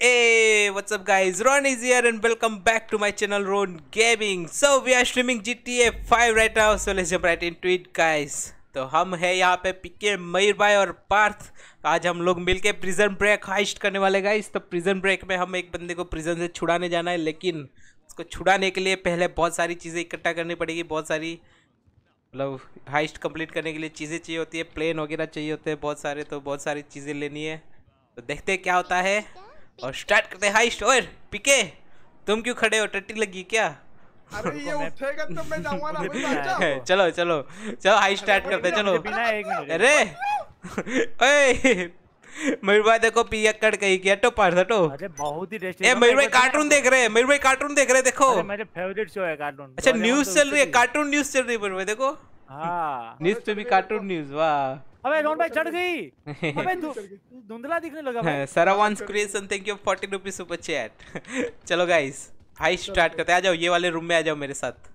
Hey, what's up guys? Ron is here and welcome back to my channel Ron Gaming. So we are streaming GTA 5 right now, so let's jump right into it guys. तो हम है यहाँ पे पिके मयूर भाई और पार्थ आज हम लोग मिलके प्रिजन ब्रेक हाइस्ट करने वाले गाइस तो प्रिजन ब्रेक में हम एक बंदे को प्रिजन से छुड़ाने जाना है लेकिन उसको छुड़ाने के लिए पहले बहुत सारी चीज़ें इकट्ठा करनी पड़ेगी बहुत सारी मतलब हाइस्ट कंप्लीट करने के लिए चीज़ें चाहिए होती है प्लेन वगैरह चाहिए होते हैं बहुत सारे तो बहुत सारी चीज़ें लेनी है तो देखते क्या होता है और स्टार्ट करते हैं। हाइस्ट पिके तुम क्यों खड़े हो? टट्टी लगी क्या? अरे ये उठेगा तो मैं जाऊँगा ना चलो चलो चलो हाई स्टार्ट करते चलो। अरे ओए मयूर भाई देखो पियक्कड़ कहीं किया तो पार हटो अरे बहुत ही टेस्टी ए मयूर भाई कार्टून देख रहे हैं मयूर भाई कार्टून देख रहे हैं देखो। अरे मेरे फेवरेट शो है कार्टून अच्छा न्यूज़ चल रही है कार्टून न्यूज़ चल रही है मयूर भाई देखो। हाँ। न्यूज़ पे भी कार्टून न्यूज़ वाह। अबे रोन भाई चढ़ गई। अबे धुंधला दिखने लगा भाई। सरावांस creation thank you forty rupees super chat चलो गाइस हाई स्टार्ट करते हैं। आ जाओ ये वाले रूम में आ जाओ मेरे साथ।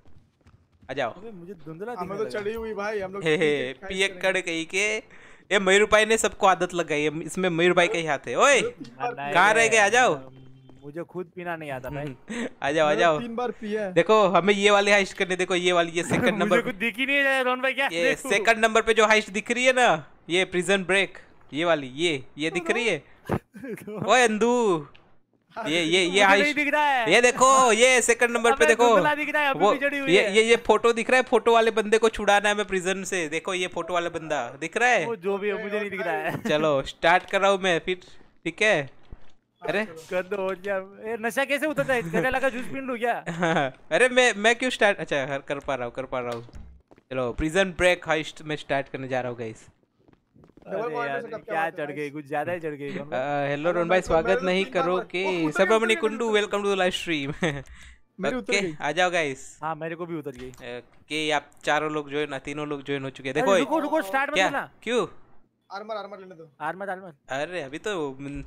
आ जाओ। अबे मुझे धुंधला हमें दिखने तो लगा। चढ़ी हुई भाई हम लोग हे हे पियक्कड़ कहीं के। ये मयूर भाई ने सबको आदत लगाई है इसमें मयूर भाई का ही हाथ है। ओए हाँ, कहाँ रह गए? आ जाओ। मुझे खुद पीना नहीं आता भाई। आ जाओ आ जाओ। तीन बार पिया देखो हमें ये वाली हाइस्ट करने देखो ये वाली ये सेकंड मुझे नंबर कुछ दिख ही नहीं रहा है रोन भाई क्या? ये सेकंड नंबर पे जो हाइस्ट दिख रही है ना ये प्रिजन ब्रेक ये वाली ये ये दिख रही है? ओए अंदू। ये ये ये हाइस्ट दिख रहा है। ये देखो ये सेकंड नंबर पे देखो। धुंधला दिख रहा है, अभी वो हुई ये है। ये ये फ़ोटो दिख रहा है फ़ोटो वाले बंदे को छुड़ाना है हमें प्रिजन से। देखो ये फ़ोटो वाला बंदा दिख रहा है? वो जो भी है मुझे नहीं दिख रहा है। चलो स्टार्ट कर रहा हूँ मैं फिर ठीक है? अरे। गंद हो गया। ए नशा कैसे उतरता है तेरे लगा जूस पी लूँ क्या? अरे मैं मैं क्यों स्टार्ट अच्छा हर कर पा रहा हूँ कर पा रहा हूँ। चलो प्रिजन ब्रेक हाइस्ट में स्टार्ट करने जा रहा हूँ गाइस क्या चढ़ गई कुछ ज़्यादा ही चढ़ गई हेलो रोन भाई स्वागत नहीं करोगे। उतर Kundu welcome to the live stream मेरी उतर ओके आ जाओ गाइस हाँ मेरे को भी उतर गई। कि आप चारों लोग जो है ना तीनों लोग ज्वाइन हो चुके हैं। देखो रुको रुको स्टार्ट मत क्या? करना। क्यों? आर्मर आर्मर लेने दो। आर्मर आर्मर अरे अभी तो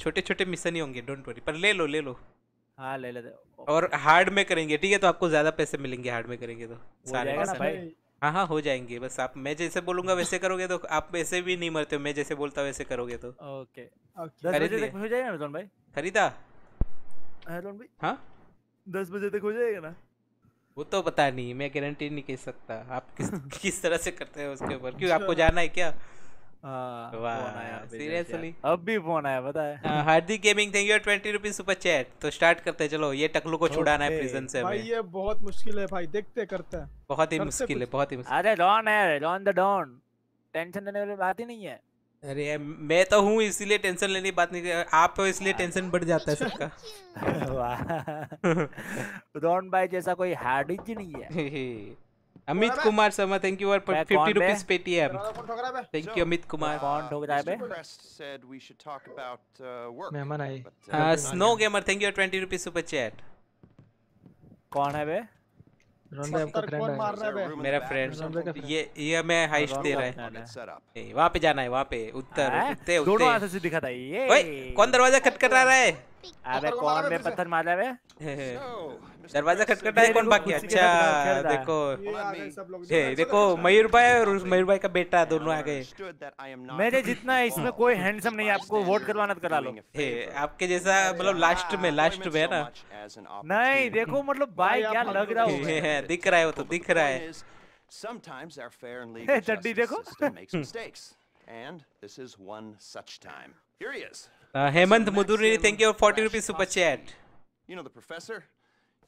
छोटे छोटे मिशन ही होंगे डोंट वरी पर ले लो ले लो। हाँ ले लेते और हार्ड में करेंगे ठीक है? तो आपको ज़्यादा पैसे मिलेंगे हार्ड में करेंगे तो। सारे हाँ हाँ हो जाएँगे। बस आप मैं जैसे बोलूँगा वैसे करोगे तो आप वैसे भी नहीं मरते हो। मैं जैसे बोलता वैसे करोगे तो। ओके। ओके। खरीद बजे तक हो जाएगा ना रोन भाई? खरीदा? हाँ, भाई। हाँ? दस बजे तक हो जाएगा ना? वो तो पता नहीं मैं गारंटी नहीं कह सकता। आप किस किस तरह से करते हैं उसके ऊपर? क्यों आपको जाना है क्या? हाँ। अब भी फ़ोन आया पता है। हाँ, Hardik gaming thank you twenty rupees super chat तो स्टार्ट करते हैं चलो ये टकलू को छुड़ाना है प्रिजन से भाई ये बहुत मुश्किल है भाई देखते करते हैं। बहुत ही मुश्किल है बहुत ही मुश्किल। अरे रॉन है रॉन द डॉन। टेंशन लेने वाली बात ही नहीं है। अरे मैं तो हूँ इसीलिए टेंशन लेने की बात नहीं आप हो इसलिए टेंशन बढ़ जाता है सबका। वाह। रॉन भाई जैसा कोई हार्डिज ही नहीं है। Amit Kumar Sharma thank you for fifty rupees Paytm है? Thank you Amit Kumar. कौन ठोक रहा है बे. मेहमान आए। Snow gamer thank you twenty rupees super chat कौन है बे? रोन आपका फ्रेंड है मार फ्रेंड ये ये मैं हाइस्ट हाँ, दे रहा हाँ, वहाँ पे जाना है वहाँ पे। उत्तर हैं? उत्ते दोनों उत्ते। हाथों से दिखाता है। ये। ओए कौन दरवाज़ा खटखटा रहा है? अबे कौन से। पत्थर मार रहा है. दरवाज़ा Press खटखटा है कौन बाकी अच्छा। देखो ये हे देखो मयूर भाई और मयूर भाई का बेटा दोनों आ गए मेरे जितना है इसमें कोई हैंडसम नहीं है आपको वोट करवाना तो करा लो हे आपके जैसा मतलब लास्ट में लास्ट में है ना नहीं देखो मतलब भाई क्या लग रहा हूँ मैं। दिख रहा है वो तो दिख रहा है Sometimes our fair and legal चड्डी justice system makes mistakes. And this is one such time. Here he is. Uh, Hemant Muduriri, thank you for 40 rupees super chat. You know the professor?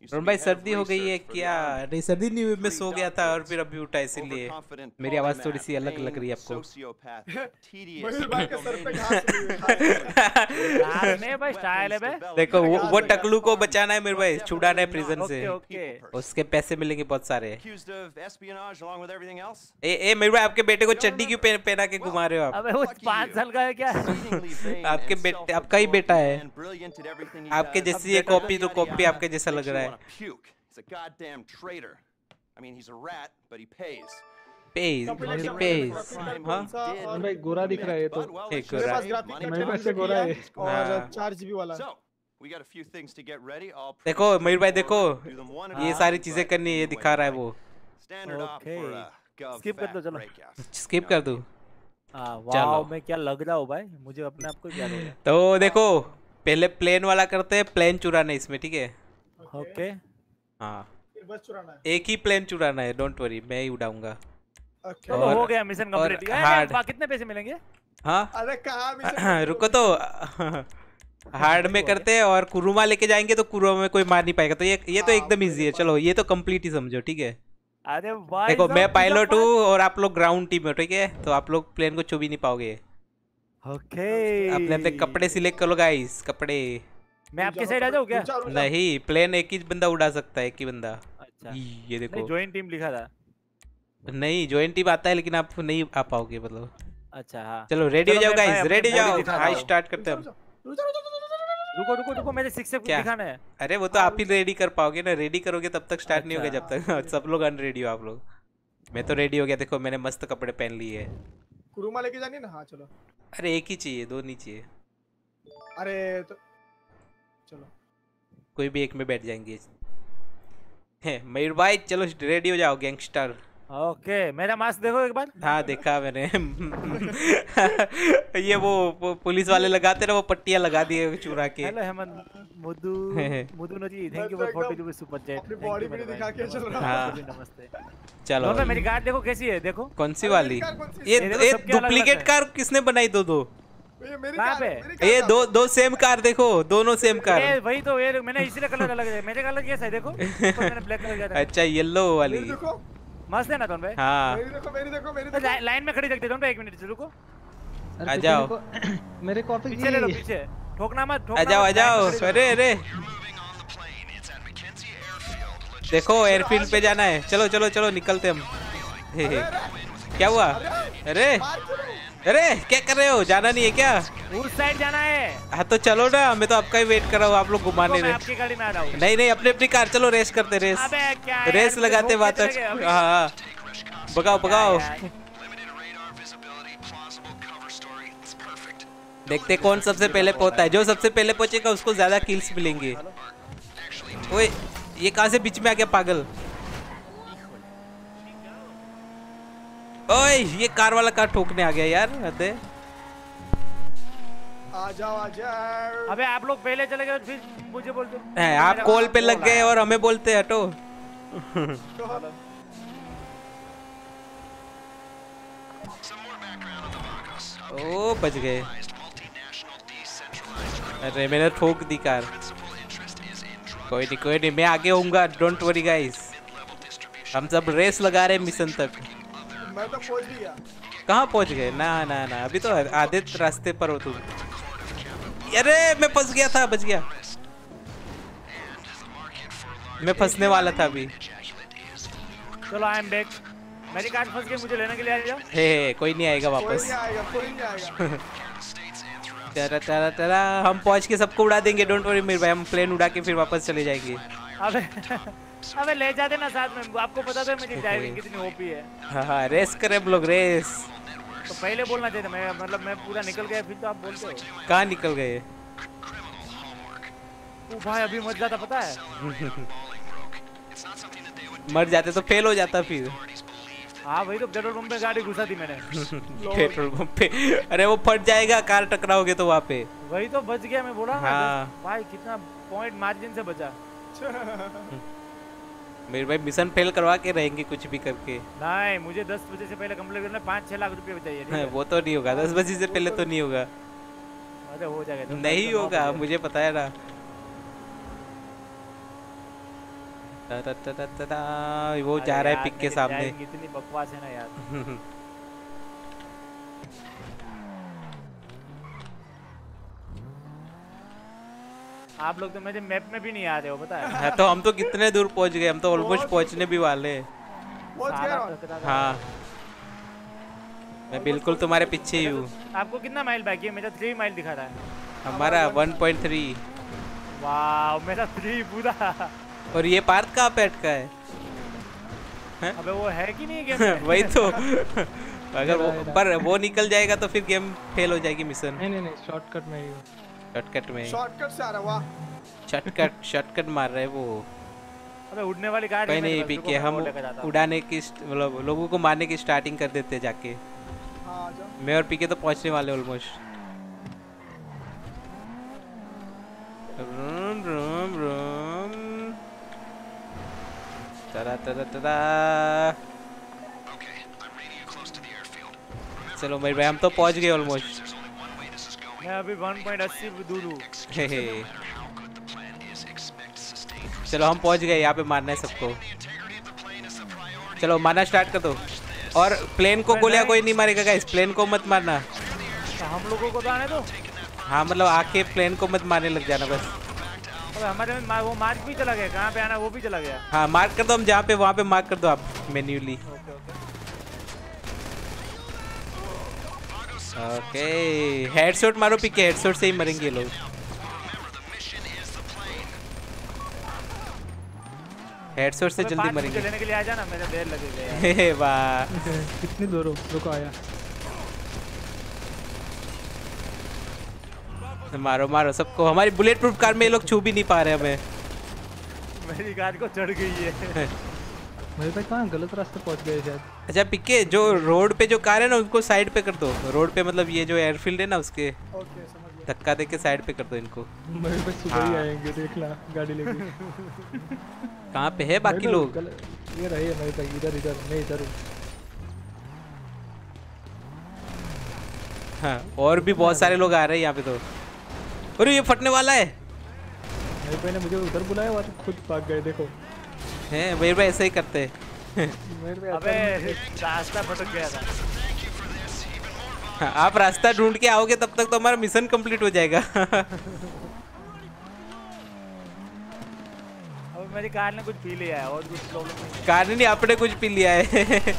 Be भाई सर्दी हो गई है क्या? नहीं सर्दी नहीं हुई मैं सो गया था और फिर अभी उठा इसीलिए। मेरी आवाज़ थोड़ी सी अलग लग रही है आपको। है। है देखो वो, वो टकलू को बचाना है मेरे भाई छुड़ाना है प्रिजन से। ओके ओके उसके पैसे मिलेंगे बहुत सारे? ए ए मेरे भाई आपके बेटे को चड्डी क्यों पहना के घुमा रहे हो आप? अबे वो पाँच साल का है क्या? आपके बेटे- आपका ही बेटा है। आपके जैसी ये कॉपी तो कॉपी आपके जैसा लग रहा you wanna है puke. He's a goddamn traitor. I mean, he's a rat, but he pays. Page Compilation page compilation हाँ भाई गोरा दिख रहा है ये तो एक गोरा। मेरे पास मेरे से गोरा है। और हाँ। चार जीबी वाला we got a few things to get ready. I'll देखो मयूर भाई देखो ये सारी चीज़ें करनी है ये दिखा रहा है वो Standard op for a Skip कर दो, चलो। स्किप कर दूँ हाँ। वाओ मैं क्या लग रहा हूँ भाई मुझे अपने आप को क्या लग रहा है तो देखो पहले प्लेन वाला करते हैं प्लेन चुराना है इसमें ठीक है ओके हाँ। फिर बस चुराना है। एक ही प्लेन चुराना है डोंट वरी मैं ही उड़ाऊँगा। ओके चलो और- हो गया मिशन कंप्लीट hard- कितने पैसे मिलेंगे? हाँ? अरे कहाँ मिशन रुको तो हार्ड में करते हैं और कुरुमा लेके जाएँगे तो कुरुमा में कोई मार नहीं पाएगा। तो ये ये तो हाँ, एकदम इजी है। चलो ये तो कंप्लीट ही समझो ठीक है? अरे भाई देखो मैं पायलट हूँ और आप लोग ग्राउंड टीम हो ठीक है? तो आप लोग प्लेन को छू भी नहीं पाओगे। ओके अपने अपने कपड़े सिलेक्ट करो गाइस कपड़े। मैं आपके साइड आ जाऊँ क्या। नहीं प्लेन एक ही बंदा उड़ा सकता है एक ही बंदा। अच्छा। ये देखो। ज्वाइन टीम लिखा था। नहीं ज्वाइन टीम आता है लेकिन आप नहीं आ पाओगे मतलब। अच्छा हाँ। चलो रेडी हो जाओ गाइस रेडी जाओ। हाई स्टार्ट करते हैं। हम रुक रुक रुक मेरे सिक्स से? दिखाना है। अरे वो तो आप ही रेडी कर पाओगे ना। रेडी करोगे तब तक स्टार्ट नहीं होगा जब अच्छा। तक। सब लोग अनरेडी हो आप लोग। मैं तो रेडी हो गया। देखो मैंने मस्त कपड़े पहन लिए। है कुरुमा लेके जानी ना? हाँ चलो। अरे एक ही चाहिए दो नहीं चाहिए। अरे तो चलो। कोई भी एक में बैठ जाएँगे। मयूर भाई चलो रेडी हो जाओ गैंगस्टर ओके मेरा मास्क देखो एक बार। हाँ देखा मैंने। ये वो, पुलिस वाले लगाते ना वो पट्टियाँ लगा दिए चुरा के। हेलो हेमंत मुदु मुदु नजी थैंक यू फॉर तो 40 रुपए सुपर चैट अपनी body भी दिखा के चल रहा। हाँ। नमस्ते। चलो। मेरी कार देखो कैसी है देखो। कौन सी वाली? ये ये डुप्लीकेट कार किसने बनाई दो दो? पे? मेरी कार ये दो दो सेम कार देखो दोनों सेम कार ये वही तो ये मैंने इसीलिए कलर अलग है मेरे कलर कैसा है देखो? मैंने ब्लैक कलर किया था। अच्छा येलो वाली। देखो। मस्त है ना दोनों भाई? हाँ। मेरी देखो मेरी देखो मेरी तो देखो। लाइन में खड़ी रखते दोनों भाई एक मिनट रुको। आ जाओ। मेरे को- पीछे ले लो पीछे। ठोकना मत ठोकना आ जाओ आ जाओ। अरे अरे। देखो एयरफील्ड पे जाना है। चलो चलो चलो निकलते हम। हे, हे। क्या हुआ? अरे? अरे क्या कर रहे हो? जाना नहीं है क्या? उस साइड जाना है। हाँ तो चलो ना मैं तो आपका ही वेट कर रहा हूँ आप लोग घुमाने तो नहीं मैं आपकी गाड़ी में आ रहा हूँ। नहीं नहीं अपनी अपनी कार चलो रेस करते रेस रेस लगाते बात। हाँ हाँ। भगाओ भगाओ। देखते कौन सबसे पहले पहुँचता है। जो सबसे पहले पहुंचेगा उसको ज़्यादा किल्स मिलेंगे। ओए ये कहाँ से बीच में आ गया पागल? ओए ये कार वाला कार ठोकने आ गया यार हद आ जाओ आ जाओ। अबे आप लोग पहले चले गए फिर मुझे बोलते हैं, आप कॉल पे लग गए और हमें बोलते हैं हटो। ओ बच गए। अरे मैंने ठोक दी कार। कोई नहीं कोई नहीं मैं आगे होऊँगा डोंट वरी गाइस हम सब रेस लगा रहे मिशन तक। मैं तो पहुँच गया। कहाँ पहुँच गए? ना ना ना अभी तो आधे रास्ते पर हो तुम अरे मैं फंस गया था बच गया। मैं फंसने वाला था अभी। चलो आई एम बैक मेरी कार फंस गई मुझे लेने के लिए आ जाओ हे? हे कोई नहीं आएगा वापस। कोई नहीं आएगा कोई नहीं आएगा। टरा टरा टरा हम पहुँच के सबको उड़ा देंगे डोंट वरी मेरे भाई हम प्लेन उड़ा के फिर वापस चले जाएँगे। अबे अबे ले जाते ना साथ में आपको पता था मेरी ड्राइविंग कितनी ओपी है। हाँ हाँ रेस करें हम लोग रेस तो पहले बोलना चाहिए मैं मतलब मैं पूरा निकल गया फिर तो आप बोलते हो। कहाँ निकल गए? तू भाई अभी मत जाता पता है? मर जाते तो फेल हो जाता फिर। हाँ वही तो पेट्रोल पंप में गाड़ी घुसा दी मैंने। पेट्रोल पंप पे। अरे वो फट जाएगा कार टकराओगे तो वहाँ पे। वही तो बच गया मैं बोला हाँ। भाई कितना पॉइंट मार्जिन से बचा। मेरे भाई मिशन फेल करवा के रहेंगे कुछ भी करके। नहीं मुझे दस बजे से पहले कंप्लीट करना पाँच छह लाख हाँ, है? वो तो नहीं होगा दस बजे से पहले तो नहीं होगा। अरे हो जाएगा नहीं होगा मुझे पता है ना। वो जा रहा है पिक के सामने। इतनी बकवास है ना यार। आप लोग तो मेरे मैप में भी नहीं आ रहे हो पता है। हाँ तो हम तो कितने दूर पहुँच गए हम तो ऑलमोस्ट पहुँचने भी वाले। हैं था। हाँ। मैं बिल्कुल तुम्हारे पीछे ही हूँ। आपको कितना माइल बाकी है? मेरा थ्री माइल दिखा रहा है। हमारा 1.3 वाह मेरा थ्री पूरा। और ये पार्थ कहाँ पे अटका है? अबे वो है कि नहीं गेम वही तो। अगर वो पर वो निकल जाएगा तो फिर गेम फेल हो जाएगी मिशन नहीं नहीं नहीं शॉर्टकट में ही हूँ। शॉर्टकट में। शॉर्टकट से आ रहा वाह। शॉर्टकट शॉर्टकट मार रहे हैं वो। अबे उड़ने वाली गाड़ी कोई नहीं पास, भी रुको, कि मैं हम। उड़ाने की मतलब लोगों को मारने की स्टार्टिंग कर देते जाके। हाँ जाओ मैं और पीके तो पहुँचने वाले ऑलमोस्ट रूम रूम रूम तरा तरा तरा चलो मेरे भाई हम तो पहुँच गए ऑलमोस्ट मैं अभी 1.80 दूर चलो हम पहुँच गए यहाँ पे मारना है सबको। चलो मारना स्टार्ट कर दो। और प्लेन को गोलियाँ कोई नहीं मारेगा गाइस प्लेन को मत मारना। तो हम लोगों को तो आने दो। हाँ मतलब आके प्लेन को मत मारने लग जाना बस। हमारे में वो मार्क भी चला गया कहाँ पे आना वो भी चला गया। हाँ मार्क कर दो हम जहाँ पे वहाँ पे मार्क कर दो आप मेन्यूली ओके हेडशॉट मारो पीके हेडशॉट से ही मरेंगे लोग। हेडशॉट से जल्दी मरेंगे। लेने के लिए आ जाना मेरे देर लगेगा यार हे। वाह। कितनी दूर हो? रुको आया। मारो मारो सबको। हमारी बुलेट प्रूफ कार में ये लोग छू भी नहीं पा रहे हमें। मेरी कार को चढ़ गई है। मेरे भाई कहाँ गलत रास्ते पहुँच गए शायद। अच्छा पिके जो रोड पे जो कार है ना उनको साइड पे कर दो। रोड पे मतलब ये जो एयरफील्ड है ना उसके धक्का दे के साइड पे कर दो इनको। मेरे भाई सुबह ही हाँ। आएँगे देखना गाड़ी लेके। कहाँ पे है बाकी लोग? ये रही है मेरे भाई इधर इधर मैं इधर हूँ। हाँ और भी बहुत सारे लोग आ रहे हैं यहाँ पे तो। अरे ये फटने वाला है। मेरे भाई ने मुझे उधर बुलाया और खुद भाग गए देखो। हैं मेरे भाई ऐसे ही करते हैं। अबे रास्ता भटक गया था। हाँ, आप रास्ता ढूंढ के आओगे तब तक तो हमारा मिशन कंप्लीट हो जाएगा। अब मेरी कार ने कुछ पी लिया है और कुछ प्रॉब्लम नहीं कार नहीं आपने कुछ पी लिया है।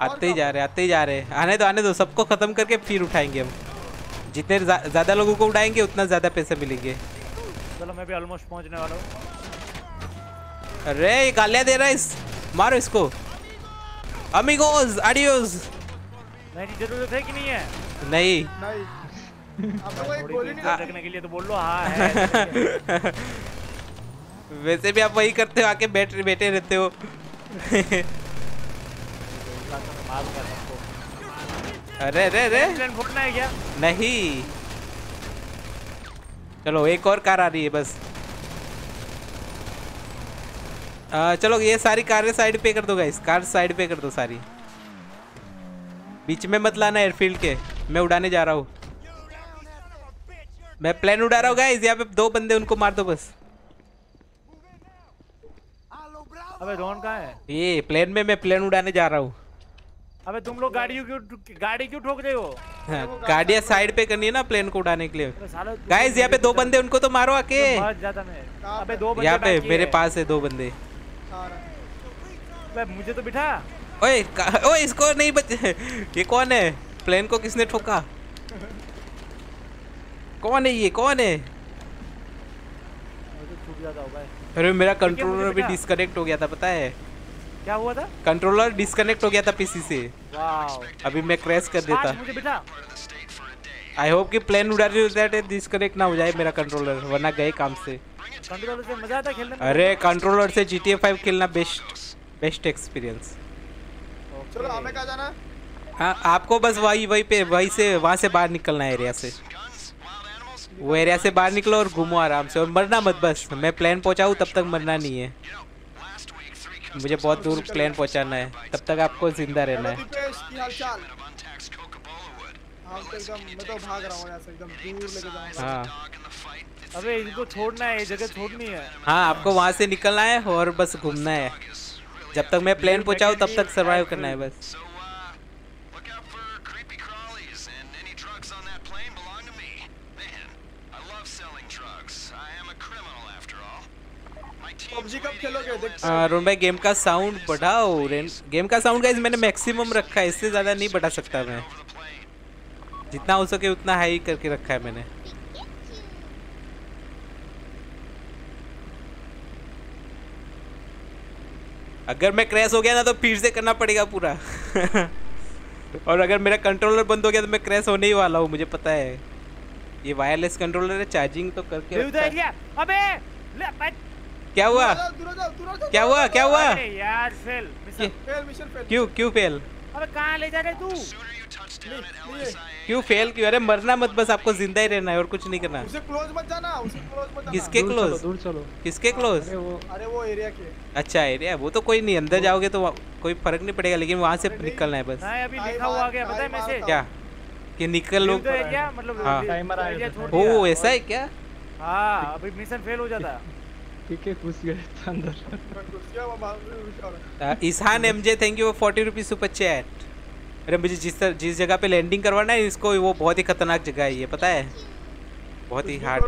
आते ही जा रहे आते ही जा रहे। आने दो आने दो सबको खत्म करके फिर उठाएँगे हम। जितने ज्या- ज़्यादा लोगों को उठाएँगे उतना ज़्यादा पैसे मिलेंगे। चलो मैं भी ऑलमोस्ट पहुँचने वाला हूँ। अरे ये गालियाँ दे रहा है इस मारो इसको। अमिगोस आडियोस मेरी ज़रूरत है कि नहीं है? नहीं। नहीं। अब कोई गोली नहीं रखने के लिए तो बोल लो हाँ है वैसे भी आप वही करते हो आके बैठ बैठे रहते हो। अरे अरे अरे। प्लेन है क्या? नहीं। चलो एक और कार आ रही है बस। आ, चलो ये सारी कारें साइड पे कर दो गाइस कार साइड पे कर दो सारी। बीच में मत लाना एयरफील्ड के। मैं उड़ाने जा रहा हूँ। मैं प्लेन उड़ा रहा हूँ गाइस यहाँ पे दो बंदे उनको मार दो बस। अबे रोन कहाँ है? ये प्लेन में मैं प्लेन उड़ाने जा रहा हूँ। अबे तुम लोग गाड़ी क्यों गाड़ी क्यों ठोक रहे हो? हाँ, गाड़ियाँ साइड पे करनी है ना प्लेन को उड़ाने के लिए। गाइस यहाँ पे दो बंदे उनको तो मारो आके। अबे दो बंदे यहाँ पे मेरे पास है दो बंदे। मुझे तो बिठा। ओए ओए इसको नहीं बच ये कौन है? प्लेन को किसने ठोका? कौन है ये? कौन है? अरे मेरा कंट्रोलर भी डिस्कनेक्ट हो गया था पता है? क्या हुआ था? कंट्रोलर डिस्कनेक्ट हो गया था पीसी से। अभी मैं क्रैश कर देता। आई होप कि प्लेन उड़ा रही है डिस्कनेक्ट ना हो जाए मेरा कंट्रोलर वरना गए काम से। कंट्रोलर से मज़ा आता खेलने अरे कंट्रोलर से जी टी फाइव खेलना बेस्ट बेस्ट एक्सपीरियंस चलो हमें कहाँ जाना हाँ आपको बस वही वही पे वही से वहाँ से बाहर निकलना है एरिया से। वो एरिया से बाहर निकलो और घूमो आराम से और मरना मत बस। मैं प्लेन पहुँचाऊँ तब तक मरना नहीं है। मुझे बहुत दूर प्लेन पहुंचाना है। तब तक आपको ज़िंदा रहना है। हाँ। अबे इनको छोड़ना है ये जगह छोड़नी है। हाँ आपको वहाँ से निकलना है और बस घूमना है। जब तक मैं प्लेन पहुँचाऊँ तब तक सर्वाइव करना है बस So, uh, look out for creepy crawlies, and any drugs on that plane belong to me. Man, I love selling drugs. I am a criminal after all. My team's PUBG कब खेलोगे? भाई game का sound बढ़ाओ game का sound guys मैंने maximum रखा है इससे ज़्यादा नहीं बढ़ा सकता मैं. जितना हो सके उतना हाई करके रखा है मैंने। अगर मैं क्रैश हो गया ना तो फिर से करना पड़ेगा पूरा। और अगर मेरा कंट्रोलर बंद हो गया तो मैं क्रैश होने ही वाला हूँ मुझे पता है। ये वायरलेस कंट्रोलर है चार्जिंग तो करके अबे क्या हुआ? हो हो क्या हुआ क्या हुआ? अरे यार फेल फेल। मिशन क्यों क्यों फेल? अबे कहाँ ले जा रहे तू? क्यों फेल क्यों? अरे मरना मत बस आपको ज़िंदा ही रहना है और कुछ नहीं करना। उसे क्लोज मत जाना उसे क्लोज मत जाना। किसके क्लोज दूर चलो। किसके क्लोज अरे वो अरे वो एरिया के। अच्छा एरिया वो तो कोई नहीं अंदर जाओगे तो कोई फ़र्क नहीं पड़ेगा लेकिन वहाँ से निकलना है बस। अभी लिखा हुआ आ गया पता है मैसेज? क्या? कि निकल लो। तो मतलब हाँ। ओ ऐसा है क्या? हाँ अभी मिशन फेल हो जाता। पीके घुस गए अंदर। MJ thank you forty rupees super chat अरे मुझे जिस तर, जिस जगह पे लैंडिंग करवाना है इसको वो बहुत ही खतरनाक जगह है ये पता है? बहुत ही हार्ड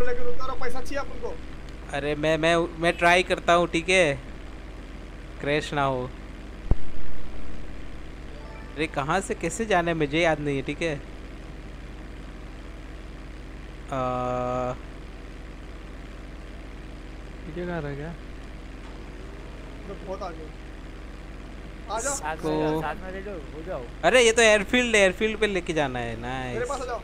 अरे मैं मैं मैं ट्राई करता हूँ ठीक है? क्रैश ना हो। अरे कहाँ से कैसे जाना है मुझे याद नहीं है ठीक है? पीके कहाँ रह गया? बहुत आगे। आ जाओ। साथ में साथ में ले जाओ हो जाओ। अरे ये तो एयरफील्ड एयरफील्ड पे लेके जाना है। मेरे पास आ जाओ।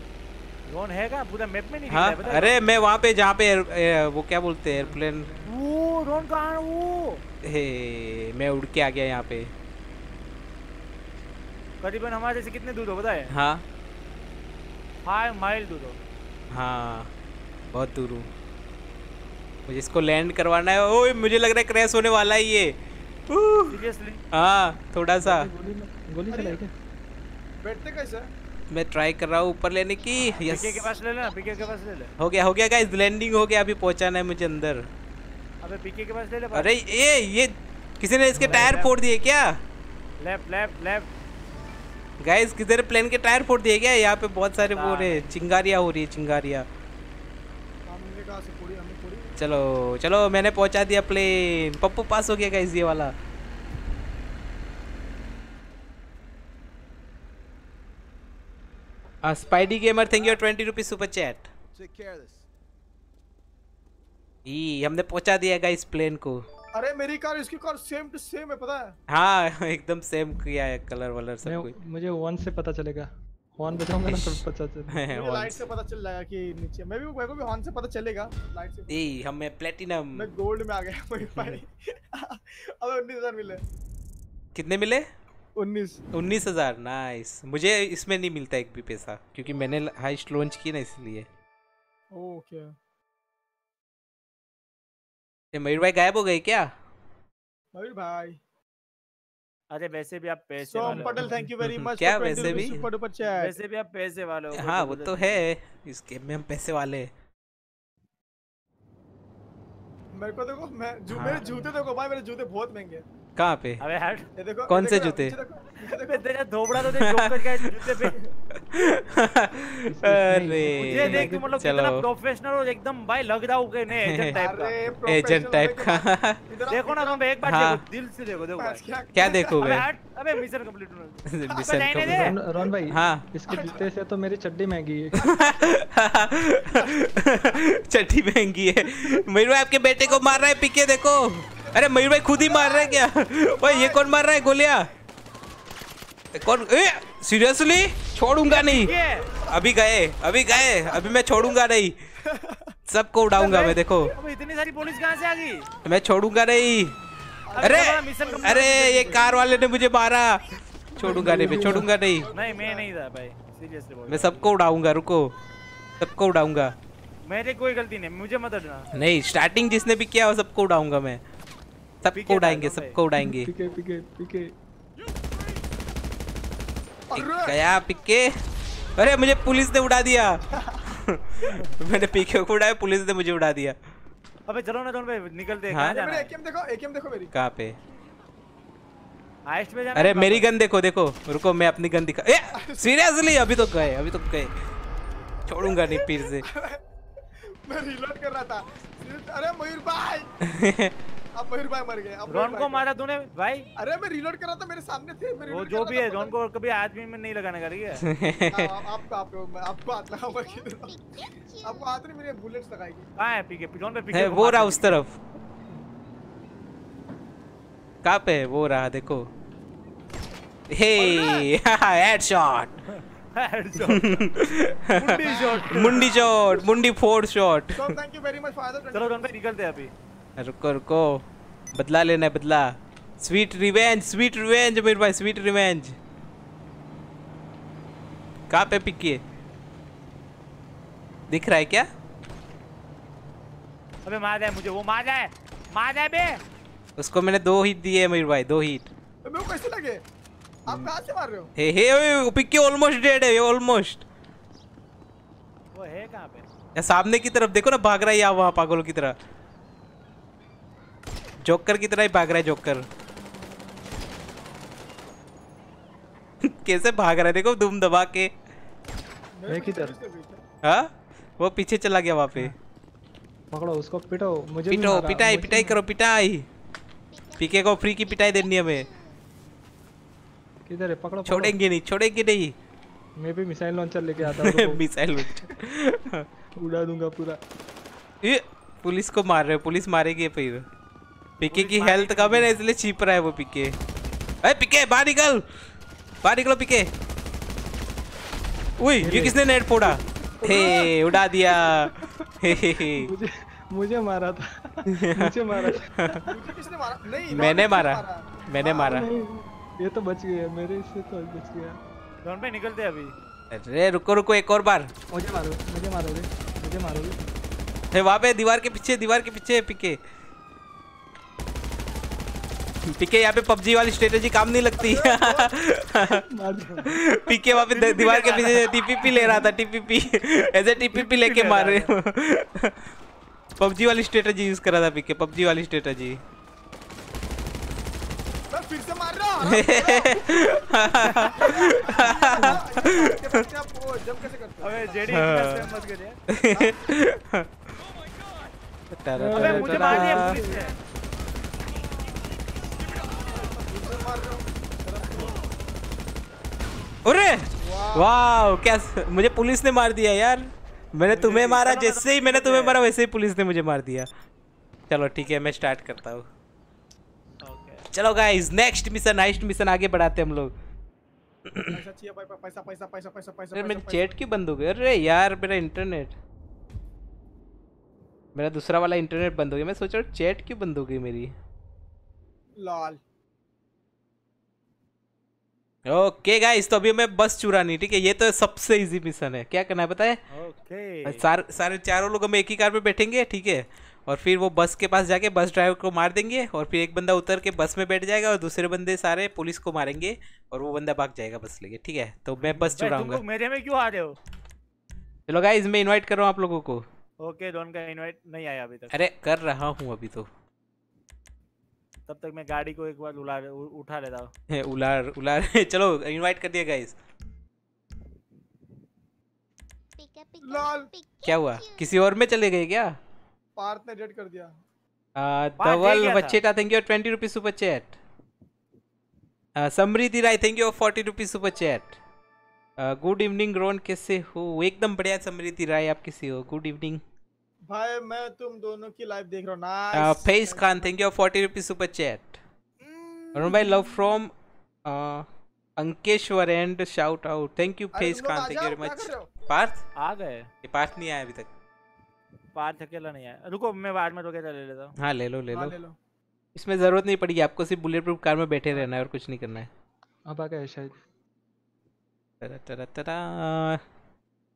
ड्रोन है क्या पूरा मैप में नहीं दिख हाँ रहा है, अरे मैं वहाँ पे जहाँ पे एयर- वो क्या बोलते हैं एयरप्लेन वो ड्रोन कहाँ है वो? हे मैं उड़ के आ गया यहाँ पे। करीबन हमारे से कितने दूर हो पता है। हाँ फाइव माइल दूर हो। हाँ बहुत दूर हूँ। मुझे इसको लैंड करवाना है। ओए मुझे लग रहा है क्रैश होने वाला है ये। हाँ थोड़ा सा। गोली गोली चलाई क्या? बैठते कैसे मैं ट्राई कर रहा हूँ ऊपर लेने की। यस के पास ले लेना पीके के पास ले ले। हो गया हो गया गाइस लैंडिंग हो गया। अभी पहुंचाना है मुझे अंदर। अबे पीके के पास ले ले अरे ये ये किसी ने इसके टायर फोड़ दिए क्या? लेफ़्ट लेफ़्ट लेफ़्ट गाइस किधर प्लेन के टायर फोड़ दिए क्या? यहाँ पे बहुत सारे वो रहे चिंगारियाँ हो रही है चिंगारियाँ हमने कहा से पूरी हमने पूरी चलो चलो मैंने पहुँचा दिया प्लेन पप्पू पास हो गया गाइस ये वाला. Spidey gamer thank you twenty rupees super chat ई हमने पहुँचा दिया गाइस प्लेन को. अरे मेरी कार इसकी कार सेम टू सेम है पता है? हाँ एकदम सेम किया है कलर वलर सब कुछ. मुझे वन से पता चलेगा। हॉर्न बजाऊँगा ना तब पता चलेगा मुझे लाइट से पता चल जाएगा कि नीचे। मैं भी मेरे को भी हॉर्न से पता चलेगा लाइट से। ई हमें प्लेटिनम मैं गोल्ड में आ गया वही भाई अबे उन्नीस हज़ार मिले। कितने मिले? उन्नीस। उन्नीस हज़ार नाइस मुझे इसमें नहीं मिलता एक भी पैसा क्योंकि मैंने हाइस्ट लॉन्च की ना इसलिए। ओके ये मयूर भाई गायब हो गए क्या? मयूर भाई। अरे वैसे भी आप पैसे सोम वाले हो। Patel thank you very much क्या वैसे भी? सुपर डुपर चैट वैसे भी आप पैसे वाले हो हाँ वो तो है इस गेम में हम पैसे वाले हैं। मेरे को देखो मैं जू, हाँ। मेरे जूते देखो भाई मेरे जूते बहुत महँगे हैं कहाँ पे अबे हट ये देखो कौन ये से जूते? देखो तेरा धोबड़ा तो देख जोकर का जूते पे अरे ये देख तू मतलब कितना प्रोफेशनल और एकदम भाई लग रहा हूँ कि नहीं एजेंट टाइप का। एजेंट टाइप का। देखो ना तुम एक बार हाँ। देखो दिल से देखो देखो क्या अबे देखोगे? अबे मिशन कंप्लीट होना मिशन। कंप्लीट रोन भाई हाँ। इसके जूते से तो मेरी चड्डी महँगी है। चट्टी महँगी है। मयूर भाई आपके बेटे को मार रहा है पीके देखो। अरे मयूर भाई खुद ही मार रहा है क्या? भाई ये कौन मार रहा है गोलियाँ? कौन? ए सीरियसली छोड़ूँगा नहीं। अभी गए अभी गए अभी मैं छोड़ूँगा नहीं। सबको उड़ाऊँगा मैं देखो। इतनी सारी पुलिस कहाँ से आ गई? मैं छोड़ूँगा नहीं। अरे अरे ये कार वाले ने मुझे मारा। छोड़ूँगा नहीं मैं छोड़ूँगा नहीं। नहीं मैं नहीं था भाई सीरियसली बोल मैं सबको उड़ाऊँगा रुको। सबको उड़ाऊँगा। मेरी कोई गलती नहीं मुझे मत अड़ना नहीं स्टार्टिंग जिसने भी किया वो सबको उड़ाऊँगा मैं। सबको उड़ाएँगे सबको उड़ाएँगे। पीके पीके पीके। एक गया पिके। अरे मुझे पुलिस ने उड़ा दिया। मैंने पीके को उड़ाया पुलिस ने मुझे उड़ा दिया। अबे चलो ना दोनों भाई निकलते हैं? हाँ। जाना मेरे एकेएम देखो एकेएम देखो मेरी। कहाँ पे? हाइस्ट में जाना अरे मेरी? गन देखो देखो। रुको मैं अपनी गन दिखा ए सीरियसली अभी तो गए अभी तो गए। छोड़ूँगा नहीं फिर से। मैं रीलोड कर रहा था। अरे मयूर भाई! अब मयूर भाई मर गए रॉन को मारा तूने भाई। अरे मैं रीलोड कर रहा था मेरे सामने थे मैं वो जो भी है रॉन को कभी आदमी में नहीं लगाने का ठीक है? आपको आपको मैं आपको हाथ लगाऊँगा आपको हाथ नहीं मेरे बुलेट्स लगाएगी। कहाँ है पीके रॉन पे पीके वो रहा उस तरफ़। कहाँ पे वो रहा देखो। Hey headshot. मुंडी shot. मुंडी शॉट मुंडी four shot so thank you very much father चलो रॉन पे निकलते हैं अभी। रुको रुको। बदला लेना है बदला। स्वीट रिवेंज स्वीट रिवेंज मेरे भाई स्वीट रिवेंज कहाँ पे पिक किए? दिख रहा है क्या? अबे मार जाए मुझे वो मार जाए मार जाए बे। उसको मैंने दो हिट दिए मयूर भाई दो हिट मेरे को कैसे लगे? आप कहाँ से मार रहे हो? हे हे ओए, पिक्की ऑलमोस्ट डेड है ये ऑलमोस्ट वो है कहाँ पे? या सामने की तरफ़ देखो ना भाग रहा है यहाँ वहाँ पागलों की तरह। जोकर की तरह ही भाग रहा है जोकर। कैसे भाग रहा है? देखो धूम दबा के। एक ही। हाँ? वो पीछे चला गया वहाँ पे। पकड़ो उसको पिटो मुझे पिटो पिटाई मुझे पिटाई करो पिटाई। पीके को फ्री की पिटाई देनी है हमें। किधर है? पकड़ो पकड़ो। छोड़ेंगे नहीं छोड़ेंगे नहीं। मैं भी मिसाइल लॉन्चर लेके आता हूँ मिसाइल उड़ा दूँगा पूरा। ये पुलिस को मार रहे हो पुलिस मारेगी फिर। पीके की हेल्थ कम है ना इसलिए छिप रहा है वो पीके। अरे पीके बाहर निकल। बाहर निकलो पीके। उई ये किसने नेट फोड़ा? हे उड़ा दिया। हे हे हे। मुझे मुझे मारा था। मुझे मारा था। मुझे किसने मारा? नहीं मैंने मारा। मैंने मारा। ये तो बच गया मेरे से तो बच गया। दोनों पे निकलते हैं अभी। अरे रुको रुको एक और बार। मुझे मारो मुझे मारोगे मुझे मारोगे। हे वहाँ पे दीवार के पीछे दीवार के पीछे है पीके। पीके यहाँ पे पबजी वाली स्ट्रेटेजी काम नहीं लगती। पीके वहाँ पे दीवार के पीछे टीपीपी ले रहा था टीपीपी ऐसे टीपीपी लेके मार रहे पबजी वाली स्ट्रेटेजी यूज़ कर रहा था पीके पबजी वाली स्ट्रेटेजी फिर से मार रहा हूँ। आप वो जंप कैसे करते हो। अबे जेडी इतना मत करिए। अबे मुझे मार दिया पुलिस ने फिर से मार रहा हूँ अरे! वाह। क्या मुझे पुलिस ने मार दिया यार। मैंने तुम्हें मारा जैसे ही मैंने तुम्हें मारा वैसे ही पुलिस ने मुझे मार दिया। चलो ठीक है मैं स्टार्ट करता हूँ। चलो guys next mission next mission आगे बढ़ाते हम लोग। मेरी चैट क्यों बंद हो गई? अरे यार मेरा इंटरनेट मेरा दूसरा वाला इंटरनेट बंद हो गया। मैं सोच रहा हूँ चैट क्यों बंद हो गई मेरी? लाल। ओके गाइस तो अभी मैं बस चुरानी ठीक है? ये तो सबसे इजी मिशन है। क्या करना है पता है? ओके सारे सारे चारों लोग हम एक ही कार में बैठेंगे ठीक है? और फिर वो बस के पास जाके बस ड्राइवर को मार देंगे और फिर एक बंदा उतर के बस में बैठ जाएगा और दूसरे बंदे सारे पुलिस को मारेंगे और वो बंदा भाग जाएगा बस लेके ठीक है? तो मैं बस चुराऊँगा। मेरे में क्यों आ रहे हो? चलो गाइस मैं इनवाइट कर रहा हूँ आप लोगों को। ओके दोनों का इनवाइट नहीं आया अभी तक। अरे कर रहा हूँ अभी तो। तब तक मैं गाड़ी को एक बार उला उ- उठा लेता हूँ। उलार उलार। चलो इनवाइट कर दिया गाइस लाल। क्या हुआ? किसी और में चले गए क्या? पार्थ ने डेड कर दिया। Dhawal. बच्चेटा thank you twenty rupees super chat Samriddhi Rai thank you forty rupees super chat good evening Ron कैसे हो? एकदम बढ़िया समृद्धि राय आप कैसे हो? गुड इवनिंग भाई मैं तुम दोनों की लाइव देख रहा हूँ। Nice face Khan thank you forty rupees super chat Arun भाई love from Ankeshwar and shout out thank you face Khan thank you very much? Parth? आ गए। ये पार्थ नहीं आया अभी तक। पार्थ अकेला नहीं आया। रुको मैं बाद में रोके ले लेता हूँ। हाँ ले लो ले हाँ, लो। ले लो। इसमें ज़रूरत नहीं पड़ेगी आपको सिर्फ़ बुलेट प्रूफ कार में बैठे रहना है और कुछ नहीं करना है। अब आ गए शायद। तरा तरा तरा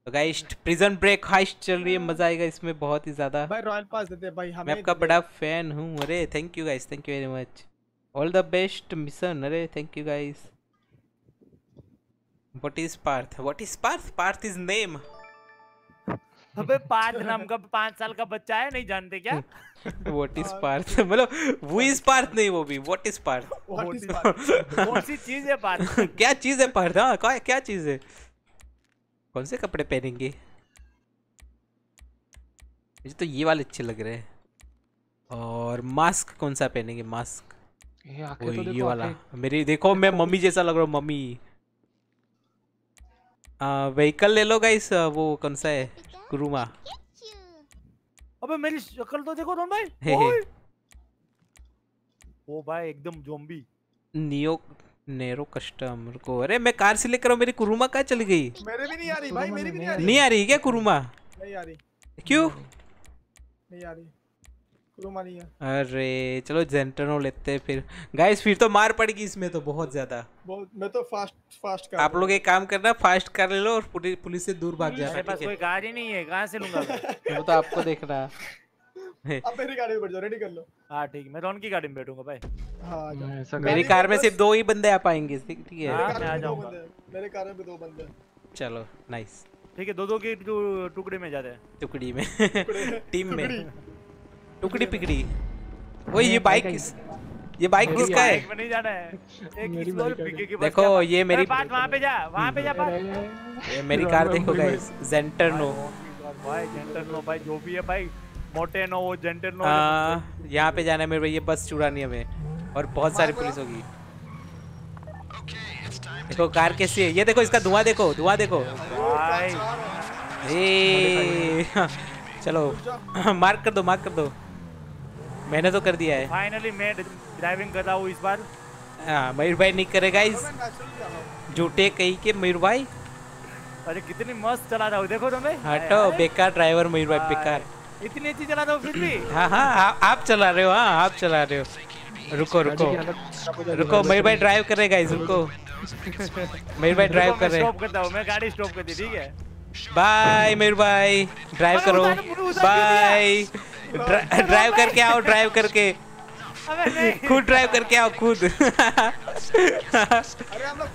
तो गाइस प्रिजन ब्रेक हाइस्ट चल रही है मज़ा आएगा इसमें बहुत ही ज़्यादा। भाई रॉयल पास देते भाई हमें मैं आपका। बड़ा फ़ैन हूँ। अरे thank you guys thank you very much all the best mission अरे thank you guys what is Parth what is Parth Parth is name अबे पार्थ नाम का पाँच साल का बच्चा है नहीं जानते क्या? व्हाट इज़ पार्थ मतलब वो इज़ पार्थ नहीं वो भी। What is Parth What is Parth? कौन सी चीज़ है पार्थ क्या चीज़ है पार्थ हाँ क्या क्या चीज़ है? कौन से कपड़े पहनेंगे? मुझे तो ये वाले अच्छे लग रहे हैं। और मास्क कौन सा पहनेंगे? मास्क ये तो ये वाला। मेरी देखो मैं मम्मी जैसा लग रहा हूँ मम्मी। व्हीकल ले लो गाइस वो कौन सा है? कुरुमा अबे मेरी शक्ल तो देखो दोन भाई। हे हे। ओ भाई एकदम जोम्बी नियो नेरो कस्टम रुको अरे मैं कार से लेकर आऊँ, मेरी कुरुमा कहाँ चली गई? मेरे भी नहीं आ रही भाई मेरी भी नहीं आ रही। नहीं आ रही क्या कुरुमा? नहीं आ रही। क्यों? नहीं आ रही। क्रोमा नहीं है। अरे चलो जेंटनो लेते हैं फिर। गाइस फिर तो मार पड़ेगी इसमें तो बहुत ज़्यादा। बहुत मैं तो फास्ट फास्ट कर आप लोग एक काम करना फास्ट कर ले लो और पुलिस से दूर भाग जाना मेरे पास कोई ही नहीं है कहाँ से लूँगा मैं? वो तो आपको देखना है। अब मेरी गाड़ी में बैठ जाओ रेडी कर लो। हाँ ठीक है। मैं उनकी गाड़ी में बैठूँगा भाई। हाँ मेरी कार में सिर्फ़ दो ही बंदे आ पाएँगे ठीक ठीक है। हाँ, मैं आ जाऊँगा। मेरे कार में भी दो बंदे चलो नाइस ठीक है दो दो के टुकड़े में जाते हैं। टुकड़ी में। टीम में। टुकड़ी। पिकड़ी। वो ये बाइक किस ये बाइक किसका है? नहीं जाना है। एक बाइक पीके के देखो, ये मेरी- बात वहाँ पे जा वहाँ पे जा बात ये मेरी कार देखो गाइस जेंटरनो भाई जेंटर नो भाई जो भी है भाई। मोटे नो वो जेंटर नो हाँ यहाँ पे जाना है मेरे भाई ये बस चुरानी है हमें। और बहुत सारी पुलिस होगी। देखो कार कैसी है? ये देखो इसका धुआँ देखो धुआँ देखो। भाई। ए चलो मार्क कर दो मार्क कर दो। मैंने तो कर दिया है। फाइनली मैं ड्राइविंग कर रहा हूँ इस बार। हाँ मयूर भाई नहीं करेगा इस झूठे कही के मयूर भाई। अरे कितनी मस्त चला रहा हूँ। देखो तुम्हें। हटो बेकार ड्राइवर मयूर भाई। बेकार। इतनी अच्छी चला रहा हूँ फिर भी? हाँ हाँ आप, आप चला रहे हो हाँ आप चला रहे हो। रुको रुको। रुको मेरे भाई ड्राइव करेगा इस रुको। मयूर भाई ड्राइव कर रहे स्टॉप करता हूँ मैं गाड़ी स्टॉप कर दी ठीक है? बाय मयूर भाई। ड्राइव करो। बाय ड्राइव करके आओ ड्राइव करके। खुद ड्राइव करके आओ खुद। अरे हम लोग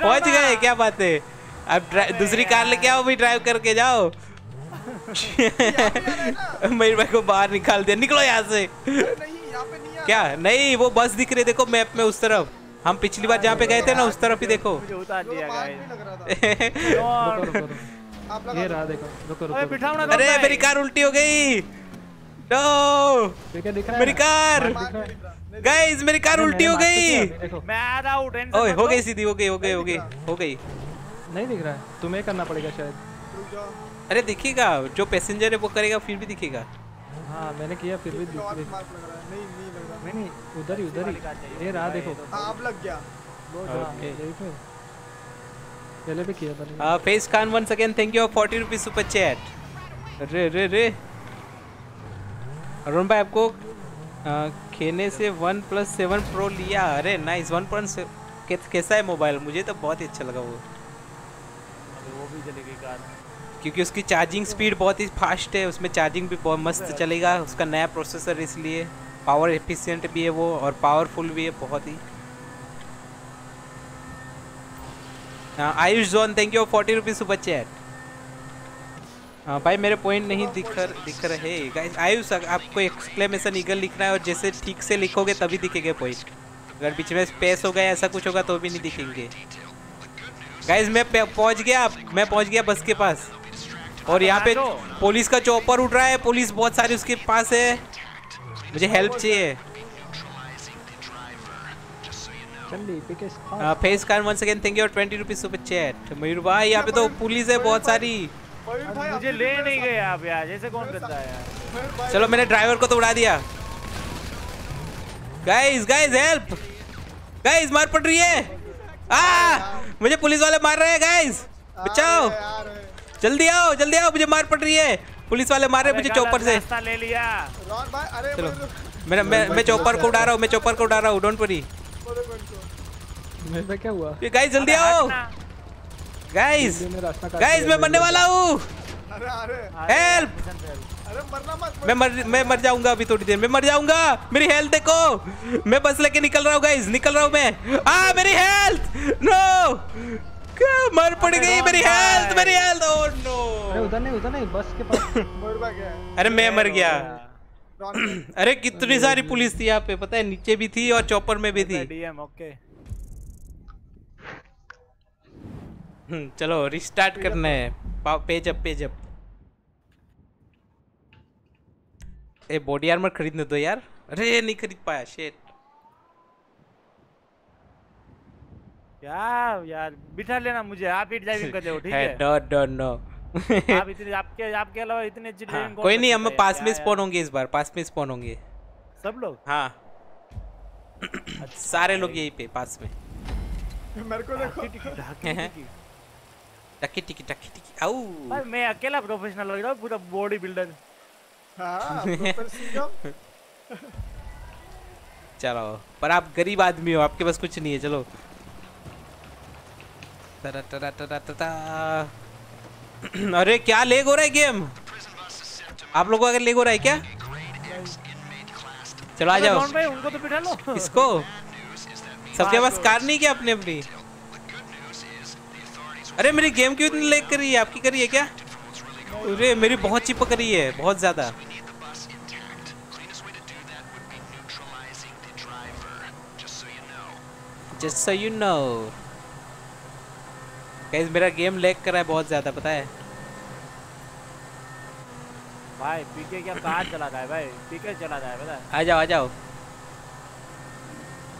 पहुँच। गए। क्या बात है? अब दूसरी कार लेके आओ भी ड्राइव करके जाओ। मयूर भाई को बाहर निकाल दिया। निकलो यहाँ से। नहीं यहाँ पे नहीं है क्या? नहीं वो बस दिख रही देखो मैप में उस तरफ़। हम पिछली बार जहाँ पे गए थे ना उस तरफ़ ही देखो। मुझे उतार दिया मार्क गाइस नहीं लग रहा था। और रुको रुको आप ये रहा देखो रुको रुको। बिठाओ अरे मेरी कार उल्टी हो गई। नो देखिए दिख रहा है मेरी कार। गाइस मेरी कार उल्टी हो गई। मैं हूँ ओए हो गई सीधी हो गई हो गई हो गई हो गई। नहीं दिख रहा है। तुम्हें करना पड़ेगा शायद। रुक जाओ। अरे दिखेगा जो पैसेंजर है वो करेगा फिर भी दिखेगा। हाँ मैंने किया फिर भी दिख है। नहीं नहीं लग रहा। नहीं नहीं उधर ही उधर ही। ये रहा देखो। हाँ अब लग गया। हाँ, पहले भी किया था face Khan once again thank you forty rupees super chat अरे रे रे। अरुण भाई आपको खेने से वन प्लस सेवन प्रो लिया। अरे नाइस वन प्लस कैसा है मोबाइल मुझे तो बहुत ही अच्छा लगा वो अबे वो भी चली गई कार क्योंकि उसकी चार्जिंग स्पीड बहुत ही फास्ट है उसमें चार्जिंग भी बहुत मस्त चलेगा उसका नया प्रोसेसर इसलिए पावर एफिशिएंट भी है वो और पावरफुल भी है बहुत ही। हाँ, Ayush zone thank you forty rupees super chat भाई मेरे पॉइंट नहीं दिख दिख रहे आयुष आपको एक्सक्लेमेशन ईगल लिखना है और जैसे ठीक से लिखोगे तभी दिखेंगे पॉइंट अगर बीच में स्पेस हो गया ऐसा कुछ होगा तो भी नहीं दिखेंगे। गाइस मैं पहुँच गया मैं पहुँच गया बस के पास। और यहाँ पे पुलिस का चौपर उठ रहा है। पुलिस बहुत सारी उसके पास है। मुझे हेल्प चाहिए। Face car once again thank you twenty rupees super chat Mayur भाई यहाँ पे तो पुलिस है बहुत सारी। मुझे ले नहीं गए आप यार जैसे कौन करता है यार? चलो मैंने ड्राइवर को तो उड़ा दिया। गाइस गाइस हेल्प गाइस मार पड़ रही है। आ मुझे पुलिस वाले मार रहे हैं गाइस बचाओ। जल्दी आओ जल्दी आओ मुझे मार पड़ रही है। पुलिस वाले मार रहे मुझे चौपर से। ले लिया। रॉन भाई अरे चलो। मेरा मैं मैं चौपर को उड़ा रहा हूँ मैं चौपर को उड़ा रहा हूँ डोंट वरी क्या हुआ? गाइस जल्दी आओ। गाइस ने रास्ता काट गाइस मैं मरने वाला हूँ। मत। मैं मर मैं मर जाऊँगा अभी थोड़ी देर। में मर जाऊँगा। मेरी हेल्थ देखो। मैं बस लेके निकल रहा हूँ गाइस निकल रहा हूँ मैं। आ मेरी हेल्थ नो मर पड़ अरे गई मेरी हेल्थ मेरी हेल्थ ओह अरे नो उधर नहीं उधर नहीं बस के पास। मयूर गया अरे मैं मर गया। अरे कितनी सारी पुलिस थी यहाँ पे पता है? नीचे भी थी और चौपर में भी थी। DM okay. हम्म, चलो रिस्टार्ट करना है। Page up page up a body armour खरीदने दो यार। अरे नहीं खरीद पाया शेट क्या यार बिठा लेना मुझे आप ही ड्राइविंग करते हो ठीक है नो नो नो आप इतने आपके आपके अलावा इतने अच्छी हाँ, ड्राइविंग कोई नहीं हम पास में स्पॉन होंगे इस बार पास में स्पॉन होंगे। सब लोग? हाँ। सारे लोग यहीं पे पास में। मेरे को देखो। टकी टिकी। टकी टिकी आऊ। भाई मैं अकेला प्रोफेशनल लग रहा हूँ पूरा बॉडी बिल्डर हाँ चलो पर आप गरीब आदमी हो आपके पास कुछ नहीं है चलो। तरा तरा तरा तरा अरे क्या लेग हो रहा है गेम आप लोगों का लेग हो रहा है क्या? चलो आ जाओ। उनको तो बिठा लो। इसको? सबके पास कार नहीं क्या अपनी अपनी? अरे मेरी गेम क्यों इतनी लेग कर रही है? आपकी करी है क्या? अरे मेरी बहुत चिपक रही है बहुत ज़्यादा। Just so you know guys मेरा गेम लैग कर रहा है बहुत ज़्यादा पता है? भाई पीके क्या कार चलाता है भाई? पीके चलाता है पता है? आ जाओ आ जाओ।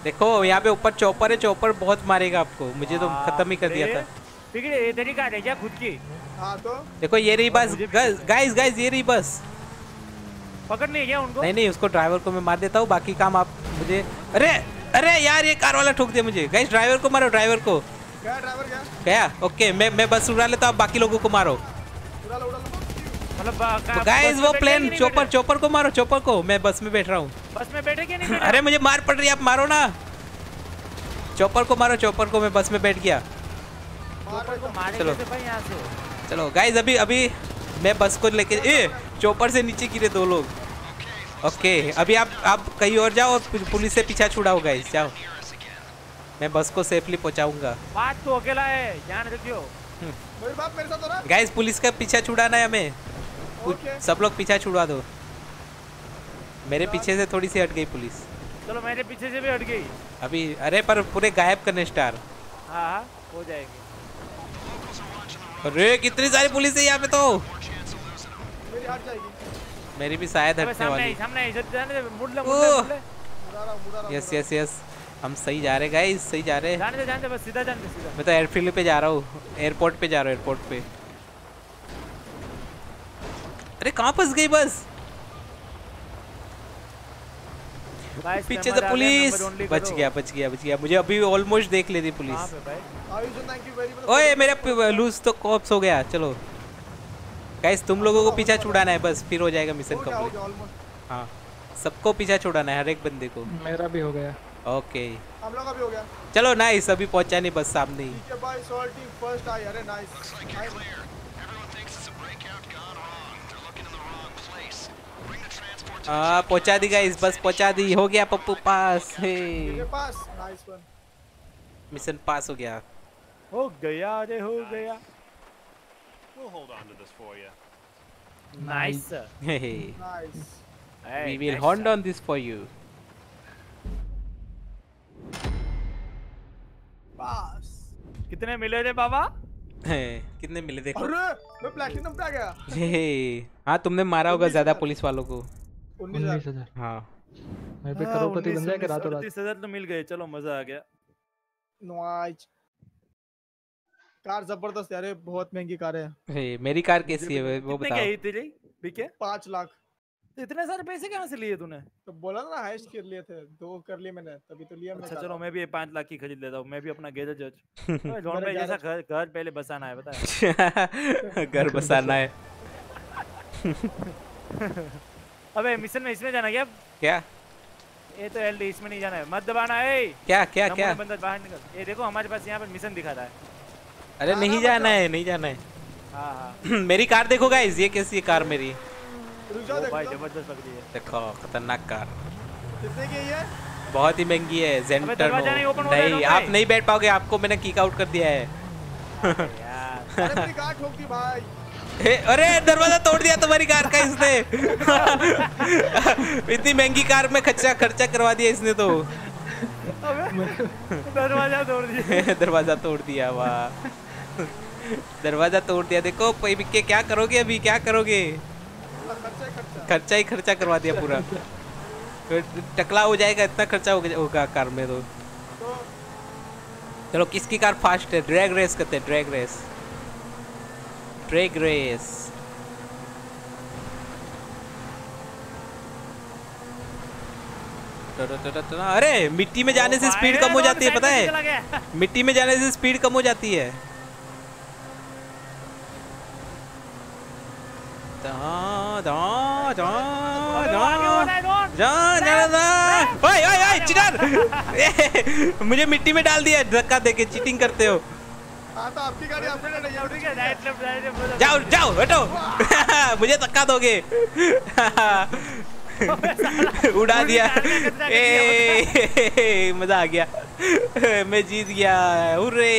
देखो यहाँ पे ऊपर चॉपर है चॉपर बहुत मारेगा आपको। मुझे तो खत्म ही कर दिया था। पीके ये तेरी कार है क्या खुद की? हाँ तो? देखो ये रही बस गाइस गाइस ये रही बस। पकड़ नहीं है क्या उनको? नहीं नहीं उसको ड्राइवर को मैं मार देता हूँ बाकी काम आप मुझे अरे अरे यार ये कार वाला ठोक दिया मुझे। गाइस ड्राइवर को मारो ड्राइवर को। क्या ड्राइवर क्या? गया ओके मैं मैं बस उड़ा लेता हूँ आप बाकी लोगों को मारो। उड़ा लो उड़ा लो। मतलब का- तो गाइस वो प्लेन कि चॉपर चॉपर को मारो चॉपर को। मैं बस में बैठ रहा हूँ। बस में बैठे क्या नहीं अरे मुझे मार पड़ रही है आप मारो ना। चॉपर को मारो चॉपर को मैं बस में बैठ गया। को चलो। कैसे भाई यहाँ से। चलो गाइस अभी अभी मैं बस को लेके ए चॉपर से नीचे गिरे दो लोग। ओके अभी आप आप कहीं और जाओ और पुलिस से पीछा छुड़ाओ गाइस जाओ। मैं बस को सेफली पहुंचाऊँगा। बात तो अकेला है ध्यान रखियो। मेरे बाप मेरे साथ हो रहा गाइस पुलिस का पीछा छुड़ाना है हमें। ओके सब लोग पीछा छुड़ा दो। मेरे पीछे से थोड़ी सी हट गई पुलिस। चलो मेरे पीछे से भी हट गई। अभी अरे पर पूरे गायब करने स्टार। हाँ हाँ हो जाएगी। अरे कितनी सारी पुलिस है यहाँ पे तो। मेरी हट जाएगी। मेरी भी शायद हटने वाली। ही सामने इधर जाने मुड़ ले मुड़ ले यस यस यस हम सही जा रहे गाइस सही जा रहे। जाने दे जाने दे बस सीधा जाने दे सीधा। मैं तो एयरफील्ड पे जा रहा हूँ। एयरपोर्ट पे जा रहा हूँ एयरपोर्ट पे। अरे कहाँ फंस गई बस? पीछे से पुलिस बच गया बच गया बच गया। मुझे अभी ऑलमोस्ट देख लेती पुलिस पे भाई? Ayush thank you very much ओए मेरा लूज तो कॉप्स हो गया चलो। गाइस तुम लोगों को पीछा छुड़ाना है बस फिर हो जाएगा मिशन कंप्लीट हाँ सबको पीछा छुड़ाना है हर एक बंदे को। मेरा भी हो गया। ओके हम लोग का भी हो गया चलो नाइस अभी पहुँचा नहीं बस सामने ही ठीक है भाई सॉल्टी फ़र्स्ट आई अरे नाइस हाँ पहुँचा दी गाइस बस पहुँचा दी हो गया पप्पू पास हे मेरे पास नाइस वन मिशन पास हो गया हो गया अरे हो गया We'll hold on to this for you. Nice hey hey nice we will hold on this for you pass कितने मिले रे बाबा? कितने मिले देखो अरे मैं प्लैटिनम पे आ गया। हे हाँ। तुमने मारा होगा ज़्यादा पुलिस वालों को। उन्नीस उन्नीस हज़ार। हाँ। मैं पे करोड़पति बन जाएगा रातों रात? तीस हज़ार तो मिल गए चलो मज़ा आ गया। नाइस कार ज़बरदस्त है अरे बहुत महँगी कार है। मेरी कार कैसी है? वो बताओ। कितने की तेरी? बिके? पाँच लाख। इतने सारे पैसे कहाँ से लिए तूने? तो बोला ना हाइस्ट कर लिए थे दो कर लिए मैंने तभी तो लिया अच्छा चलो मैं भी ये पाँच लाख की खरीद लेता हूँ मैं भी अपना गैरेज जज। जॉन भाई जैसा घर घर पहले बसाना है बता घर बसाना है। अबे मिशन में इसमें जाना क्या? क्या? ये तो एलडी इसमें नहीं जाना है। मत दबाना है क्या क्या क्या? बंदा बाहर निकल। ये देखो हमारे पास यहाँ पर मिशन दिखा रहा है। अरे नहीं जाना है नहीं जाना है। हाँ हाँ। मेरी कार देखो गाइस ये कैसी है कार मेरी रुक जाओ देखो भाई है। खतरनाक कार। कितने की है बहुत ही महँगी है जेंटर दरवाज़ा नहीं हो आप नहीं बैठ पाओगे आपको मैंने किक आउट कर दिया है। यार अरे मेरी कार ठोक दी भाई। ए, अरे दरवाज़ा तोड़ दिया तुम्हारी कार का इसने। इतनी महँगी कार में खर्चा खर्चा करवा दिया इसने तो। दरवाज़ा तोड़ दिया। दरवाज़ा तोड़ दिया वाह। दरवाज़ा तोड़ दिया। देखो कोई क्या करोगे अभी? क्या करोगे? खर्चा ही खर्चा करवा दिया पूरा। फिर टकला हो जाएगा इतना खर्चा हो गया- होगा कार में तो। तो चलो किसकी कार फास्ट है? ड्रैग रेस करते हैं ड्रैग रेस ड्रैग रेस अरे मिट्टी में जाने से स्पीड कम हो जाती है पता है? है मिट्टी में जाने से स्पीड कम हो जाती है। ओए ओए ओए चिटर। मुझे मिट्टी में डाल दिया धक्का देके चीटिंग करते हो। हाँ तो आपकी गाड़ी आपने है जाओ जाओ हटो। मुझे धक्का दोगे। उड़ा दिया। ए मज़ा आ गया। मैं जीत गया। हुर्रे।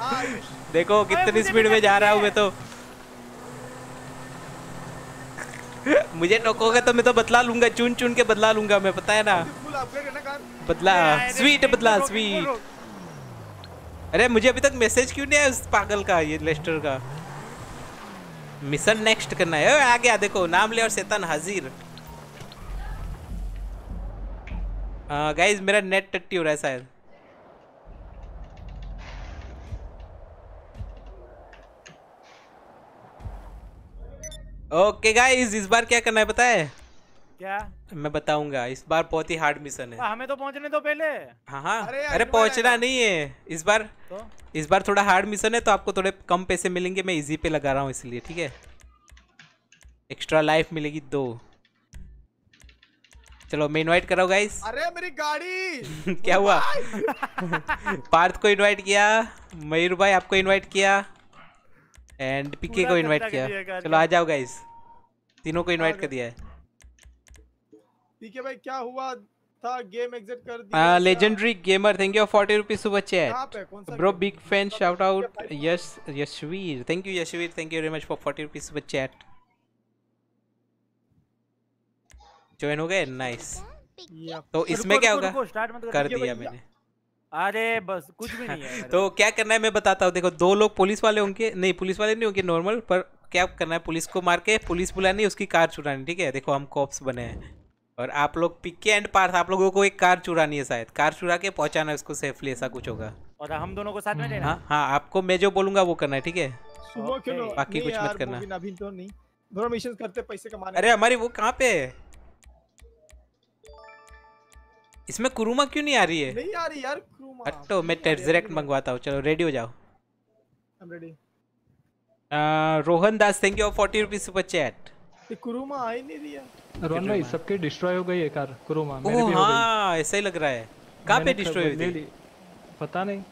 हाँ देखो कितनी स्पीड में जा रहा हूँ मैं तो। मुझे टोकोगे तो मैं तो बदला लूँगा, चुन चुन के बदला लूँगा मैं, पता है ना? बदला स्वीट बदला स्वीट अरे, मुझे अभी तक मैसेज क्यों नहीं आया उस पागल का, ये लेस्टर का? मिशन नेक्स्ट करना है। आ गया देखो, नाम ले और शैतान हाजिर। गाइस मेरा नेट टट्टी हो रहा है शायद। ओके गाइस इस बार क्या करना है पता है? क्या? मैं बताऊँगा इस बार बहुत ही हार्ड मिशन है। हमें तो पहुँचने दो पहले। हाँ हाँ। अरे अरे पहुँचना नहीं है। इस बार तो? इस बार थोड़ा हार्ड मिशन है तो आपको थोड़े कम पैसे मिलेंगे। मैं इजी पे लगा रहा हूँ इसलिए ठीक है? एक्स्ट्रा लाइफ मिलेगी दो। चलो मैं इनवाइट कर रहा हूँ गाइस अरे मेरी गाड़ी! क्या हुआ? पार्थ को इनवाइट किया मयूर भाई आपको इनवाइट किया। एंड पिके को इनवाइट किया। चलो आ जाओ गाइस तीनों को इनवाइट कर दिया है। है भाई क्या हुआ? था गेम एग्जिट कर दिया। Legendary gamer thank you forty rupees super chat कहाँ पे? कौन सा Bro, game? big fan, shout out. Yes, Yashveer. Thank you, Yashveer. Thank you very much for 40 rupees super chat. Join हो गए? नाइस तो इसमें क्या होगा? कर। दिया मैंने। अरे बस कुछ भी नहीं है तो क्या करना है मैं बताता हूँ। देखो दो लोग पुलिस वाले होंगे नहीं पुलिस वाले नहीं होंगे नॉर्मल पर क्या करना है पुलिस को मार के पुलिस बुलानी उसकी कार चुरानी ठीक है? देखो हम कॉप्स बने हैं। और आप लोग पिक्के एंड पार्थ आप लोगों को एक कार चुरानी है शायद। कार चुरा के पहुंचाना है उसको सेफली ऐसा कुछ होगा। और हम दोनों को साथ में लेना हाँ? हाँ आपको मैं जो बोलूँगा वो करना है ठीक है? बाकी कुछ मत करना। तो नहीं। करते पैसे कमाने अरे हमारी वो कहाँ पे है? इसमें कुरुमा क्यों नहीं आ रही है? नहीं आ रही यार कुरुमा। हटो मैं टेजरेक्ट मंगवाता हूँ चलो रेडी हो जाओ। I'm ready. Uh, Rohan Das thank you forty rupees super chat ये कुरुमा आ ही नहीं रही है। रोहन भाई सबके डिस्ट्रॉय हो गई है कार कुरुमा। मेरे भी हो गई। हाँ ऐसा ही लग रहा है। कहाँ पे डिस्ट्रॉय हुई थी? पता नहीं।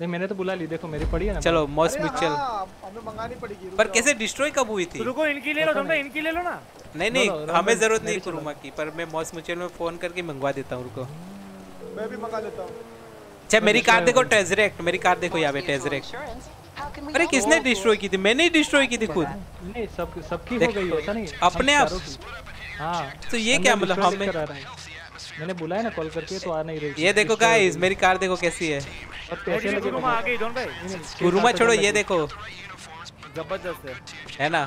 नहीं मैंने तो बुला ली देखो मेरी पड़ी है ना। चलो मॉस म्यूचुअल हाँ, हमें मंगानी पड़ेगी पर कैसे डिस्ट्रॉय कब हुई थी? रुको इनकी ले लो तुम इनकी ले लो ना। नहीं नहीं हमें ज़रूरत नहीं कुरुमा की पर मैं मॉस म्यूचुअल में फ़ोन करके मंगवा देता हूँ रुको। मैं भी मंगा लेता हूँ। अच्छा मेरी कार देखो टेजरेक्ट मेरी कार देखो यहाँ पे टेजरेक्ट अरे किसने डिस्ट्रॉय की थी? मैंने ही डिस्ट्रॉय की थी खुद। नहीं सब सबकी हो गई है, ऐसा नहीं अपने आप? हाँ तो ये क्या मतलब हमें हैं। मैंने बुलाया ना कॉल करके तो आ नहीं रही। ये देखो गाइस मेरी कार देखो कैसी है। और पैसे लगे गुरुमा आ गई डोन भाई कुरुमा छोड़ो ये देखो। ज़बरदस्त है। है ना?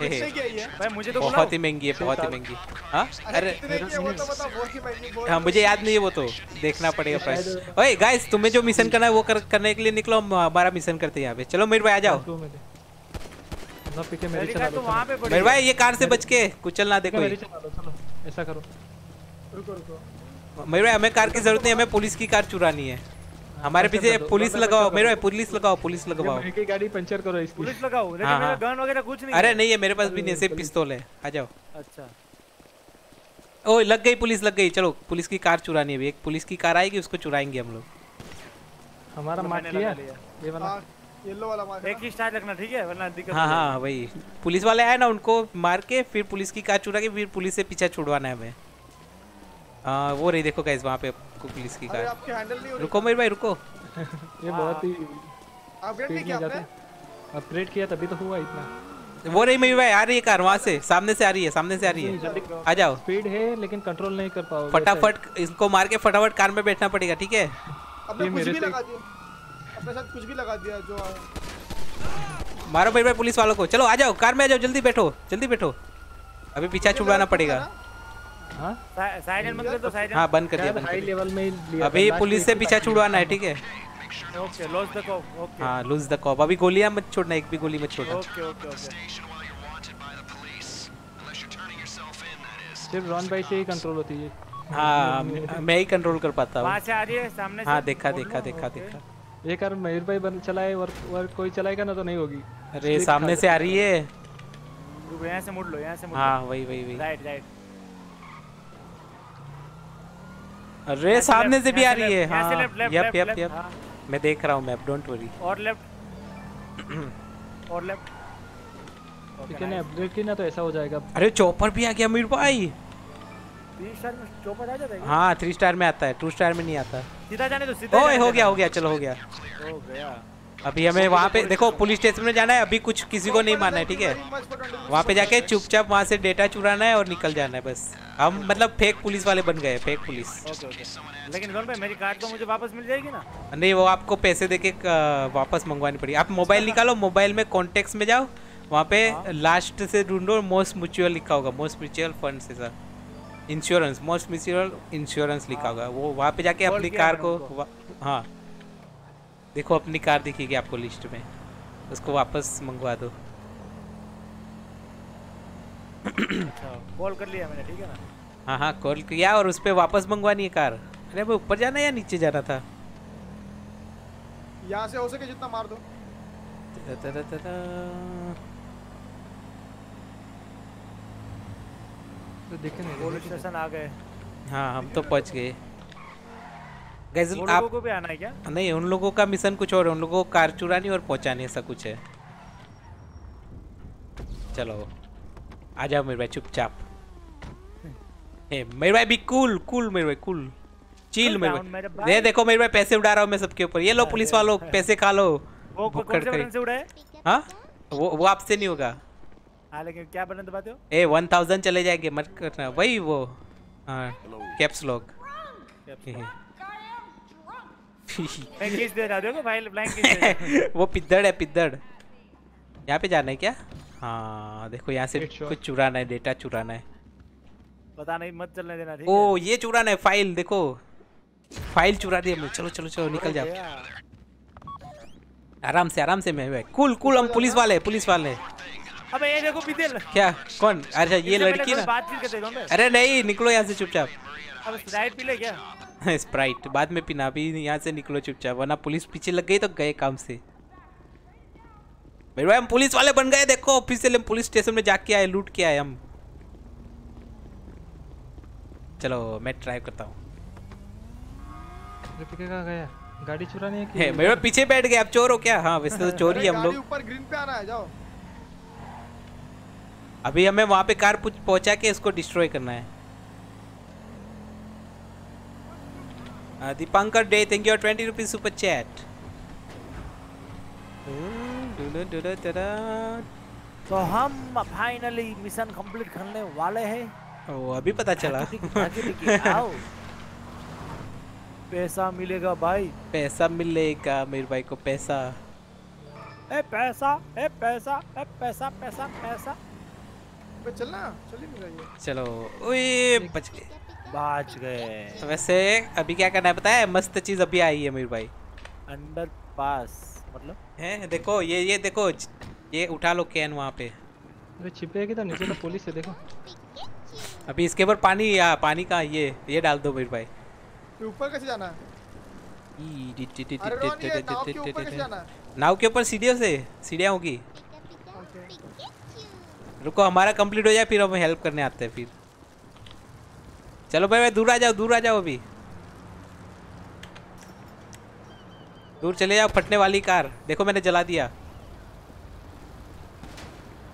भाई मुझे तो बहुत ही महँगी है बहुत ही महँगी। हाँ? अरे अरे। महँगी हाँ मुझे याद नहीं है वो तो। देखना पड़ेगा प्राइस ओए गाइस तुम्हें जो मिशन करना है वो कर, करने के लिए निकलो हम हमारा मिशन करते हैं यहाँ पे। चलो मेरे भाई आ जाओ। मेरे लो तो वहाँ पे पड़ी मेरे भाई ये कार से बच के कुचल ना दे चलो, मेरी कोई चला लो चलो ऐसा करो। रुको रुको। मेरे भाई हमें कार की ज़रूरत नहीं हमें पुलिस की कार चुरानी है। हमारे पीछे पुलिस लगाओ मेरे भाई पुलिस लगाओ पुलिस ये लगवाओ। गाड़ी पंचर करो इसकी। पुलिस लगाओ लेकिन हाँ, मेरा हाँ। गन वगैरह कुछ नहीं अरे नहीं है मेरे पास भी नहीं सिर्फ़ पिस्तौल है। आ जाओ। अच्छा। ओ लग गई पुलिस लग गई। चलो पुलिस की कार चुरानी है अभी। एक पुलिस की कार आएगी उसको चुराएँगे हम लोग। हमारा तो लगा लिया। ये वाला। हाँ येलो वाला मार एक ही स्टार्ट रखना ठीक है? वरना दिक्कत हाँ हो हाँ वही। पुलिस वाले आए ना उनको मार के फिर पुलिस की कार चुरा के फिर पुलिस से पीछा छुड़वाना है हमें। हाँ वो रही देखो गाइस वहाँ पे आपको पुलिस की कार आपके हैंडल नहीं रुको मेरे भाई रुको। ये बहुत ही अपडेट नहीं किया आपने? अपग्रेड किया तभी तो हुआ इतना। वो रही मेरी भाई आ रही है कार वहाँ से सामने से आ रही है सामने से आ रही है। आ जाओ। स्पीड है लेकिन कंट्रोल नहीं कर पाओगे। फटाफट इसको मार के फटाफट कार में बैठना पड़ेगा ठीक है? अपने कुछ भी लगा दिया। अपने साथ कुछ भी लगा दिया जो मारो मेरे भाई पुलिस वालों को। चलो आ जाओ कार में आ जाओ जल्दी बैठो जल्दी बैठो। अभी पीछा छुड़वाना पड़ेगा। साइलेंट मत कर दो साइलेंट हाँ बंद कर दिया बंद हाई लेवल में लिया अभी पुलिस से पीछा छुड़वाना है ठीक है? Okay lose the cop okay हाँ लूज द कॉप अभी गोलियाँ मत छोड़ना एक भी गोली मत छोड़ना। Okay okay okay. सिर्फ़ रॉन भाई से ही कंट्रोल होती है। हाँ मैं- ही कंट्रोल कर पाता हूँ। आ रही है सामने हाँ देखा देखा देखा देखा। ये कार मयूर भाई बन चलाए और, और कोई चलाएगा ना तो नहीं होगी। अरे सामने से आ रही है। यहाँ से मुड़ लो यहाँ से मुड़ हाँ वही वही वही। राइट राइट अरे सामने से भी आ रही है। हाँ left left yup left yup left yup. हाँ, मैं देख रहा हूँ मैप डोंट वरी और लेफ़्ट और लेफ़्ट ठीक है ना अपडेट की ना तो ऐसा हो जाएगा। अरे चॉपर भी आ गया मीर भाई। थ्री स्टार में चॉपर आ जाता है? हाँ थ्री स्टार में आता है टू स्टार में नहीं आता। सीधा जाने तो सीधा ओए हो गया हो गया चलो हो गया। हो गया। अभी हमें वहाँ पे देखो पुलिस स्टेशन में जाना है अभी कुछ किसी को नहीं मानना है ठीक है? वहाँ पे जाके चुपचाप वहाँ से डेटा चुराना है और निकल जाना है बस। हम मतलब फेक पुलिस वाले बन गए फेक पुलिस ओके ओके लेकिन भाई मेरी कार तो मुझे वापस मिल जाएगी ना? नहीं वो आपको पैसे देके वापस मंगवानी पड़ेगी आप मोबाइल निकालो मोबाइल में कॉन्टेक्ट में जाओ वहाँ पे लास्ट से ढूंढो मोस्ट म्यूचुअल लिखा होगा मोस्ट म्यूचुअल फंड से sir insurance most mutual insurance लिखा होगा। वो वहाँ पे जाके अपनी कार को हाँ। देखो अपनी कार दिखेगी आपको लिस्ट में। उसको वापस मंगवा दो। अच्छा कॉल कर लिया मैंने ठीक है ना? हाँ हाँ कॉल किया और उस पर वापस मंगवानी है कार। अरे अबे ऊपर जाना या नीचे जाना था? यहाँ से हो सके जितना मार दो। Ta-ta-ta-ta-ta. तो दिखे नहीं स्टेशन आ गए। हाँ हम तो पहुँच गए। गैस वो आप लोगों को भी आना है क्या? नहीं उन लोगों का मिशन कुछ और है उन लोगों को कार चुरानी और पहुंचानी ऐसा कुछ है। चलो आ जाओ मेरे भाई चुपचाप। मेरे भाई भी कूल कूल मेरे भाई कूल चिल मेरे भाई। ये देखो मेरे भाई पैसे उड़ा रहा हूँ मैं सबके ऊपर। ये लो पुलिस वालों पैसे खा लो। वो कौन से उड़ाए हाँ? वो वो आपसे नहीं होगा। हाँ लेकिन क्या बटन दबाते हो? ए वन थाउज़ेंड चले जाएँगे मत करना। वही वो। हाँ कैप्स लॉक मैं किस दे रहा देखो भाई ब्लैंक किस दे वो पिद्दड़ है पिद्दड़। यहाँ पे जाना है क्या? हाँ देखो यहाँ से कुछ चुराना है डेटा चुराना है। पता नहीं मत चलने देना ठीक ओ ये चुराना है फ़ाइल देखो। फ़ाइल चुरा दी हमने। चलो चलो चलो निकल जाओ। है आराम से आराम से मैं कूल कूल हम पुलिस वाले पुलिस वाले अबे ये देखो पीते क्या? कौन? अच्छा ये लड़की ना। बात करते अरे नहीं निकलो यहाँ से चुपचाप। अब स्प्राइट पी ले क्या? स्प्राइट बाद में पीना अभी यहाँ से निकलो चुपचाप वरना पुलिस पीछे लग गई तो गए काम से। मेरे भाई हम पुलिस वाले बन गए देखो ऑफिशियल हम पुलिस स्टेशन में जाके आए लूट के आए हम। चलो मैं ट्राई करता हूँ। गया? गाड़ी चुरानी है कि? मेरे पीछे बैठ गए आप चोर हो क्या? हाँ वैसे तो चोरी हम लोग। ऊपर ग्रीन पे आना है जाओ। अभी हमें वहाँ पे कार पहुँचा के इसको डिस्ट्रॉय करना है। Uh, Dipankar De thank you twenty rupees super chat तो हम फाइनली मिशन कंप्लीट करने वाले हैं। ओ अभी पता चला। पैसा मिलेगा भाई। पैसा मिलेगा मेरे भाई को पैसा। ए पैसा ए पैसा ए पैसा पैसा पैसा। चलना चलो ओए बच गए। बच गए। वैसे अभी क्या करना है पता है? मस्त चीज़ अभी आई है मेरे भाई। अंडर पास मतलब? हैं? देखो ये ये देखो ये उठा लो कैन वहाँ पे। अरे छिपेगी तो नीचे तो पुलिस है देखो। अभी इसके ऊपर पानी या पानी का ये ये डाल दो मेरे भाई। तो ऊपर कैसे जाना है? अरे रोहन ये नाव के ऊपर कैसे जाना है? नाव के ऊपर सीढ़ियों से सीढ़ियाँ होगी। रुको हमारा कंप्लीट हो जाए फिर हम हेल्प करने आते हैं फिर। चलो भाई भाई दूर आ जाओ दूर आ जाओ अभी। दूर चले जाओ फटने वाली कार। देखो मैंने जला दिया।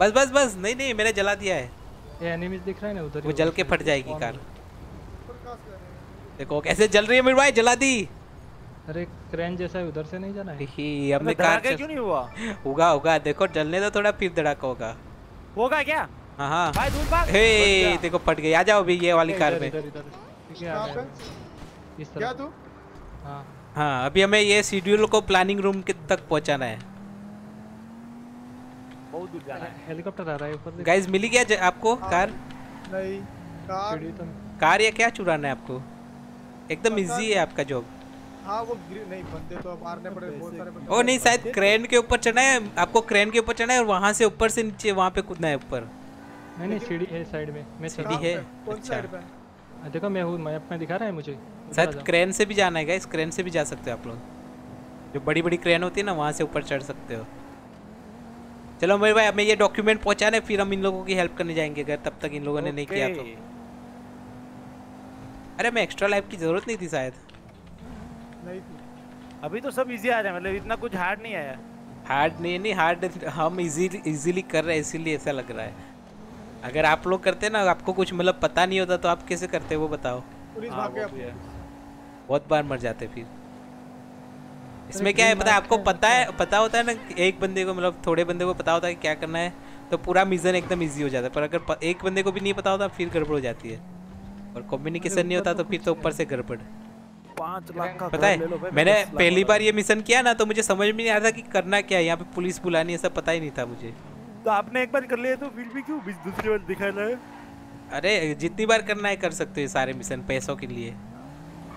बस बस बस नहीं नहीं मैंने जला दिया है। ये एनिमीज दिख रहा है ना उधर वो जल के फट जाएगी कार। से देखो कैसे जल रही है मेरे भाई जला दी। अरे क्रेन जैसा है उधर से नहीं जाना है? ही, हमने कार क्यों नहीं हुआ? होगा होगा देखो जलने तो थोड़ा फिर धड़ाका होगा। होगा क्या? हाँ। हाँ भाई दूर भाग। हे देखो फट गई। आ जाओ अभी ये वाली कार में। है क्या तू? हाँ। हाँ अभी हमें ये शेड्यूल को प्लानिंग रूम के तक पहुंचाना है। बहुत दूर जाना है। हेलीकॉप्टर आ रहा है ऊपर। गाइस मिली क्या आपको कार? नहीं कार। तो नहीं। कार या क्या चुराना है आपको? एकदम इजी है आपका जॉब हाँ वो नहीं बंदे तो मारने पड़े बहुत सारे बंदे। ओ नहीं शायद क्रेन के ऊपर चढ़ना है आपको क्रेन के ऊपर चढ़ना है और वहाँ से ऊपर से नीचे वहाँ पे कूदना है ऊपर। नहीं नहीं सीढ़ी है साइड में। मैं सीढ़ी है? कौन अच्छा। साइड पे? हाँ, देखो मैं हूँ मैप में दिखा रहा है मुझे। शायद क्रेन से भी जाना है गाइस क्रेन से भी जा सकते हो आप लोग। जो बड़ी बड़ी क्रेन होती है ना वहाँ से ऊपर चढ़ सकते हो। चलो मेरे भाई हमें ये डॉक्यूमेंट पहुँचाने फिर हम इन लोगों की हेल्प करने जाएँगे अगर तब तक इन लोगों ने नहीं किया तो। अरे मैं एक्स्ट्रा लाइफ की ज़रूरत नहीं थी शायद। नहीं थी। अभी तो सब इजी आ रहा है मतलब इतना कुछ हार्ड नहीं आया। हार्ड नहीं नहीं हार्ड हम इजीली इजीली कर रहे हैं इसीलिए ऐसा लग रहा है। अगर आप लोग करते ना आपको कुछ मतलब पता नहीं होता तो आप कैसे करते वो बताओ। पुलिस हाँ, भाग गया। बहुत बार मर जाते फिर। इसमें क्या है पता आपको पता है पता होता है ना एक बंदे को मतलब थोड़े बंदे को पता होता है कि क्या करना है तो पूरा मिशन एकदम इजी हो जाता है। पर अगर प, एक बंदे को भी नहीं पता होता फिर गड़बड़ हो जाती है। और कम्युनिकेशन नहीं होता तो फिर तो ऊपर से गड़बड़। पाँच लाख का पता है मैंने पहली बार ये मिशन किया ना तो मुझे समझ में नहीं आ रहा था कि करना क्या है यहाँ पे पुलिस बुलानी है सब पता ही नहीं था मुझे। तो आपने एक बार कर लिया तो फिर भी क्यों दूसरी बार दिखा रहा है? अरे जितनी बार करना है कर सकते हो सारे मिशन पैसों के लिए।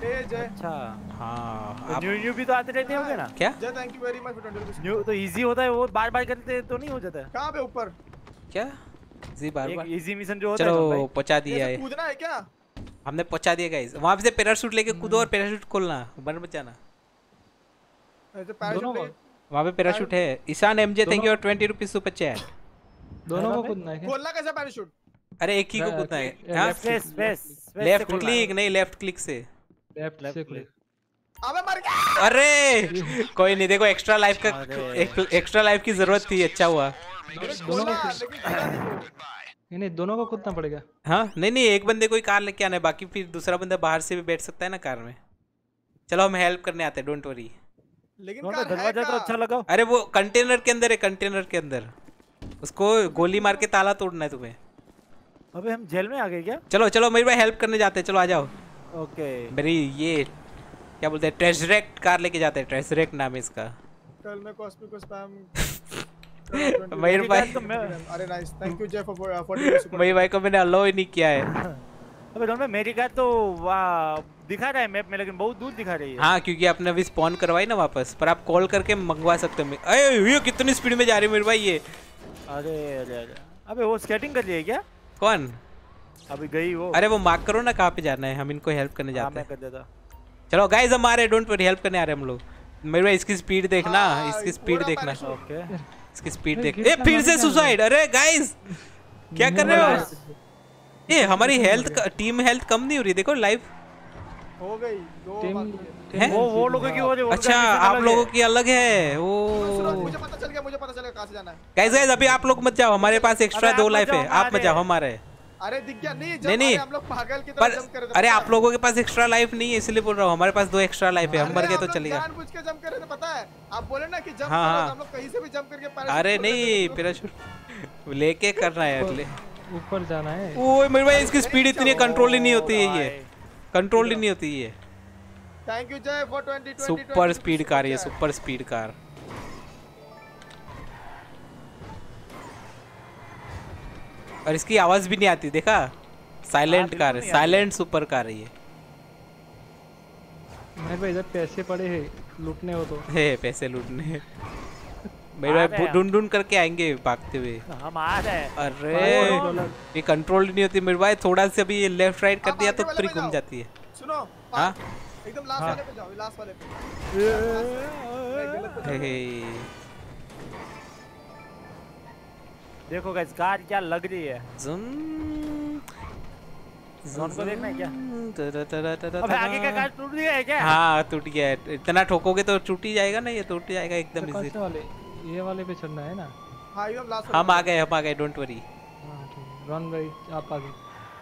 अच्छा। हाँ तो आप न्यू न्यू भी तो आते रहते होंगे ना? क्या? Jay thank you very much for 20 new तो इजी होता है वो बार बार करते तो नहीं हो जाता? पे ऊपर? क्या? जी बार बार इजी मिशन जो होता है चलो भाई। पहुँचा दिया है। कूदना है क्या? हमने पहुँचा दिया गाइस वहाँ से पैराशूट लेके कूदो और पैराशूट खोलना बन बचाना वहाँ पे पैराशूट है। ईशान एमजे थैंक यू और 20 रुपीस सुपर चैट दोनों को कूदना है खोलना कैसे पैराशूट अरे एक ही को हाँ, कूदना है। है, हाँ? left space space left click नहीं लेफ़्ट क्लिक से। लेफ़्ट से क्लिक अबे मर गया! अरे! कोई नहीं देखो एक्स्ट्रा लाइफ का एक्स्ट्रा लाइफ की ज़रूरत थी अच्छा हुआ। नहीं नहीं दोनों को कूदना पड़ेगा। हाँ? नहीं नहीं एक बंदे को ही कार लेके आना है बाकी फिर दूसरा बंदा बाहर से भी बैठ सकता है ना कार में। चलो हम हेल्प करने आते हैं डोंट वरी लेकिन कार है दरवाज़ा तो अच्छा लगाओ। अरे वो कंटेनर के अंदर है कंटेनर के अंदर। उसको गोली मार के ताला तोड़ना है तुम्हें। अबे हम जेल में आ गए क्या? चलो चलो मेरे भाई हेल्प करने जाते हैं। चलो आ जाओ। ओके। मेरी ये क्या बोलते हैं ट्रेजरेक्ट कार लेके जाते हैं। ट्रेजरेक्ट नाम है इसका। कल मैं कॉस्मिक को स्पैम मयूर भाई अरे nice thank you Jay for 40 super Mayur भाई को मैंने अलाउ ही नहीं किया है। अबे दोनों मेरी कार तो वाह दिखा रहा है मैप में लेकिन बहुत दूर दिखा रही है। हाँ क्योंकि आपने अभी स्पॉन करवाई ना वापस पर आप कॉल करके मंगवा सकते हो। अरे ये कितनी स्पीड में जा रही है मेरे भाई ये? अरे अरे अरे। अबे वो स्केटिंग कर रही है क्या? कौन? अभी गई वो। अरे वो मार्क करो ना कहाँ पे जाना है हम इनको हेल्प करने हाँ, जाते हैं। कर देता चलो गाइस हम आ रहे डोंट वरी हेल्प करने आ रहे हम लोग। मेरे भाई इसकी स्पीड देखना हाँ, इसकी स्पीड देखना। ओके इसकी स्पीड देख ए फिर से सुसाइड अरे गाइस क्या कर रहे हो? ये हमारी हेल्थ टीम हेल्थ कम नहीं हो रही देखो लाइव हो गई दो बाकी है। वो वो लोगों की हो रही है, उनका अच्छा आप लोगों की अलग है वो मुझे पता चल गया मुझे पता चल गया कहाँ से जाना है। गाइस गाइस अभी आप लोग मत जाओ हमारे पास एक्स्ट्रा दो लाइफ है आप मत जाओ हमारे। अरे दिख गया नहीं नहीं, नहीं। हम लोग पागल की तरह जंप कर रहे थे। अरे आप लोगों के पास एक्स्ट्रा लाइफ नहीं है इसलिए बोल रहा हूँ हमारे पास दो एक्स्ट्रा लाइफ है हम मर गए तो लोग चलेगा जानबूझ के जंप कर रहे थे पता है? आप बोले ना कि जंप हाँ, करो हाँ। तो हम लोग कहीं से भी जंप करके अरे नहीं। पैराशूट लेके करना है अगले। ऊपर जाना है। ओए मेरे भाई इसकी स्पीड इतनी कंट्रोल ही नहीं होती है ये। कंट्रोल ही नहीं होती है thank you Jay for 20 20 super speed car ये सुपर स्पीड कार और इसकी आवाज़ भी नहीं आती देखा? साइलेंट कार है साइलेंट सुपर कार है ये। मेरे भाई इधर पैसे पड़े हैं लूटने हो तो। हे पैसे लूटने। मेरे भाई ढूंढ ढूंढ करके आएँगे भागते हुए। हम आ रहे हैं। अरे ये कंट्रोल नहीं होती मेरे भाई थोड़ा सा भी लेफ़्ट राइट कर दिया तो पूरी घूम जाती है। सुनो हाँ? एकदम लास्ट हाँ। वाले पे जाओ लास्ट वाले पे। हे देखो गाइस कार क्या लग रही है? जुम जोन को देखना है क्या? क्या अबे आगे का कार टूट गया है क्या? हाँ टूट गया है। इतना ठोकोगे तो टूट ही जाएगा ना ये टूट जाएगा एकदम इजी से वाले ये वाले पे चढ़ना है ना? हाँ एकदम लास्ट हम आ गए हम आ गए डोंट वरी हाँ ठीक रन भाई आप आगे।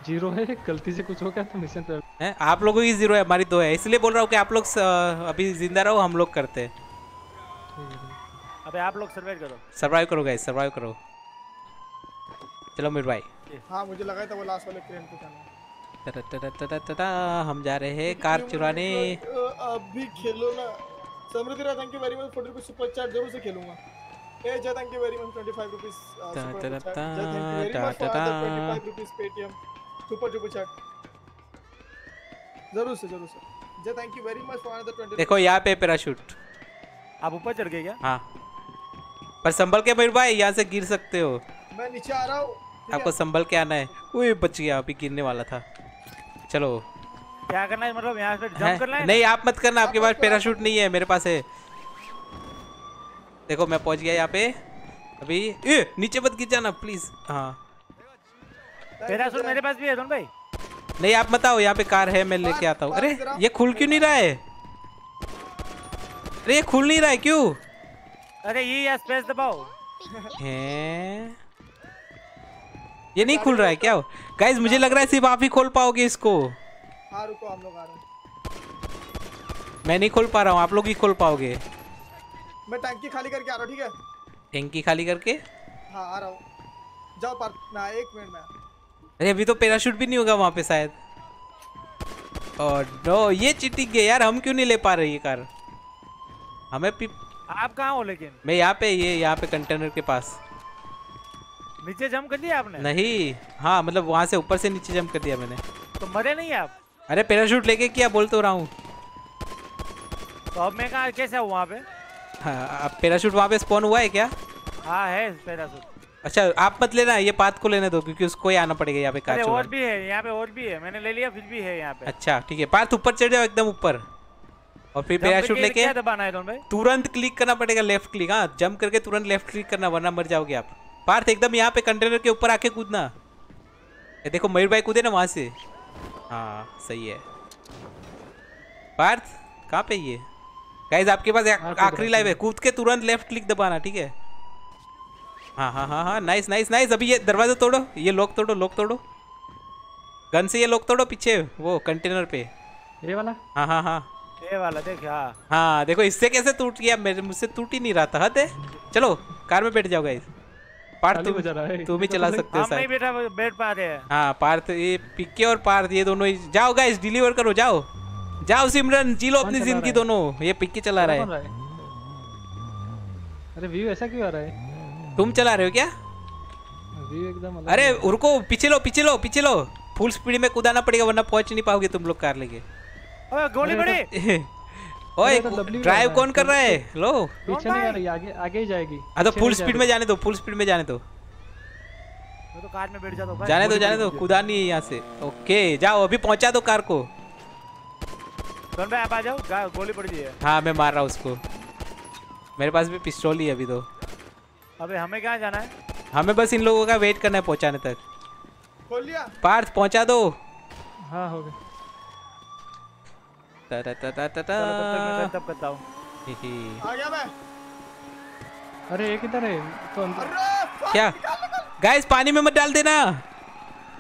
ज़ीरो है गलती से कुछ हो गया तो मिशन पे हैं? आप लोगों की ज़ीरो है हमारी दो है। इसलिए बोल रहा हूँ कि आप लोग अभी ज़िंदा रहो हम लोग करते हैं। अबे आप लोग सर्वाइव करो। सर्वाइव करो गाइस सर्वाइव करो। चलो मेरे भाई। हाँ मुझे लगा था वो लास्ट वाले क्रेन पे जाना है। टटा-टटा-टटा-टटा, हम जा रहे हैं कार चुराने। अ, अब भी खेलो ना समृद्धि रा thank you very much 40 rupees super chat ज़रूर से खेलूँगा। ए Jay thank you very much 25 rupees super chat Jay thank you very much for the 25 rupees Paytm super duper chat ज़रूर से ज़रूर से। Jay thank you very much for the 20 देखो यहाँ पे पैराशूट आप ऊपर चढ़ गए क्या? हाँ। पर संभल के मेरे भाई यहाँ से गिर सकते हो। मैं नीचे आ रहा हूँ। आपको संभल के आना है। ओए बच गया अभी गिरने वाला था। चलो। क्या करना है मतलब यहाँ से जंप करना है? नहीं आप मत करना आपके पास पैराशूट नहीं है मेरे पास है। देखो मैं पहुँच गया यहाँ पे। अभी ए नीचे मत गिर जाना प्लीज़ हाँ। पैराशूट मेरे पास भी है रोन भाई। नहीं आप बताओ यहाँ पे कार है मैं लेके आता हूँ। अरे ये खुल क्यों नहीं रहा है? अरे ये खुल नहीं रहा है क्यों? अरे ये या स्पेस दबाओ। हैं? ये नहीं खुल रहा है क्या? गाइज़ मुझे लग रहा है सिर्फ़ आप ही खोल पाओगे इसको। हाँ रुको हम लोग आ रहे हैं। मैं नहीं खोल पा रहा हूँ आप लोग ही खोल पाओगे। मैं टंकी खाली करके आ रहा हूँ ठीक है? टैंकी खाली करके? हाँ आ रहा हूँ। जाओ पार्क ना एक मिनट में अरे अभी तो पैराशूट भी नहीं होगा वहाँ पे शायद। और नो ये चिटिक गया यार हम क्यों नहीं ले पा रहे ये कार हमें पि... आप कहाँ हो लेकिन? मैं यहाँ पे ये यहाँ पे कंटेनर के पास। नीचे जम कर दिया आपने? नहीं हाँ मतलब वहाँ से ऊपर से नीचे जंप कर दिया मैंने। तो मरे नहीं आप? अरे पैराशूट लेके क्या बोल तो रहा हूँ। तो अब मैं कहा कैसे हूँ वहाँ पे? हाँ अब पैराशूट वहाँ पे स्पॉन हुआ है क्या? हाँ है पैराशूट अच्छा आप मत लेना ये पाथ को लेने दो क्योंकि उसको ही आना पड़ेगा यहाँ पे अरे काचो और भी है यहाँ पे और भी है मैंने ले लिया फिर भी है यहाँ पे। अच्छा ठीक है पाथ ऊपर चढ़ जाओ एकदम ऊपर। और फिर पैराशूट लेके क्या दबाना है रोन भाई? तुरंत क्लिक करना पड़ेगा लेफ़्ट क्लिक हाँ जंप करके तुरंत लेफ़्ट क्लिक करना वरना मर जाओगे आप। पार्थ एकदम यहाँ पे कंटेनर के ऊपर आके कूदना। ये देखो मयूर भाई कूदे ना वहाँ से। हाँ सही है। पार्थ कहाँ पे ये? गाइज़ आपके पास आखिरी लाइव है। कूद के तुरंत लेफ़्ट क्लिक दबाना ठीक है? हाँ हाँ हाँ हाँ नाइस नाइस नाइस अभी ये दरवाज़ा तोड़ो ये लॉक तोड़ो लॉक तोड़ो। गन से ये लॉक तोड़ो पीछे वो कंटेनर पे। ये वाला? हाँ हाँ हाँ। ये वाला देख हाँ। हाँ देखो इससे कैसे टूट गया मेरे मुझसे टूट ही नहीं रहा था हद है? चलो कार में बैठ जाओ गाइस पार्थ तुम तुम ही चला सकते हो नहीं शायद बैठा बैठ पा रहे हैं। हाँ पार्थ ये पिक्के और पार्थ ये दोनों ही। जाओ गाइस डिलीवर करो जाओ। जाओ सिमरन जी लो अपनी ज़िंदगी दोनों। ये पिक्के चला रहा है? अरे व्यू ऐसा क्यों आ रहा है? तुम चला रहे हो क्या? एकदम अरे। रुको पीछे लो पीछे लो पीछे लो। फुल स्पीड में कूदाना पड़ेगा वरना पहुँच नहीं पाओगे तुम लोग कार लेके। ओए गोली बड़ी। ओए तो ड्राइव कौन कर रहा है? लो। पीछे नहीं आ रही आगे आगे ही जाएगी। हाँ तो फुल स्पीड में जाने दो फुल स्पीड में जाने दो। मैं तो कार में बैठ जाता हूँ भाई। जाने दो जाने दो कूदा नहीं है यहाँ से। ओके जाओ अभी पहुँचा दो कार को। रोन भाई आप आ जाओ। गोली पड़ गई है। हाँ मैं मार रहा हूँ उसको। मेरे पास भी पिस्टल ही है अभी तो। अबे हमें कहाँ जाना है? हमें बस इन लोगों का वेट करना है पहुँचाने तक। खोल लिया। पार्थ पहुँचा दो। हाँ हो गया। ता ता ता ता ता ता। तब करता हूँ। ही ही। आ गया मैं। अरे ये किधर है? तो अंदर। क्या? गाइस पानी में मत डाल देना।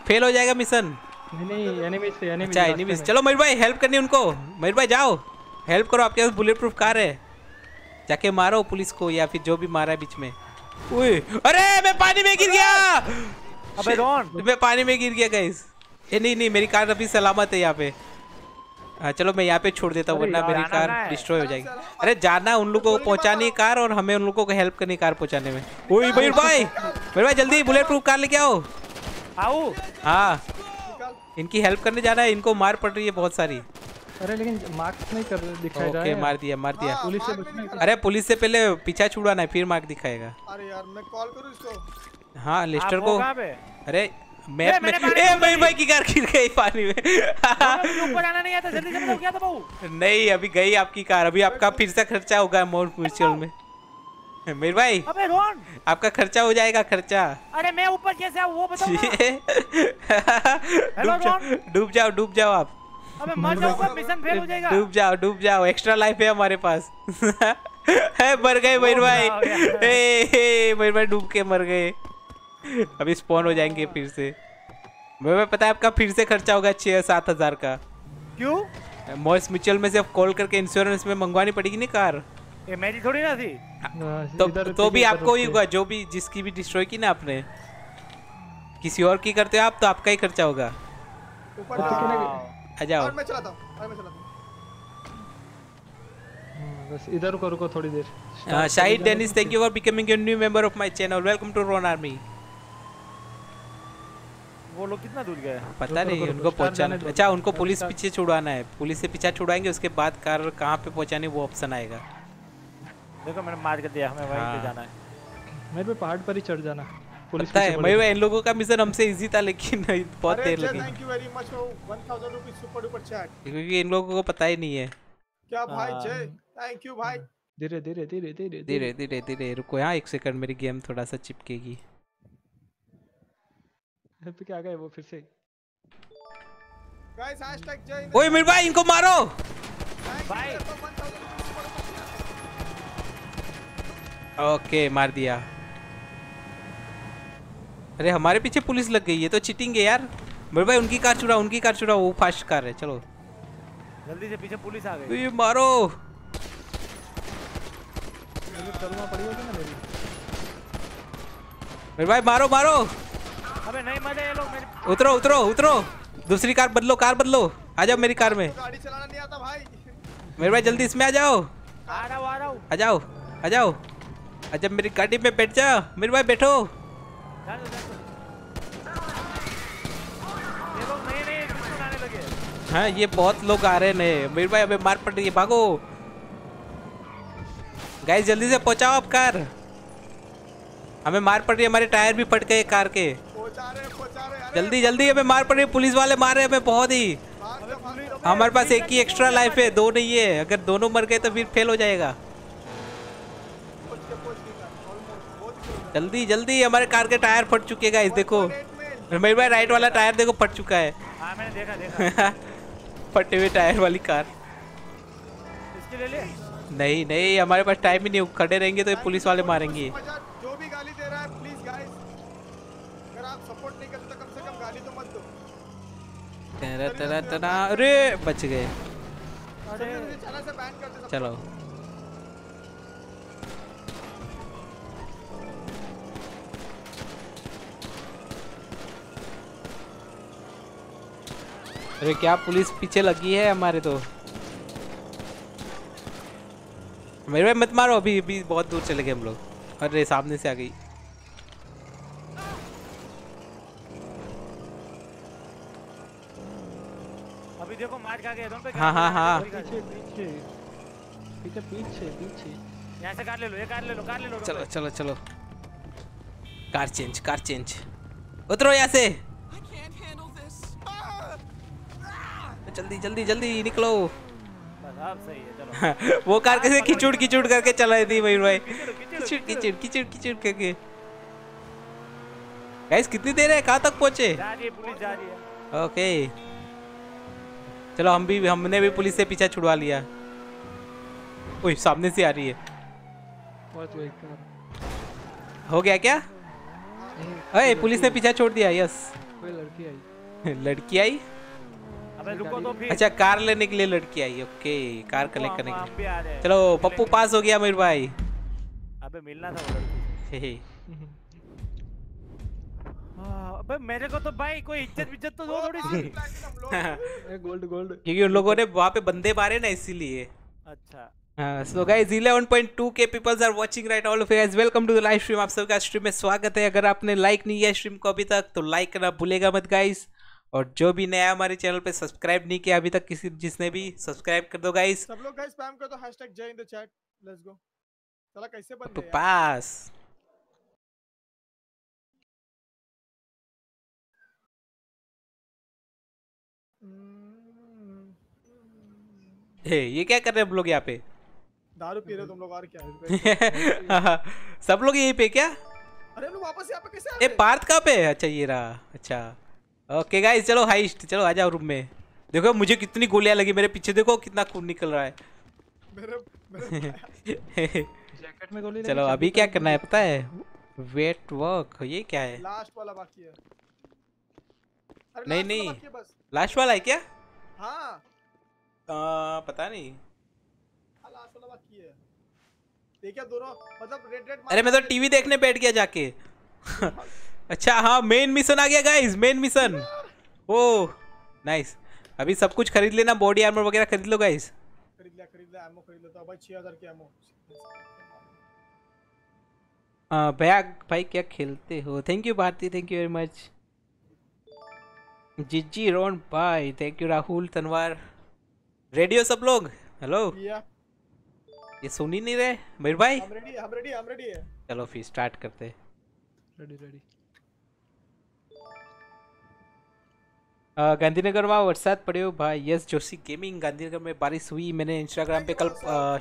फेल हो जाएगा मिशन नहीं नहीं एनिमीज से एनिमीज अच्छा एनिमीज चलो मयूर भाई हेल्प करनी उनको। मयूर भाई जाओ। हेल्प करो आपके पास बुलेट प्रूफ कार है। जाके मारो पुलिस को या फिर जो भी मारा है बीच में। उए, अरे मैं पानी में गिर गया। अबे रोन। मैं पानी में गिर गया गाइस ये नहीं नहीं मेरी कार अभी सलामत है यहाँ पे। हाँ चलो मैं यहाँ पे छोड़ देता हूँ वरना मेरी कार डिस्ट्रॉय हो। जाएगी। अरे जाना उन लोगों को पहुँचानी है कार और हमें उन लोगों को हेल्प करनी है कार पहुँचाने में। ओए मयूर भाई मयूर भाई जल्दी बुलेट प्रूफ कार लेके आओ। आओ। हाँ। इनकी हेल्प करने जाना है इनको मार पड़ रही है बहुत सारी। अरे लेकिन मार्क्स नहीं कर दिखाई रहा ओके है। मार दिया मार दिया। हाँ, पुलिस से बचने अरे पुलिस से पहले पीछा छुड़ाना है फिर मार्क दिखाएगा। अरे यार मैं कॉल करूँ इसको? हाँ लिस्टर को। अरे मैप में ए भाई भाई की कार गिर गई पानी में। ऊपर आना नहीं आता जल्दी से बताओ क्या दबाऊँ नहीं अभी गई आपकी कार। अभी आपका फिर से खर्चा होगा माउंट म्यूचुअल में। मेरे भाई अबे रोन आपका खर्चा हो जाएगा खर्चा। अरे मैं ऊपर कैसे आऊँ वो बताओ डूब जाओ डूब जाओ आप। अबे मर जाऊँगा मिशन फेल हो जाएगा। डूब जाओ डूब जाओ एक्स्ट्रा लाइफ है हमारे पास। है मर गए मयूर भाई। ए ए, मयूर भाई डूब के मर गए। अभी स्पॉन हो जाएँगे फिर से। मयूर भाई पता है आपका फिर से खर्चा होगा छः सात हज़ार का। क्यों? मॉइस म्यूचुअल में से कॉल करके इंश्योरेंस में मंगवानी पड़ेगी ना कार? ये मेरी थोड़ी ना थी। हाँ, तो इधर तो भी आपको ही होगा जो भी जिसकी भी डिस्ट्रॉय की ना आपने। किसी और की करते हो आप तो आपका ही खर्चा होगा। जाओ। और मैं चलाता हूँ और मैं चलाता हूँ। के। हाँ, बस इधर रुको रुको थोड़ी देर। Shahid Dennis, thank you for becoming a new member of my channel. Welcome to Ron Army. वो लोग कितना दूर गए? पता नहीं उनको पहुंचाना। अच्छा उनको पुलिस पीछे छुड़वाना है। पुलिस से पीछा छुड़वाएँगे उसके बाद कार कहाँ पे पहुंचानी वो ऑप्शन आएगा। देखो मैंने मार कर दिया हमें वहीं हाँ। पे जाना है। मेरे पे पहाड़ पर ही चढ़ जाना। पुलिस पता है मैं इन लोगों का मिशन हमसे इजी था लेकिन बहुत देर लगी। Thank you very much for 1000 rupees super duper chat क्योंकि इन लोगों को पता ही नहीं है। क्या भाई हाँ। जय थैंक यू भाई। धीरे धीरे धीरे धीरे धीरे। धीरे धीरे रुको यहाँ एक सेकंड मेरी गेम थोड़ा सा चिपकेगी। पे क्या गए वो फिर से? गाइस हैशटैग जय ओए मीर भाई इनको मारो! भाई। ओके मार दिया। अरे हमारे पीछे पुलिस लग गई है तो चिटिंग है यार। मीर भाई उनकी कार चुरा उनकी कार चुरा वो फास्ट कार है चलो। जल्दी से पीछे पुलिस आ गई। ये मारो। मेरी मीर? भाई मारो मारो। अबे नहीं मज़े ये लोग मेरे उतरो उतरो उतरो। दूसरी कार बदलो कार बदलो। आ जाओ मेरी कार में। गाड़ी चलाना नहीं आता भाई। मेरे भाई जल्दी इसमें आ जाओ। आ रहा हूँ आ रहा हूँ। आ जाओ आ जाओ। अच्छा मेरी गाड़ी में बैठ जाओ मेरे भाई बैठो। हाँ ये बहुत लोग आ रहे हैं मेरे भाई अबे मार पड़ रही है भागो। गाइस जल्दी से पहुंचाओ आप कार। हमें मार पड़ रही है हमारे टायर भी फट गए कार के। पहुँचा रहे हैं, पहुँचा रहे अरे जल्दी जल्दी हमें मार पड़ रही है पुलिस वाले मार रहे हैं हमें बहुत ही। भाग जा। हमारे पास एक ही एक्स्ट्रा लाइफ है दो नहीं है। अगर दोनों मर गए तो फिर फेल हो जाएगा पहुँच गया, पहुँच गया, almost, बहुत ही close। जल्दी जल्दी हमारे कार के टायर फट चुके हैं गाइस देखो। 1.8 में मेरे भाई राइट वाला टायर देखो फट चुका है। हाँ मैंने देखा देखा। फटे हुए टायर वाली कार। इसके ले ले। नहीं नहीं हमारे पास टाइम ही नहीं खड़े रहेंगे तो ये पुलिस वाले मारेंगे। जो भी गाली दे रहा है प्लीज़ गाइस अगर आप सपोर्ट नहीं करते तो कम से कम गाली तो मत दो। तेरा तेरा तेरा अरे बच गए। अरे चैनल से बैन कर दे चलो। अरे क्या पुलिस पीछे लगी है हमारे तो? मेरे भाई मत मारो अभी अभी बहुत दूर चले गए हम लोग। अरे सामने से आ गई। अभी देखो मार खा गए पे हाँ, हाँ, हाँ। पीछे पीछे पीछे पीछे पीछे। यहाँ से कार ले लो ये कार ले लो कार ले लो चलो चलो चलो। कार चेंज कार चेंज उतरो यहाँ से। जल्दी जल्दी जल्दी निकलो। बस अब सही है चलो। वो कार कैसे खिचुड़ खिचुड़ करके चलाई थी मयूर भाई खिचुड़ खिचुड़ खिचुड़ खिचुड़ करके। गाइस कितनी देर है? कहाँ तक पहुँचे? जा रही है पुलिस जा रही है। ओके। चलो हम भी हमने भी पुलिस से पीछा छुड़वा लिया। ओए सामने से आ रही है। हो। गया क्या? अरे पुलिस ने पीछा छोड़ दिया यस। कोई लड़की आई। लड़की आई? रुको तो फिर। अच्छा कार लेने के लिए लड़की आई ओके कार कलेक्ट करने के लिए चलो पप्पू पास हो गया मयूर भाई। अबे मिलना था वो लड़की अबे मेरे को तो भाई कोई इज़्ज़त विज्जत तो दो थोड़ी सी। Gold gold. क्योंकि उन लोगों ने वहाँ पे बंदे मारे ना इसीलिए। अच्छा। सो गाइस 11.2 के peoples are watching right all of you guys welcome to the live stream आप सबका स्ट्रीम में स्वागत है। अगर आपने लाइक नहीं किया स्ट्रीम को अभी तक तो लाइक करना भूलेगा मत गाइस और जो भी नया हमारे चैनल पे सब्सक्राइब नहीं किया अभी तक किसी जिसने भी सब्सक्राइब कर दो गाइस सब लोग गाइस स्पैम कर दो hashtag Jay in the chat let's go चला कैसे बन तो पास हम्म, हे ये क्या कर रहे हैं हम लोग यहाँ पे? दारू पी रहे हो तुम लोग और क्या? है सब लोग यहीं पे क्या? अरे हम लोग वापस यहाँ पे कैसे आ ए पार्थ कहाँ पे है? अच्छा ये रहा। अच्छा। ओके गाइस चलो हाइस्ट चलो आ जाओ रूम में। देखो मुझे कितनी गोलियाँ लगी मेरे पीछे देखो कितना खून निकल रहा है। मेरे मेरे जैकेट में गोली चलो अभी क्या करना है पता है? वेट वर्क ये क्या है? लास्ट वाला बाकी है। अरे नहीं, नहीं। है लास्ट वाला है क्या? हाँ। आ, पता नहीं। हाँ लास्ट वाला बाकी है। देखिए दोनों मतलब रेड रेड अरे मैं तो टीवी देखने बैठ गया जाके। अच्छा हाँ मेन मिशन आ गया guys main mission oh nice अभी सब कुछ खरीद लेना बॉडी आर्मर वगैरह खरीद लो गाइस खरीद लिया खरीद लिया एमओ खरीद लेता भाई 6000 की एमओ भैया भाई क्या खेलते हो? Thank you Bharti thank you very much जिज्जी Ron भाई thank you Rahul Tanwar. Radio सब लोग? हेलो ये सुन ही नहीं रहे? मेरे भाई? हम रेडी हम रेडी हम रेडी है चलो फिर स्टार्ट करते हैं। रेडी रेडी गांधीनगर में वरसाद पड़ो भाई। यस जोशी गेमिंग गांधीनगर में बारिश हुई। मैंने इंस्टाग्राम पे कल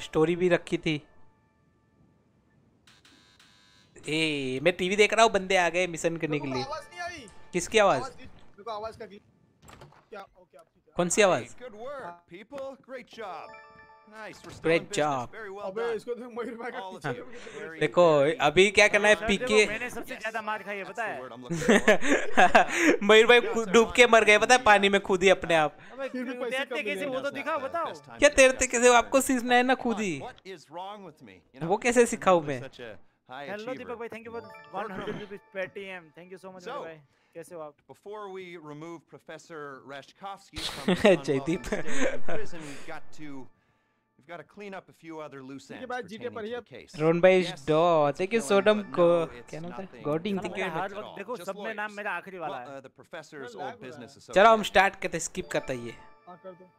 स्टोरी भी रखी थी। ए मैं टीवी देख रहा हूँ बंदे आ गए मिशन करने के लिए। किसकी आवाज़, कौन सी आवाज़? ग्रेट जॉब अबे इसको तो मैं ही मार देखो अभी क्या करना है? पीके मैंने सबसे ज़्यादा मार खाई है पता है? मयूर भाई डूब के मर गए पता है? पानी में खुद ही अपने आप। तैरते कैसे वो तो दिखाओ बताओ। क्या तैरते कैसे आपको सीखना है ना खुद ही। वो कैसे सिखाऊं मैं? हेलो दीपक भाई thank you for 100 rupees Paytm thank you so much भाई। Before we remove Professor Rashkovsky from the prison, got to we've got to clean up a few other loose ends pertaining पर to the case. You killing, सोडम but को no, it's क्या नाम था you हर at वक्त all, देखो सब में नाम मेरा आखिरी वाला Well, है। uh, the professor's old business है। चलो हम associate. स्टार्ट करते स्किप करता ये। हाँ कर दो।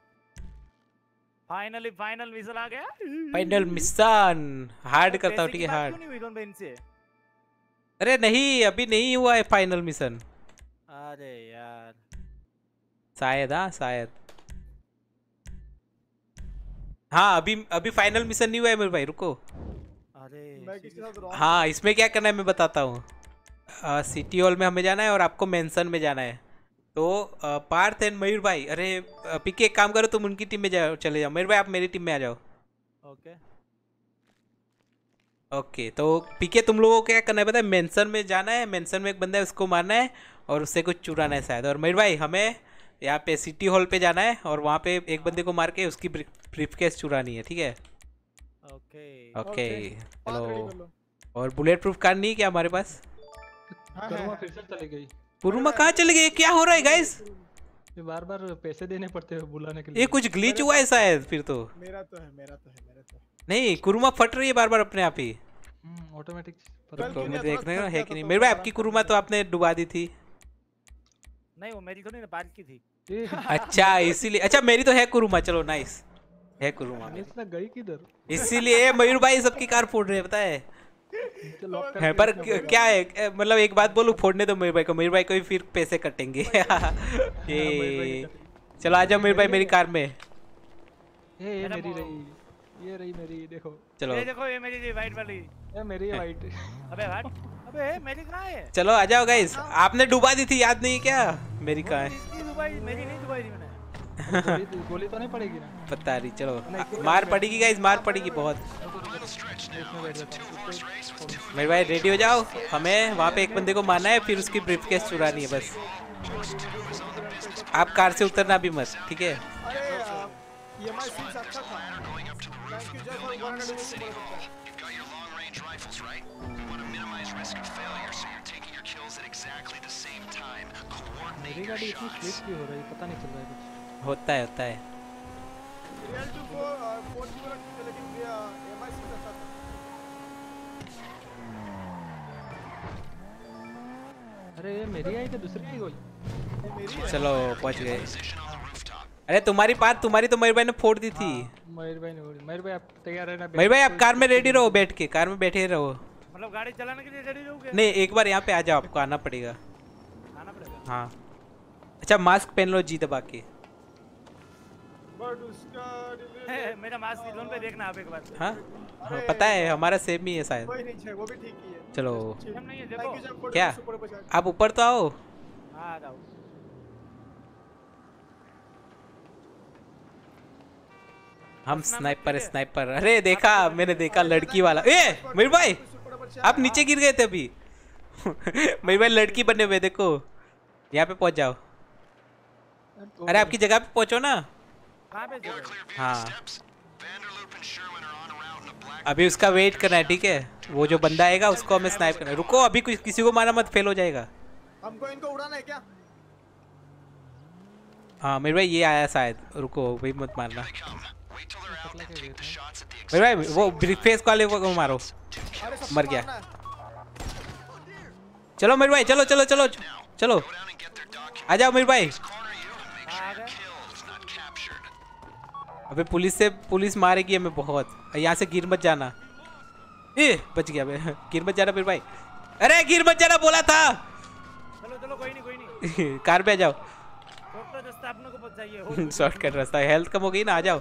फाइनली फाइनल विजल आ गया। फाइनल मिशन हार्ड करता हूँ ठीक है हार्ड से? अरे नहीं अभी नहीं हुआ है फाइनल मिशन अरे यार। शायद हाँ शायद। हाँ अभी अभी फाइनल मिशन नहीं हुआ है मेरे भाई रुको। अरे मैं किसके साथ रहा हाँ इसमें क्या करना है मैं बताता हूँ। सिटी हॉल में हमें जाना है और आपको मेंशन में जाना है। तो पार्थ एंड मयूर भाई अरे पीके एक काम करो तुम उनकी टीम में जाओ चले जाओ। मयूर भाई आप मेरी टीम में आ जाओ। ओके ओके तो पीके तुम लोगों को क्या करना है पता है? मेंशन में जाना है मेंशन में एक बंदा है उसको मारना है और उससे कुछ चुराना है शायद। और मयूर भाई हमें यहाँ पे सिटी हॉल पे जाना है और वहाँ पे एक बंदे को मार के उसकी ब्रीफ केस चुरानी है ठीक है? ओके ओके बात रेडी कर चलो लो. और बुलेट प्रूफ कार नहीं क्या हमारे पास? हाँ करुआ फिर से चली गई। कहाँ चले गए क्या हो रहा है गाइस बार बार पैसे देने पड़ते हैं बुलाने के लिए। ये कुछ ग्लिच हुआ है शायद फिर तो। मेरा तो है मेरा तो है मेरा तो नहीं कुरुमा फट रही है बार बार अपने आप ही। ऑटोमेटिक कल तो मैं नहीं, देखने है कि नहीं मेरे तो भाई आपकी कुरुमा तो आपने डुबा दी थी। नहीं वो मेरी थोड़ी ना पार्क की थी। अच्छा इसीलिए अच्छा मेरी तो है कुरुमा चलो नाइस है कुरुमा इसने गई किधर? इसीलिए मयूर भाई सबकी कार फोड़ रहे हैं पता है? है पर क्या है? मतलब एक बात बोलूँ फोड़ने दो मयूर भाई को। मयूर भाई को भी फिर पैसे कटेंगे। ये चलो आ जाओ मयूर भाई मेरी कार में। ए ये मेरा रही। ये रही मेरी देखो। चलो। ये देखो ये मेरी वाइट वाली। ये मेरी है। वाइट अबे व्हाट अबे मेरी कहाँ है? चलो आ जाओ गाइस आपने डुबा दी थी याद नहीं क्या? मेरी कहाँ है? इसकी मेरी नहीं दुबई थी मैंने। गोली तो नहीं पड़ेगी ना? पता नहीं चलो। मार पड़ेगी। गाइस मार पड़ेगी बहुत। मेरे भाई रेडी हो जाओ? हमें वहाँ पे एक बंदे को मारना है फिर उसकी ब्रीफकेस चुरानी है बस। आप कार से उतरना भी मत ठीक है? अच्छा मेरी गाड़ी इतनी स्लिप क्यों हो रही? है पता नहीं चल रहा है कुछ। होता है होता है। रियल टू 4 4 की रखते थे लेकिन ये एमआई सीन्स अच्छा था अरे ये मेरी आई कि दूसरी आई कोई? ये मेरी है चलो पहुँच गए. अरे तुम्हारी बात तुम्हारी तो मयूर भाई ने फोड़ दी थी। मयूर भाई ने बोली मयूर भाई आप तैयार रहना मयूर भाई आप कार में रेडी रहो बैठ के कार में बैठे रहो। मतलब गाड़ी चलाने के लिए रेडी रहोगे? नहीं एक बार यहाँ पे आ जाओ आपको आना पड़ेगा। आना पड़ेगा? हाँ। अच्छा मास्क पहन लो जी दबा के। मेरा मास्क जोन पे देखना आप एक बार। हाँ? हाँ, पता है हमारा सेम ही है शायद। कोई नहीं है वो भी ठीक ही है। चलो। हम नहीं है देखो। क्या? आप ऊपर तो आओ। हाँ आ जाओ। हम स्नाइपर स्नाइपर अरे देखा मैंने देखा लड़की वाला। ए मयूर भाई आप नीचे गिर गए थे अभी। मयूर भाई लड़की बने हुए देखो। यहाँ पे पहुँच जाओ। अरे आपकी जगह पे पहुंचो ना। हाँ. अभी उसका वेट करना है ठीक है? वो जो बंदा आएगा उसको हमें स्नाइप करना है। रुको अभी कुछ किसी को मारा मत फेल हो जाएगा। हमको इनको उड़ाना है क्या? हाँ मेरे भाई ये आया शायद। रुको वही मत मारना। मेरे भाई वो ब्रीफकेस वाले को मारो। मर गया। चलो मेरे भाई चलो चलो चलो चलो. आ जाओ मेरे भाई। अबे पुलिस से पुलिस मारेगी हमें बहुत। यहाँ से गिर मत जाना। ए बच गया मैं। गिर मत जाना मेरे भाई। अरे गिर मत जाना बोला था। चलो चलो कोई नहीं कोई नहीं। कार पे आ जाओ। डॉक्टर रास्ता अपने को बचाइए हो शॉर्टकट रास्ता। हेल्थ कम हो गई ना आ जाओ।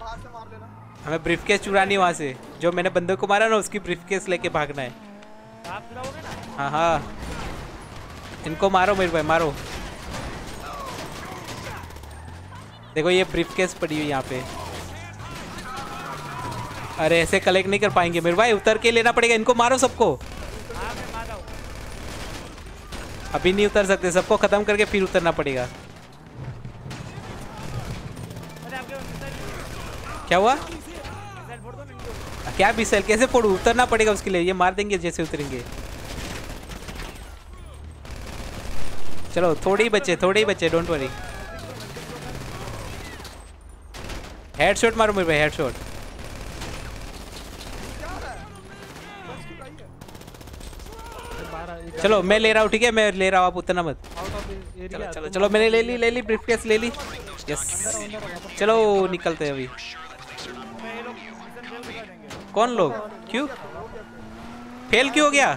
हमें ब्रीफकेस चुरानी है वहाँ से। जो मैंने बंदे को मारा ना उसकी ब्रीफ केस लेके भागना है। हाँ हाँ। इनको मारो मेरे भाई मारो। देखो ये ब्रीफ केस पड़ी हुई यहाँ पे। अरे, ऐसे कलेक्ट नहीं कर पाएँगे। मेरे भाई, उतर के लेना पड़ेगा। इनको मारो सबको। अभी नहीं उतर सकते। सबको खत्म करके फिर उतरना पड़ेगा। क्या हुआ? क्या बिसल? कैसे फोड़ू? उतरना पड़ेगा उसके लिए। ये मार देंगे जैसे उतरेंगे। चलो, थोड़े ही बच्चे थोड़े ही बच्चे डोंट वरी हेडशॉट मारो मेरे भाई हेडशॉट बारह एक चलो मैं ले रहा हूँ ठीक है? मैं ले रहा हूँ आप उतना मत। चलो चलो चलो मैंने ले ली ले ली ब्रीफकेस ले ली। यस चलो निकलते हैं अभी। कौन लोग? क्यों? फेल क्यों हो गया?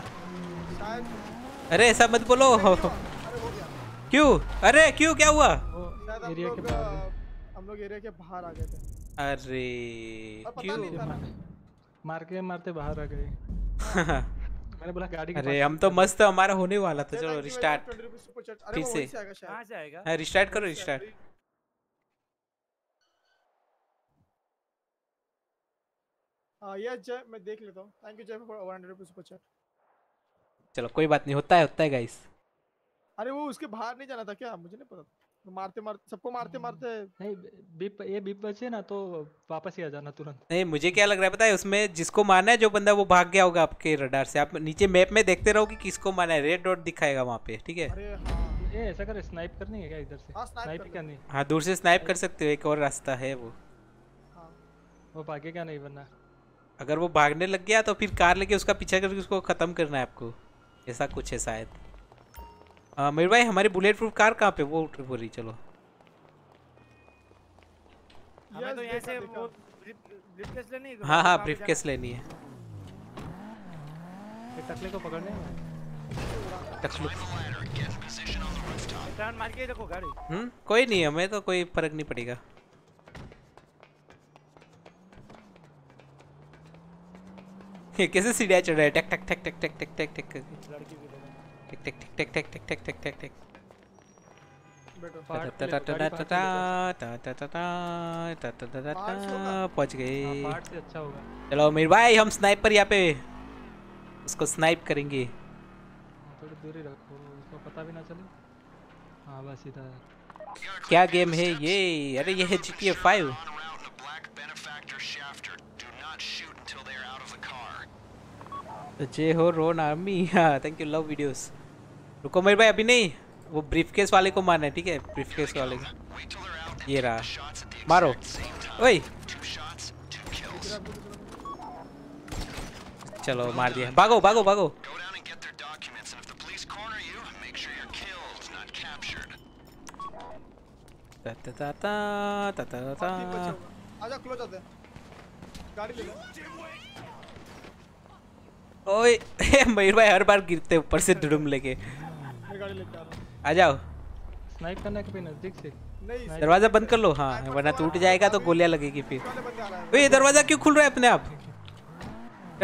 अरे ऐसा मत बोलो। क्यों? अरे क्यों? क्या हुआ? एरिया के बाहर हम लोग एरिया के बाहर आ गए थे। अरे क्यों? मार के मारते बाहर आ गए। मैंने बोला गाड़ी के अरे हम तो मस्त हमारा होने वाला था चलो restart much, 20 rupees super chat. फिर से। कहाँ से। आएगा हाँ रिस्टार्ट करो रिस्टार्ट हाँ यस जय मैं देख लेता हूँ। Thank you Jay for 100 rupees super chat चलो कोई बात नहीं होता है होता है गाइस अरे वो उसके बाहर नहीं जाना था क्या? मुझे नहीं पता मारते मारते सबको मारते मारते। नहीं बीप ये बीप बचे ना तो वापस ही आ जाना तुरंत। नहीं मुझे क्या लग रहा है पता है उसमें जिसको मारना है जो बंदा वो भाग गया होगा आपके रडार से। आप नीचे मैप में देखते रहो कि किसको मारना है रेड डॉट दिखाएगा वहाँ पे ठीक है? हाँ। ये ऐसा कर स्नाइप करनी है क्या इधर से? हाँ, स्नाइप कर करनी हाँ। दूर से स्नाइप कर सकते हो एक और रास्ता है वो। हाँ। वो भागेगा नहीं वरना? अगर वो भागने लग गया तो फिर कार लेके उसका पीछा करके उसको ख़त्म करना है आपको। ऐसा कुछ है शायद। मेरे भाई हमारी बुलेट प्रूफ कार कहाँ पे? वो वो रही चलो। हमें तो यहाँ से देखा। वो ब्रीफकेस लेनी है हाँ हाँ वहाँ ब्रीफ केस लेनी है। टकले को पकड़ने टक्सलू टर्न मार के रखो गाड़ी। हम्म कोई नहीं हमें तो कोई फ़र्क नहीं पड़ेगा। ये कैसे सीढ़ियाँ चढ़ रहा है? टक टक टक टक टक टक टक टक करके। लड़की टक टक टक टक टक टक टक टक टक। पहुँच हाँ, गए से अच्छा होगा। चलो मेरे भाई हम स्नाइपर यहाँ पे। उसको स्नाइप करेंगे। हाँ, थोड़ी दूरी रखो उसको पता भी ना चले। हाँ बस इधर। क्या गेम है ये? अरे ये है G T F five On route in a black benefactor shafter. Do not shoot until they are out of the car. जय हो रोन आर्मी हाँ थैंक यू लव वीडियोस रुको मेरे भाई अभी नहीं। वो ब्रीफकेस वाले को मारना है ठीक है? ब्रीफकेस वाले को। ये रहा। मारो। ओए। चलो मार दिया। भागो भागो भागो। ओए मयूर भाई हर बार गिरते ऊपर से लेके। गाड़ी लेके आ रहा हूँ। आ जाओ। स्नाइप करना के नज़दीक से? नहीं। दरवाज़ा बंद कर लो। हाँ वरना टूट जाएगा तो गोलियाँ लगेगी फिर। ये दरवाज़ा क्यों खुल रहा है अपने आप?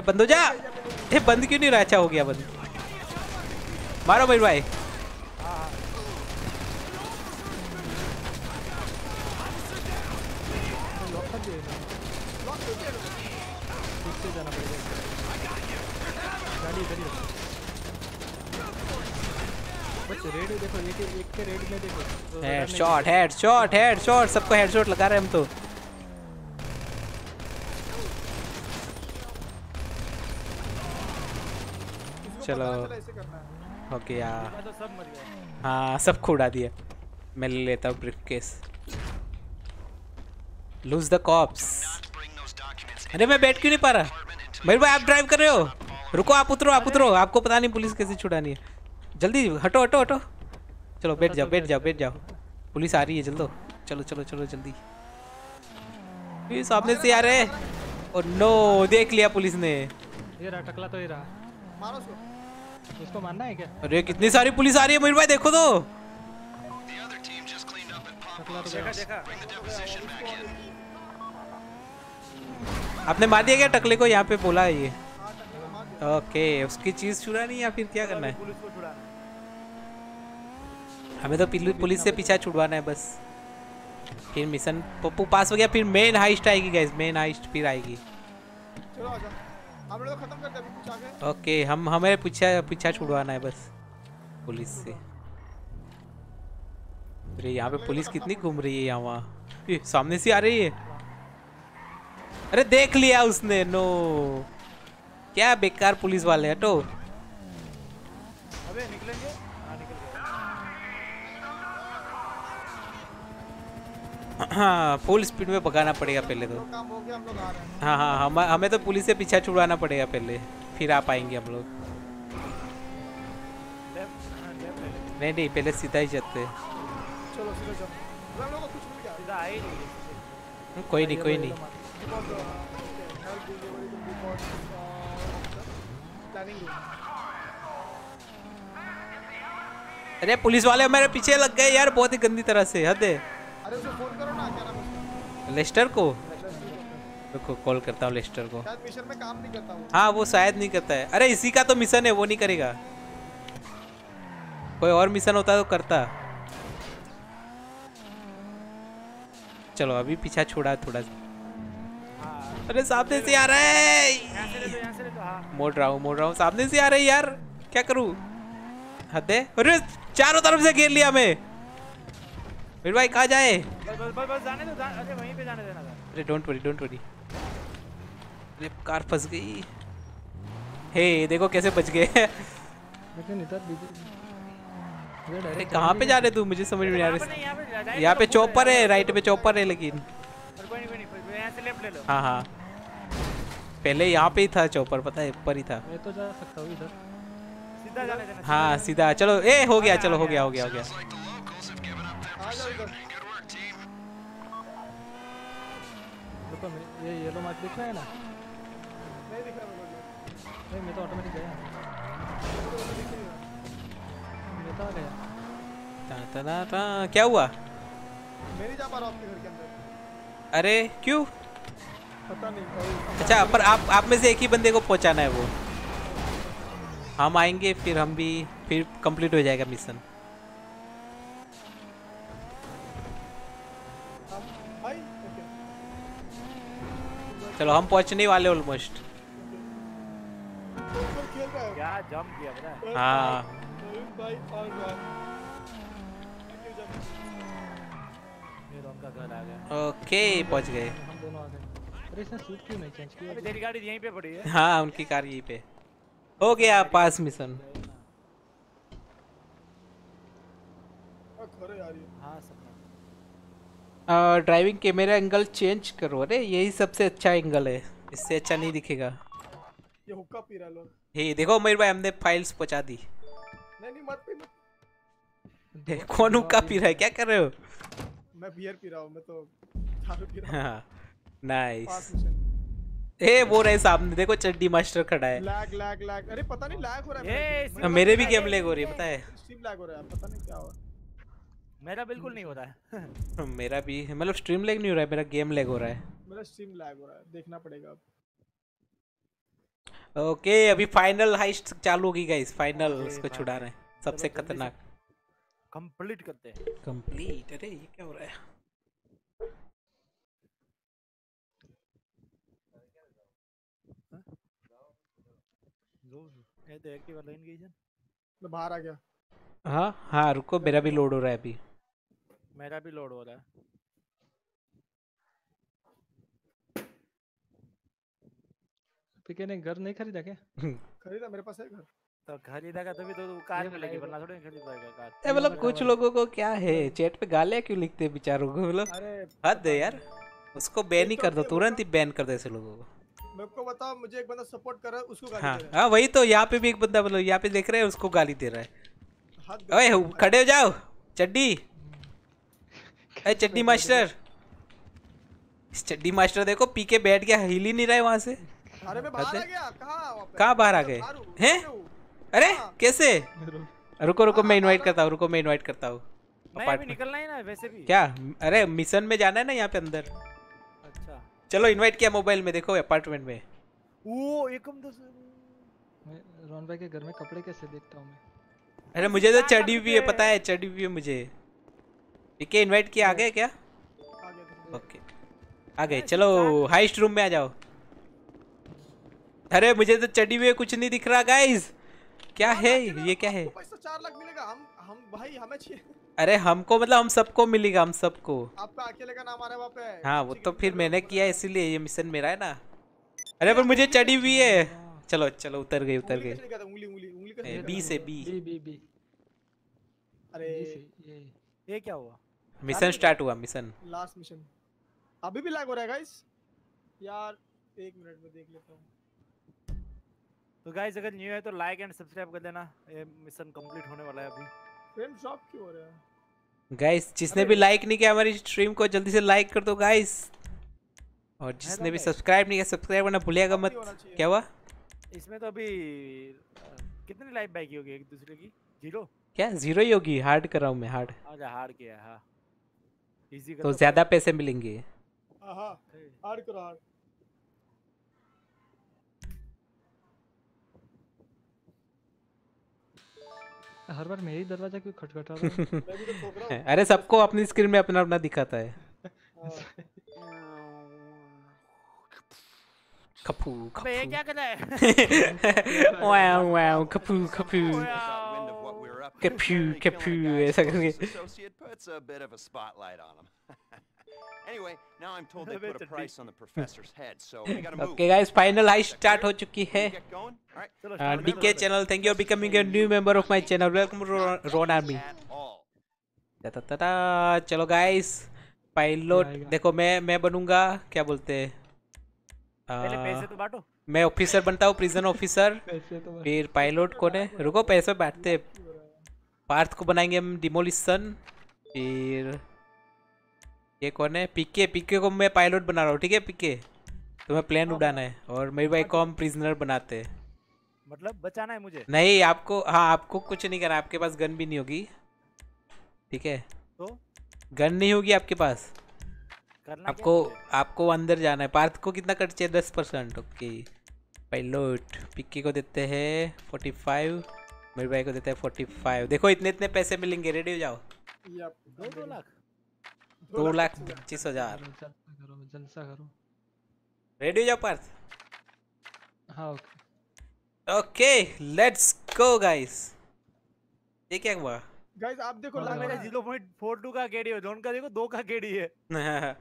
बंद हो जा बंद क्यों नहीं रहा? अच्छा हो गया बंद। मारो भाई भाई लॉक कर दिए ठीक से जाना पड़ेगा गाड़ी इधर ही रखो बस रेड देखो एक एक के रेड में देखो। तो head run shot head shot head shot सबको हेड शॉट लगा रहे हम तो। चलो। है। हो गया तो सब हाँ सब खुड़ा दिया। मैं ले लेता हूँ briefcase lose the cops अरे मैं बैठ क्यों नहीं पा रहा? मेरे भाई आप ड्राइव कर रहे हो? रुको आप उतरो आप उतरो। आपको पता नहीं पुलिस कैसे छुड़ानी है। जल्दी हटो हटो हटो। चलो बैठ जाओ बैठ जाओ बैठ जाओ। पुलिस आ रही है जल्दो चलो चलो चलो जल्दी। सामने से आ रहे और नो देख लिया पुलिस ने। ये रहा टकला तो ये रहा। मारो उसको। उसको मारना है क्या? अरे कितनी सारी पुलिस आ रही है मयूर भाई देखो तो। तो. आपने मार दिया क्या टकले को? यहाँ पे बोला है ये। हाँ ओके उसकी चीज़ चुरानी है या फिर क्या करना है? पुलिस है हमें तो पुलिस से पीछा छुड़वाना है बस। फिर मिशन पप्पू पास हो गया फिर मेन हाइस्ट आएगी गाइस मेन हाइस्ट फिर आएगी। आगे। ओके हम हमें पीछा पीछा छुड़वाना है बस पुलिस से। अरे यहाँ पे पुलिस कितनी घूम रही है यहाँ वहाँ। सामने से आ रही है। अरे देख लिया उसने नो क्या बेकार पुलिस वाले हटो। अबे निकलेंगे हाँ निकल गए हाँ फुल स्पीड में भगाना पड़ेगा पहले तो। काम हम लोग आ रहे हैं हाँ हाँ हम हमें तो पुलिस से पीछा छुड़ाना पड़ेगा पहले फिर आ पाएँगे हम लोग। नहीं नहीं पहले सीधा ही जाते। चलो सीधे चलो अबे हम लोग को कुछ मिल गया। सीधा आ ही नहीं है। कोई नहीं कोई नहीं. अरे पुलिस वाले हमारे पीछे लग गए यार बहुत ही गंदी तरह से हद है। अरे उसको फ़ोन करो ना क्या नाम है लेस्टर को? रुको कॉल करता हूँ लेस्टर को। शायद मिशन में काम नहीं करता वो। हाँ वो शायद नहीं करता है। अरे इसी का तो मिशन है वो नहीं करेगा। कोई और मिशन होता तो करता। चलो अभी पीछा छोड़ा थोड़ा। हाँ। अरे सामने से आ रहा है। से तो से तो हाँ। मोड़ रहा हूँ मोड़ रहा हूँ। सामने से आ रही है यार। क्या करूँ? हद है। अरे चारों तरफ़ से घेर लिया मैं मेरे भाई कहाँ जाए? बस बस बस जाने दो अरे वहीं पे जाने देना अरे डोंट वरी डोंट वरी अरे कार फंस गई। हे देखो कैसे बच गए। अरे कहाँ पे जा रहे तू? मुझे समझ में नहीं आ रहा। यहाँ पे direct यहाँ पे चौपर है राइट पे चौपर है लेकिन। फिर हाँ हाँ। पहले यहाँ पे ही था चौपर पता है ऊपर ही था। मैं तो जा सकता हूँ इधर। सीधा जाने देना हाँ सीधा चलो ए हो गया चलो हो गया। हो गया हो गया। रुको मैं ये येलो मार्क दिख रहा है ना? नहीं दिख रहा मेरे को नहीं मैं तो ऑटोमेटिक गया। मैं तो आ गया। टा टा टा टा, क्या हुआ? मैं नहीं जा पा रहा हूँ आपके घर के अंदर। अरे क्यों? पता नहीं भाई। अच्छा पर आप आप में से एक ही बंदे को पहुंचाना है वो। हम आएँगे फिर हम भी फिर कंप्लीट हो जाएगा मिशन हम भाई ओके चलो हम पहुँचने वाले ऑलमोस्ट है। ओके पहुँच गए हम दोनों आ गए। अरे इसने सूट क्यों नहीं चेंज किया? तेरी गाड़ी यहीं पे पड़ी है। हाँ उनकी कार यहीं पे। हो गया पास मिशन खरे यार ये हाँ ड्राइविंग कैमरा एंगल चेंज करो अरे यही सबसे अच्छा एंगल है। इससे अच्छा नहीं दिखेगा। ये हुक्का पी रहा है लोग हे देखो मेरे भाई हमने फाइल्स पहुँचा दी। नहीं नहीं मत पी मत हे, कौन हुक्का पी रहा है? क्या कर रहे हो? मैं बियर पी रहा हूँ मैं तो दारू पी रहा हूँ। हाँ नाइस ए वो रहे सामने देखो चड्डी मास्टर खड़ा है। लैग लैग लैग अरे पता नहीं लैग हो रहा है। मेरे मेरे भी गेम लेग हो रही है पता है। स्ट्रीम लैग हो रहा है। पता नहीं क्या हो रहा है। मेरा बिल्कुल नहीं हो रहा है। मेरा भी मतलब स्ट्रीम लैग नहीं हो रहा है मेरा गेम लैग हो रहा है। मेरा स्ट्रीम लैग हो रहा है देखना पड़ेगा अब। ओके okay, अभी फाइनल हाइस्ट चालू होगी गाइस फाइनल Okay, उसको छुड़ा रहे हैं सबसे। खतरनाक। कंप्लीट करते हैं। कंप्लीट अरे ये क्या हो रहा है? ये तो एक्टिव लाइन गई है? मैं बाहर आ गया। हाँ हाँ रुको मेरा भी लोड हो रहा है अभी। मेरा भी लोड हो रहा है। पीके ने घर नहीं खरीदा क्या? खरीदा मेरे पास है घर। तो खरीदेगा तभी तो तू कार ये मिलेगी वरना थोड़ी खरीद पाएगा कार। ए मतलब कुछ लोगों को क्या है? चैट पे गालियाँ क्यों लिखते हैं बेचारों को? मतलब अरे हद है यार। उसको बैन ही कर दो तुरंत ही बैन कर दो ऐसे लोगों को। मेरे को बताओ मुझे एक बंदा सपोर्ट कर रहा है उसको गाली हाँ दे रहा हाँ। वही तो यहाँ पे भी एक बंदा मतलब यहाँ पे देख रहे हैं उसको गाली दे रहा है। है। ओए खड़े हो जाओ चड्डी। अरे चड्डी मास्टर। चड्डी मास्टर देखो पी के बैठ गया हिल ही नहीं रहा है वहाँ से। अरे मैं बाहर आ गया कहाँ? बाहर आ गए? हैं? अरे हाँ। कैसे? रुको रुको मैं इनवाइट करता हूँ रुको मैं इनवाइट करता हूँ। निकलना ही ना वैसे भी। क्या? अरे मिशन में जाना है ना यहाँ पे अंदर। अच्छा। चलो इनवाइट किया मोबाइल में देखो अपार्टमेंट में। ओ एकम दस मैं रोहन भाई के घर में कपड़े कैसे देखता हूँ मैं? अरे मुझे तो चढ़ी हुई है पता है चढ़ी हुई है मुझे। पीके इनवाइट किया? आ गए क्या। ओके आ गए चलो हाइस्ट रूम में आ जाओ। अरे मुझे तो चढ़ी हुई कुछ नहीं दिख रहा गाइस क्या है? ये क्या है? चार लाख मिलेगा हम हम भाई हमें अरे हमको मतलब हम सबको मिलेगा हम सबको। आपका अकेले का नाम आ रहा है पे। हाँ वो तो फिर मैंने किया इसीलिए ये मिशन मेरा है ना। अरे पर मुझे चढ़ी हुई है। चलो चलो उतर गई उतर गई। बी से बी। बी बी अरे ये क्या हुआ? मिशन स्टार्ट हुआ मिशन लास्ट मिशन अभी भी लैग हो रहा है गाइस यार एक मिनट में देख लेता हूँ। तो गाइस अगर न्यू है तो लाइक एंड सब्सक्राइब कर देना। ये मिशन कंप्लीट होने वाला है अभी। फ्रेम ड्रॉप क्यों हो रहा है? गाइस जिसने भी लाइक नहीं किया हमारी स्ट्रीम को जल्दी से लाइक कर दो गाइस और जिसने भी सब्सक्राइब नहीं किया सब्सक्राइब करना भूलिएगा मत। क्या हुआ? इसमें तो अभी कितनी लाइफ बाइक होगी एक दूसरे की? ज़ीरो क्या? ज़ीरो ही होगी। हार्ड कर रहा हूँ मैं हार्ड अच्छा हार्ड किया है। तो ज़्यादा पैसे मिलेंगे। हाँ हाँ हार्ड करो हार्ड हर बार मेरी दरवाज़ा क्यों खटखटा रहा है? तो हूँ। अरे सबको अपनी स्क्रीन में अपना अपना दिखाता है। हाँ। खपू अबे ये क्या कर रहा है? वाओ वाओ खपू खपू A guy ऐसा करके। associate puts a bit of a spotlight on him. anyway, now I'm told they put a price on the professor's head, so we gotta move. Okay guys final high start हो चुकी है Uh, DK channel, thank you for becoming a new member of my channel. Welcome, Ron, Army. Ta-ta-ta-ta, चलो guys pilot देखो मैं मैं बनूँगा क्या बोलते हैं पहले पैसे तो बांटो मैं ऑफिसर बनता हूँ प्रिजन ऑफिसर तो फिर पायलट कौन है रुको पैसे बैठते हैं। पार्थ को बनाएँगे हम डिमोलिशन फिर ये कौन है? पीके पीके को मैं पायलट बना रहा हूँ ठीक है पीके तुम्हें प्लेन उड़ाना है और मेरे भाई को हम प्रिजनर बनाते हैं। मतलब बचाना है मुझे? नहीं आपको हाँ आपको कुछ नहीं करना आपके पास गन भी नहीं होगी ठीक है? तो? गन नहीं होगी आपके पास? करना आपको? आपको अंदर जाना है। पार्थ को कितना खर्च है दस परसेंट ओके पायलट पिक्की को देते हैं फोर्टी फाइव मेरे भाई को देते हैं फोर्टी फाइव देखो इतने इतने पैसे मिलेंगे। रेडी हो जाओ? दो लाख। दो लाख पच्चीस हज़ार। जलसा करो। रेडी हो जाओ पार्थ? हाँ okay. Okay let's go guys ये क्या हुआ? गाइस आप देखो हाँ, लाग मेरा रहा है। ज़ीरो पॉइंट फोर टू का केडी है जोन का देखो दो का केडी है।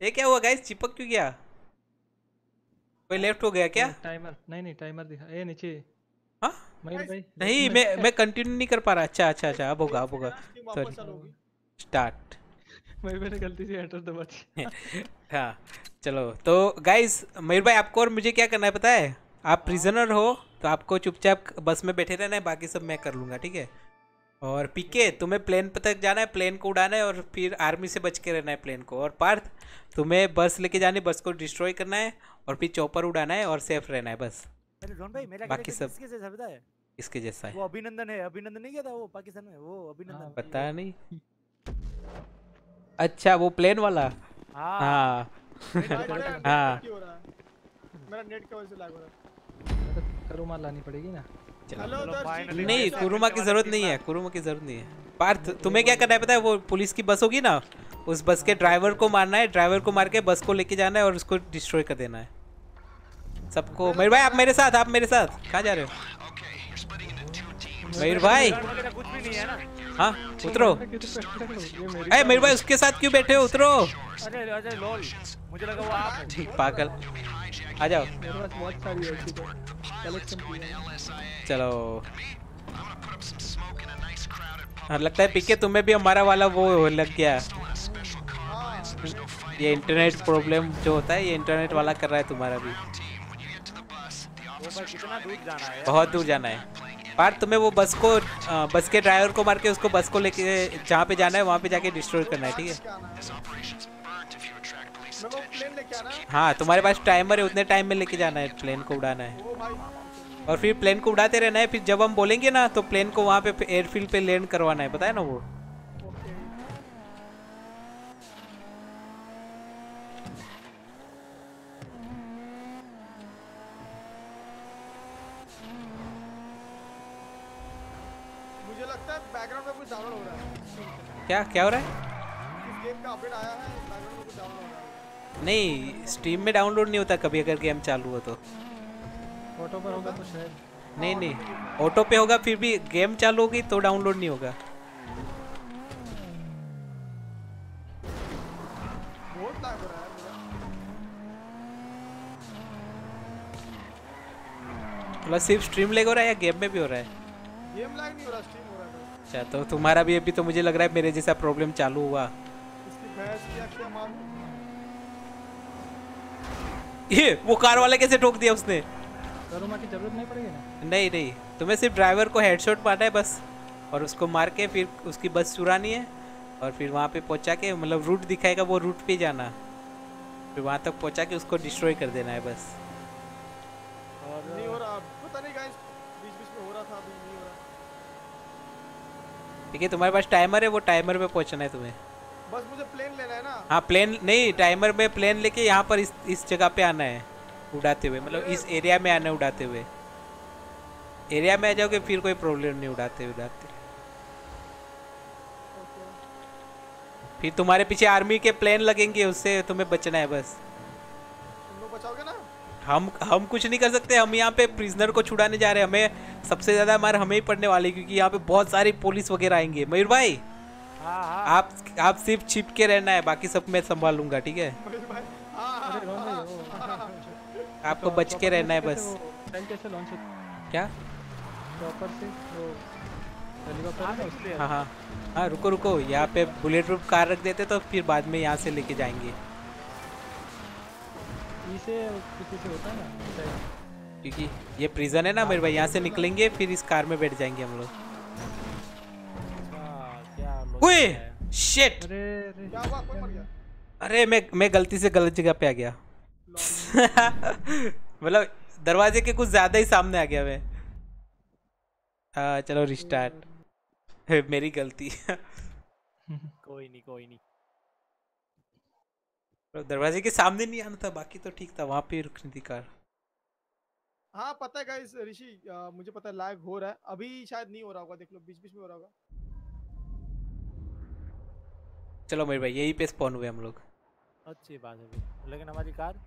ये क्या हुआ गाइस चिपक क्यों गया? कोई लेफ़्ट हो गया क्या? टाइमर नहीं नहीं टाइमर दिखा ए नीचे। हाँ मयूर भाई नहीं मैं मैं कंटिन्यू नहीं कर पा रहा। अच्छा अच्छा अच्छा अब होगा अब होगा। होगी स्टार्ट मयूर भाई ने गलती से एंटर दबा दिया हाँ चलो। तो गाइस मयूर भाई आपको और मुझे क्या करना है पता है? आप प्रिजनर हो तो आपको चुपचाप बस में बैठे रहना है बाकी सब मैं कर लूँगा ठीक है? और पीके तुम्हें प्लेन पर तक जाना है प्लेन को उड़ाना है और फिर आर्मी से बच के रहना है प्लेन को। और पार्थ तुम्हें बस लेके जानी बस को डिस्ट्रॉय करना है और फिर चौपर उड़ाना है और सेफ़ रहना है बस। भाई मेरा बाकी सब- किसके जैसा है? इसके जैसा है। वो अभिनंदन है अभिनंदन नहीं किया था वो पाकिस्तान में? वो अभिनंदन। पता नहीं। अच्छा वो प्लेन वाला। हाँ। हाँ। मेरा नेट हाँ। क्यों हो रहा है। मेरा नेट से लैग हो रहा है। तो लानी पड़ेगी ना। नहीं कुरुमा की ज़रूरत नहीं है है। कुरुमा की ज़रूरत नहीं है। पार्थ तुम्हें क्या करना है पता है? वो पुलिस की बस होगी ना? उस बस के ड्राइवर को मारना है ड्राइवर को मार के बस को लेके जाना है और उसको डिस्ट्रॉय कर देना है। सबको मयूर भाई आप मेरे साथ आप मेरे साथ। कहाँ जा रहे हो? मयूर भाई। है, उतरो। अरे मयूर भाई, उसके साथ क्यों बैठे हो? उतरो। अरे अरे लोल मुझे लगा वो आप हो। पागल। आ जाओ। चलो। हाँ लगता है पीके, तुम्हें भी हमारा वाला वो लग गया। ये इंटरनेट प्रॉब्लम जो होता है, ये इंटरनेट वाला कर रहा है तुम्हारा भी वो भाई कितना दूर जाना है बहुत दूर जाना है। पार्थ, तुम्हें वो बस को बस के ड्राइवर को मार के उसको बस को लेके, जहाँ पे जाना है, वहाँ पे जाके डिस्ट्रॉय करना है, ठीक है? हाँ तुम्हारे पास टाइमर है, उतने टाइम में लेके जाना है प्लेन को उड़ाना है। और फिर प्लेन को उड़ाते रहना है, फिर जब हम बोलेंगे ना तो प्लेन को वहाँ पे एयरफील्ड पे लैंड करवाना है, पता है ना वो ओके लगता है बैकग्राउंड में कुछ डाउनलोड हो रहा है क्या क्या हो रहा है? गेम का अपडेट आया है बैकग्राउंड में डाउनलोड हो रहा है। नहीं स्ट्रीम में डाउनलोड नहीं होता कभी अगर गेम चालू हो तो। ऑटो पर होगा तो शायद। नहीं नहीं ऑटो पे होगा फिर भी गेम चालू होगी तो डाउनलोड नहीं होगा। मतलब सिर्फ़ स्ट्रीम लेग हो रहा है या गेम में भी हो रहा है? गेम लैग नहीं हो रहा स्ट्रीम हो है अच्छा तो तुम्हारा भी अभी तो मुझे लग रहा है मेरे जैसा प्रॉब्लम चालू हुआ। ये वो कार वाले कैसे ठोक दिया उसने? की ज़रूरत नहीं पड़ेगी ना? नहीं नहीं तुम्हें सिर्फ़ ड्राइवर को हेडशॉट मारना है बस। और उसको मार के फिर उसकी बस चुरानी है। और फिर वहाँ पे पहुँचा के मतलब रूट दिखाएगा वो रूट पे जाना। फिर वहाँ तक पहुँचा के उसको डिस्ट्रॉय कर देना है बस। नहीं हो रहा पता नहीं गाइस बीच बीच में हो रहा था अभी नहीं हो रहा ठीक है तुम्हारे पास टाइमर है वो टाइमर पे पहुँचना है तुम्हें। बस मुझे प्लेन लेना है ना। हाँ प्लेन नहीं टाइमर में प्लेन लेके यहाँ पर इस इस जगह पे आना है उड़ाते हुए। मतलब इस एरिया में आना है उड़ाते हुए। एरिया में आ जाओगे फिर कोई प्रॉब्लम नहीं उड़ाते उड़ाते फिर तुम्हारे पीछे आर्मी के प्लेन लगेंगे उससे तुम्हें बचना है बस। तुम लोग बचाओगे ना? हम हम कुछ नहीं कर सकते हम यहाँ पे प्रिजनर को छुड़ाने जा रहे हैं। हमें सबसे ज़्यादा मार हमें ही पड़ने वाली क्योंकि यहाँ पे बहुत सारी पुलिस वगैरह आएँगे। मयूर भाई हाँ हाँ। आप आप सिर्फ़ छिप के रहना है बाकी सब मैं संभाल लूँगा ठीक है? हाँ आपको बच के रहना है बस। क्या? हाँ है हाँ हाँ। हाँ रुको रुको। यहाँ पे बुलेट प्रूफ कार रख देते तो फिर बाद में यहाँ से लेके जाएँगे। ई से किसी से होता है ना क्योंकि ये प्रिजन है ना मेरे भाई यहाँ से निकलेंगे फिर इस कार में बैठ जाएँगे हम लोग। ओए शिट अरे अरे। क्या हुआ? कौन मर गया? अरे मैं मैं गलती से गलत जगह पे आ गया। मतलब दरवाजे के कुछ ज़्यादा ही सामने आ गया मैं। हाँ चलो रिस्टार्ट मेरी गलती। कोई नहीं कोई नहीं। दरवाजे के सामने नहीं आना था बाकी तो ठीक था वहाँ पे रुकनी थी कार। हाँ पता है गाइस ऋषि मुझे पता है लैग हो रहा है। अभी शायद नहीं हो रहा होगा देख लो बीच बीच में हो रहा होगा। चलो मेरे भाई यही पे स्पॉन हुए हम लोग। अच्छी बात है लेकिन हमारी कार?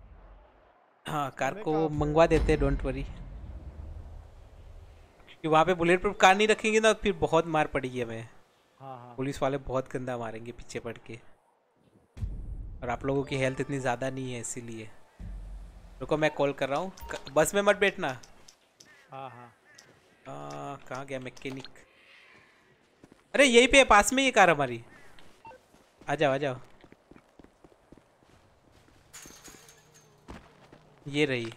हाँ कार को मंगवा देते हैं डोंट वरी क्योंकि वहाँ पे बुलेट प्रूफ कार नहीं रखेंगे ना फिर बहुत मार पड़ेगी हमें। हाँ हाँ। पुलिस वाले बहुत गंदा मारेंगे पीछे पड़ के। और आप लोगों की हेल्थ इतनी ज़्यादा नहीं है इसीलिए। रुको मैं कॉल कर रहा हूँ। बस में मत बैठना। हाँ हाँ। कहाँ गया? मैकेनिक। अरे यहीं पे पास में ये कार हमारी। आ जाओ आ जाओ। ये रही।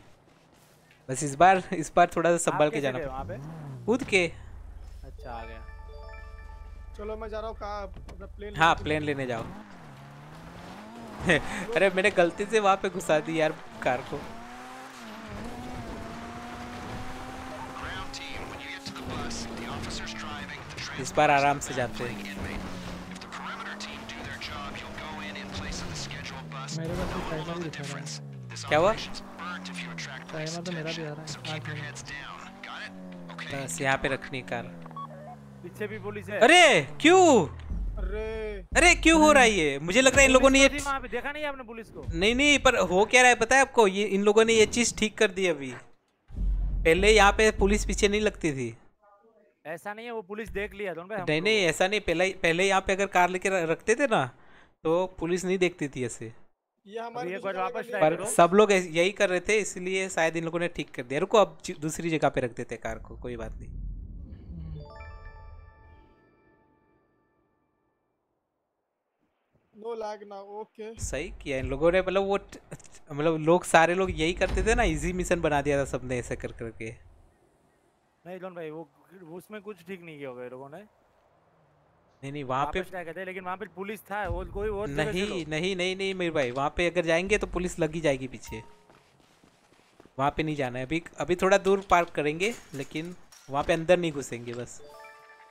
बस इस बार इस बार थोड़ा सा संभाल के जाना। वहाँ पे? कूद के। अच्छा आ गया। चलो मैं जा रहा हूँ कहाँ प्लेन हाँ प्लेन लेने जाओ। अरे मैंने गलती से वहाँ पे घुसा दी यार कार को। इस बार आराम से जाते हैं। तो क्या हुआ? तो मेरा भी आ रहा है। बस यहाँ पे रखनी कार। पीछे भी पुलिस है। अरे क्यों? अरे अरे क्यों हो रहा है ये? मुझे लग रहा है इन लोगों ने ये तो देखा नहीं आपने पुलिस को? नहीं नहीं पर हो क्या रहा है पता है आपको? ये इन लोगों ने ये चीज़ ठीक कर दी अभी। पहले यहाँ पे पुलिस पीछे नहीं लगती थी। ऐसा नहीं है वो पुलिस देख लिया था उनका नहीं नहीं ऐसा नहीं। पहले पहले यहाँ पे अगर कार लेके रखते थे ना तो पुलिस नहीं देखती थी ऐसे। ये वापस पर सब लोग यही कर रहे थे इसलिए शायद इन लोगों ने ठीक कर दिया। रुको अब दूसरी जगह पे रख देते कार को कोई बात नहीं। नो लैग ना ओके सही किया इन लोगों ने मतलब वो मतलब लोग सारे लोग यही करते थे ना इजी मिशन बना दिया था सबने ऐसे कर करके। नहीं लोन भाई वो उसमें कुछ ठीक नहीं किया होगा लोगों ने। नहीं नहीं वहाँ पे ट्राई लेकिन वहाँ पे पुलिस था वो कोई और नहीं नहीं नहीं नहीं मेरे भाई वहाँ पे अगर जाएँगे तो पुलिस लगी जाएगी पीछे। वहाँ पे नहीं जाना है अभी अभी थोड़ा दूर पार्क करेंगे लेकिन वहाँ पे अंदर नहीं घुसेंगे बस।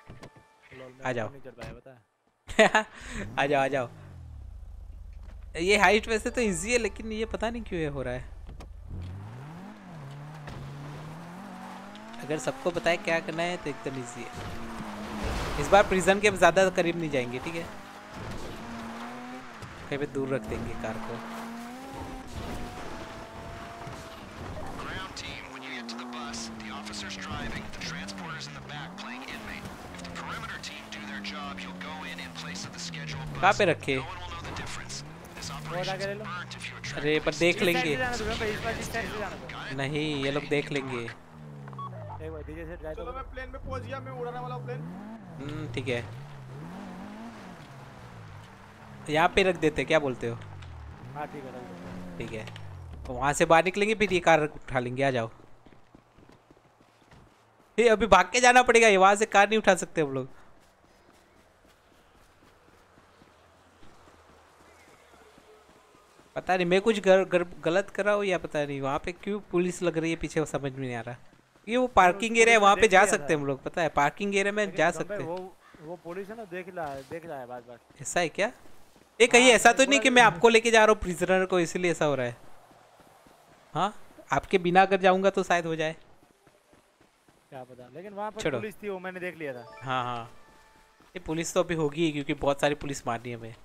आ जाओ। आ जाओ आ जाओ। ये हाइट वैसे तो इजी है लेकिन ये पता नहीं क्यों ये हो रहा है। अगर सबको पता है क्या करना है तो एकदम इजी है। इस बार प्रिजन के अब ज़्यादा करीब नहीं जाएँगे ठीक है? कहीं पे दूर रख देंगे कार को। कहाँ पे रखे? और आगे ले लो। अरे पर देख लेंगे। दो नहीं ये लोग देख लेंगे। चलो मैं प्लेन में पहुँच गया मैं उड़ाने वाला प्लेन हम्म, ठीक है। यहाँ पे रख देते क्या बोलते हो? हाँ ठीक है। ठीक है। तो वहाँ से बाहर निकलेंगे फिर ये कार उठा लेंगे आ जाओ। ये अभी भाग के जाना पड़ेगा ये वहाँ से कार नहीं उठा सकते हम लोग। पता नहीं मैं कुछ गर, गर, गलत कर रहा हूँ या पता नहीं वहाँ पे क्यों पुलिस लग रही है पीछे वो समझ में नहीं आ रहा। ये वो पार्किंग एरिया है वहाँ पे जा सकते हैं हम लोग पता है पार्किंग एरिया में जा सकते हैं। वो वो पुलिस है ना देख रहा है देख रहा है बात बात। ऐसा है क्या? ये कहीं ऐसा तो नहीं कि मैं आपको लेके जा रहा हूँ प्रिजनर को इसलिए ऐसा हो रहा है। हाँ आपके बिना अगर जाऊँगा तो शायद हो जाए। क्या पता लेकिन वहाँ पर पुलिस थी वो मैंने देख लिया था। हाँ हाँ। ये पुलिस तो अभी होगी ही क्योंकि बहुत सारी पुलिस मारनी है हमें।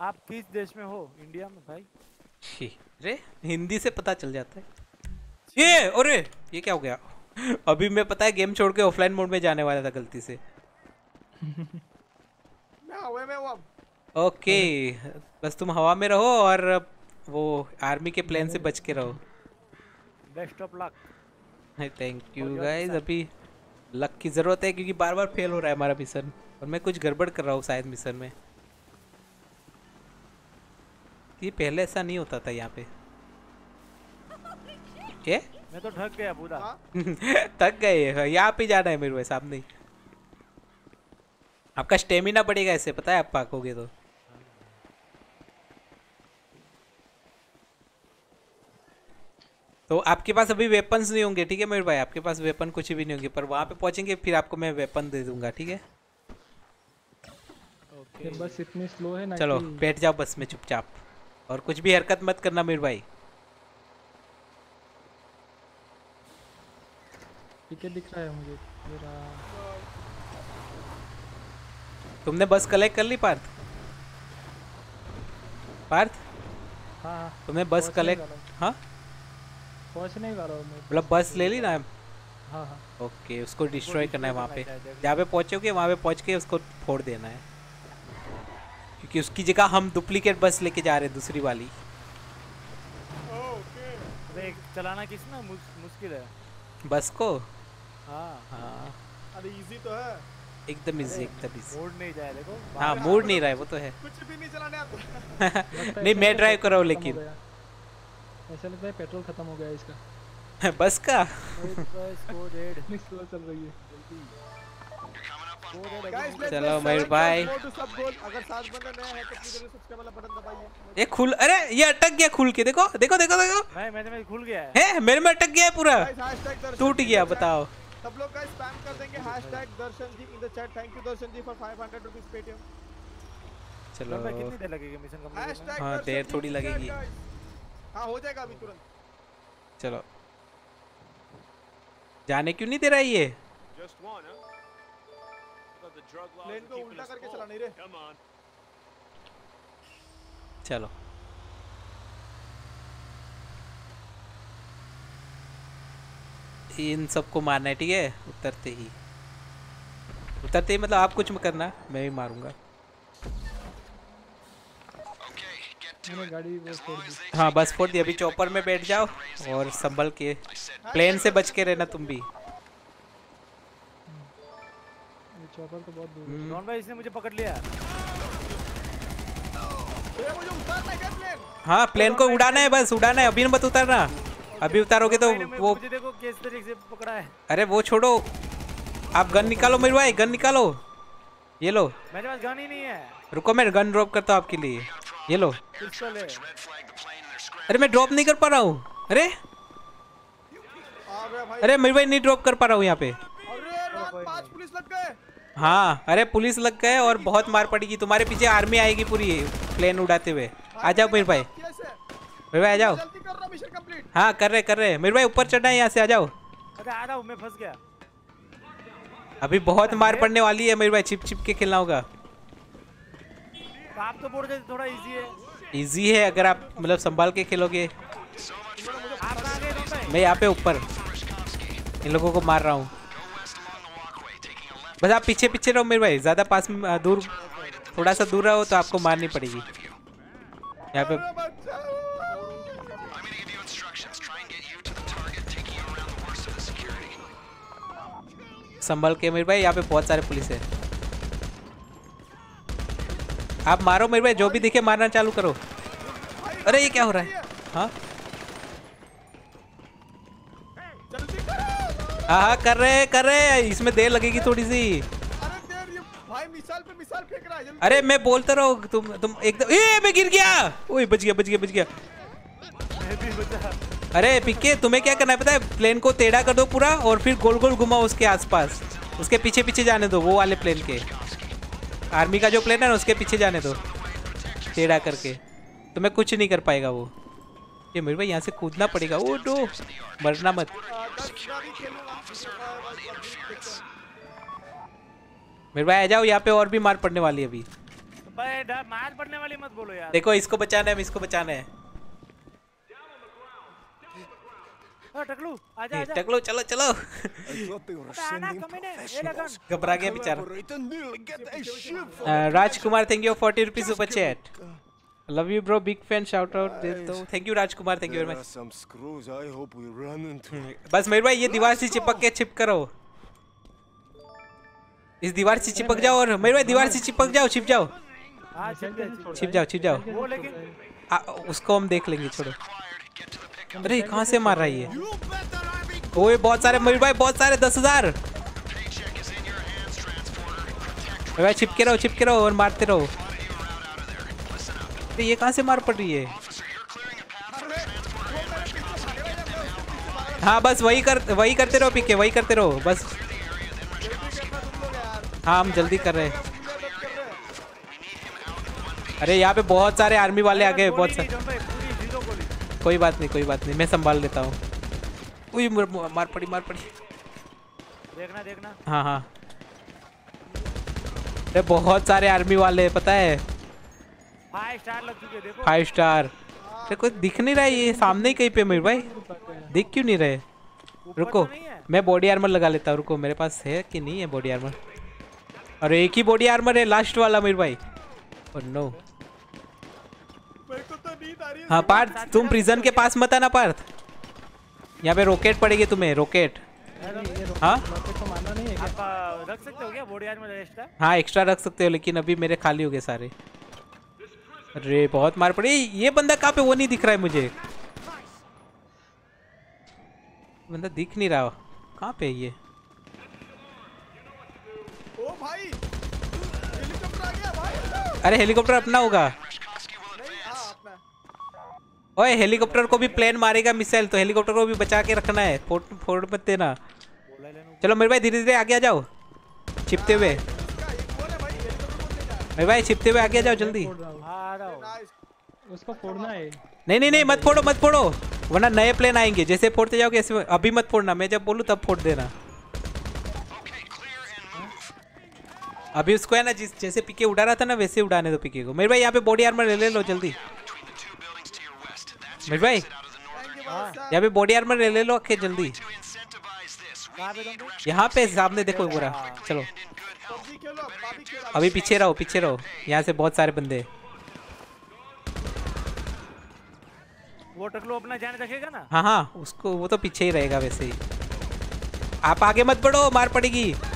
आप किस देश में हो? इंडिया में भाई। अरे हिंदी से पता चल जाता है। ये अरे ये क्या हो गया? अभी मैं पता है गेम छोड़ के ऑफलाइन मोड में जाने वाला था गलती से। मैं हवा में हूँ ओके बस तुम हवा में रहो और वो आर्मी के प्लेन से बच के रहो। Best of luck thank you guys अभी लक की ज़रूरत है क्योंकि बार बार फेल हो रहा है हमारा मिशन और मैं कुछ गड़बड़ कर रहा हूँ शायद मिशन में। ये पहले ऐसा नहीं होता था यहाँ पे। ये? मैं तो ठग गया पूरा। हाँ। थक गए यहाँ पे जाना है मेरे को सामने ही। आपका स्टेमिना बढ़ेगा ऐसे पता है आप पाकोगे तो। तो आपके पास अभी वेपन्स नहीं होंगे ठीक है मेरे भाई? आपके पास वेपन कुछ भी नहीं होंगे पर वहाँ पे पहुँचेंगे फिर आपको मैं वेपन दे दूँगा ठीक है? ये बस इतनी स्लो है ना चलो बैठ जाओ बस में चुपचाप। और कुछ भी हरकत मत करना मेरे भाई। दिख रहा है मुझे मेरा तुमने बस कलेक्ट कर ली पार्थ? पार्थ? हाँ। तुमने बस कलेक्ट हाँ पहुँचने वाला हूँ मतलब बस ले ली ना हाँ हाँ। ओके उसको डिस्ट्रॉय करना है वहाँ पे। जहाँ पे पहुँचोगे वहाँ पे पहुँच के उसको फोड़ देना है। क्योंकि उसकी जगह हम डुप्लीकेट बस लेके जा रहे हैं दूसरी वाली। ओके चलाना किस ना मुस, मुश्किल है। बस को? हाँ। हाँ। अरे इजी तो है। एकदम इजी एकदम इजी मोड़ नहीं जाए देखो। हाँ मूड नहीं रहा है वो तो है। कुछ भी नहीं चलाने आता। नहीं मैं ड्राइव कर रहा हूँ खत्म लेकिन। हो गया। ऐसा लगता है पेट्रोल खत्म हो गया इसका। बस का? Score red. स्लो चल रही है। वाला बटन दबाइए। ये खुल अरे ये अटक गया खुल के देखो देखो देखो देखो। मैं मैंने में खुल गया है। है मेरे में अटक गया है पूरा। टूट गया। बताओ। सब लोग गाइस स्पैम कर देंगे hashtag Darshan ji in the chat thank you Darshan ji for 500 rupees Paytm चलो। कितनी देर लगेगी मिशन कंप्लीट हाँ, देर थोड़ी लगेगी। हाँ हो जाएगा अभी तुरंत। चलो। जाने क्यों नहीं दे रहा ये? Just one, प्लेन को उल्टा करके चला नहीं रे चलो। इन सबको मारना है ठीक है? उतरते ही। उतरते ही मतलब आप कुछ मत करना मैं भी मारूँगा. गाड़ी हाँ बस फोड़ दी अभी चौपर में बैठ जाओ और संभल के प्लेन से बच के रहना तुम भी। चॉपर तो बहुत दूर है। हम्म, रॉन भाई इसने मुझे पकड़ लिया। ये मुझे उतारना है प्लेन हाँ प्लेन को उड़ाना है बस उड़ाना है। अभी मत उतारना। अभी उतारोगे तो वो मुझे देखो किस तरीके से पकड़ा है। अरे वो छोड़ो। आप गन निकालो मेरे भाई गन निकालो। ये लो। मेरे पास गन ही नहीं है। रुको मैं गन ड्रॉप करता हूँ आपके लिए। ये लो। है. अरे मैं ड्रॉप नहीं कर पा रहा हूँ। अरे। आ गया भाई। अरे मेरे भाई नहीं ड्रॉप कर पा रहा हूँ यहाँ पे। अरे रात पाँच पुलिस लग गए। हाँ अरे पुलिस लग गए और बहुत मार पड़ेगी। तुम्हारे पीछे आर्मी आएगी पूरी प्लेन उड़ाते हुए। आ जाओ मेरे भाई। मेरे भाई आ जाओ। जल्दी कर रहा मिशन कंप्लीट हाँ कर रहे कर रहे। मेरे भाई ऊपर चढ़ना है यहाँ से आ जाओ। आ रहा हूँ मैं फंस गया। अभी बहुत मार पड़ने वाली है मेरे भाई छिप छिप के खेलना होगा। आप तो बोल रहे थे थोड़ा इजी है। इजी है अगर आप मतलब संभाल के खेलोगे। मैं यहाँ पे ऊपर। इन लोगों को मार रहा हूँ। बस आप पीछे पीछे रहो मेरे भाई, ज़्यादा पास में दूर थोड़ा सा दूर रहो तो आपको मारनी पड़ेगी। यहाँ पे. संभल के मेरे भाई, यहाँ पे बहुत सारे पुलिस है। आप मारो मेरे भाई, जो भी दिखे मारना चालू करो। अरे, ये क्या हो रहा है? हाँ जल्दी करो हाँ हाँ कर रहे हैं कर रहे हैं। इसमें देर लगेगी थोड़ी सी। अरे देर ये भाई मिसाल पे मिसाल फेंक रहा है अरे मैं बोलता रहो तुम तुम एकदम ए मैं गिर गया! ओए बच गया बच गया बच गया। मैं भी बचा अरे पिके तुम्हें क्या करना है पता है? प्लेन को टेढ़ा कर दो पूरा और फिर गोल गोल घुमाओ उसके आसपास। उसके पीछे पीछे जाने दो वो वाले प्लेन के। आर्मी का जो प्लेन है ना उसके पीछे जाने दो। टेढ़ा करके। तुम्हें कुछ नहीं कर पाएगा वो। ये मेरे भाई यहाँ से कूदना पड़ेगा। ओ नो मरना मत। मेरे भाई आ जाओ यहाँ पे और भी मार पड़ने वाली अभी। भाई डा- मार पड़ने वाली मत बोलो यार। देखो इसको बचाना है इसको बचाना है। हाँ, टकलू आजा आजा टकलो चलो चलो। घबरा गया बेचारा। Rajkumar thank you forty rupees super chat love you bro big fan shout out दे दो thank you Rajkumar thank you very There are much some screws. I hope we run into. बस मेरे भाई ये दीवार से चिपक के चिप करो इस दीवार से चिपक जाओ और मेरे भाई दीवार से चिपक जाओ छिप जाओ। छिप छिप छिप जाओ छिप जाओ आ, उसको हम देख लेंगे छोड़ो। अरे कहाँ से मार रहा है ये? ओए बहुत सारे मेरे भाई बहुत सारे दस हज़ार। मेरे भाई चिपके रहो चिपके रहो और मारते रहो। अरे ये कहाँ से मार पड़ रही है? हाँ बस वही कर वही करते रहो पीके वही करते रहो बस। हाँ हम जल्दी कर रहे हैं। अरे यहाँ पे बहुत सारे आर्मी वाले आ गए बहुत सारे कोई बात नहीं कोई बात नहीं मैं संभाल लेता हूँ। उई मार पड़ी मार पड़ी। देखना देखना। हाँ हाँ। अरे बहुत सारे आर्मी वाले पता है? फाइव स्टार लग चुके देखो। फाइव स्टार अरे कोई दिख नहीं रहा है ये सामने ही कहीं पे मेरे भाई। दिख क्यों नहीं रहे? रुको। तो मैं बॉडी आर्मर लगा लेता हूँ रुको। मेरे पास है कि नहीं है बॉडी आर्मर अरे एक ही बॉडी आर्मर है लास्ट वाला मेरे भाई। और नो को तो नींद आ रही है। हाँ पार्थ तुम प्रिजन के पास मत आना पार्थ। यहाँ पे रॉकेट पड़ेगी तुम्हें रॉकेट हाँ? रख सकते हो क्या बॉडी आर्मर एक्स्ट्रा हाँ एक्स्ट्रा रख सकते हो लेकिन अभी मेरे खाली हो गए सारे। अरे बहुत मार पड़ी। ये बंदा कहाँ पे? वो नहीं दिख रहा है मुझे। बंदा दिख नहीं रहा। कहाँ पे ये? ओ भाई हेलीकॉप्टर आ गया भाई। अरे हेलीकॉप्टर अपना होगा। हाँ ओए हेलीकॉप्टर को भी प्लेन मारेगा मिसाइल तो हेलीकॉप्टर को भी बचा के रखना है। फोड़ फोड़ मत देना। चलो मेरे भाई धीरे धीरे आगे आ जाओ। छिपते हुए इसका ये कौन है भाई हेलीकॉप्टर मेरे भाई छिपते हुए आगे जाओ जल्दी। उसको फोड़ना है। नहीं नहीं नहीं मत फोड़ो मत फोड़ो। वरना नए प्लेन आएँगे। जैसे फोड़ते जाओगे ऐसे अभी मत फोड़ना। मैं जब बोलूँ तब फोड़ देना। अभी उसको है ना जिस जैसे पीके उड़ा रहा था ना वैसे उड़ाने दो पीके को। मेरे भाई यहाँ पे बॉडी आर्मर ले ले लो जल्दी। मेरे भाई भाई यहाँ पे बॉडी आर्मर ले ले लो जल्दी। यहाँ पे सामने देखो पूरा चलो। अभी पीछे रहो पीछे रहो। यहाँ से बहुत सारे बंदे। वो टकलू अपना जाने रखेगा ना? हाँ हाँ उसको वो तो पीछे ही रहेगा वैसे ही। आप आगे मत बढ़ो मार पड़ेगी। है।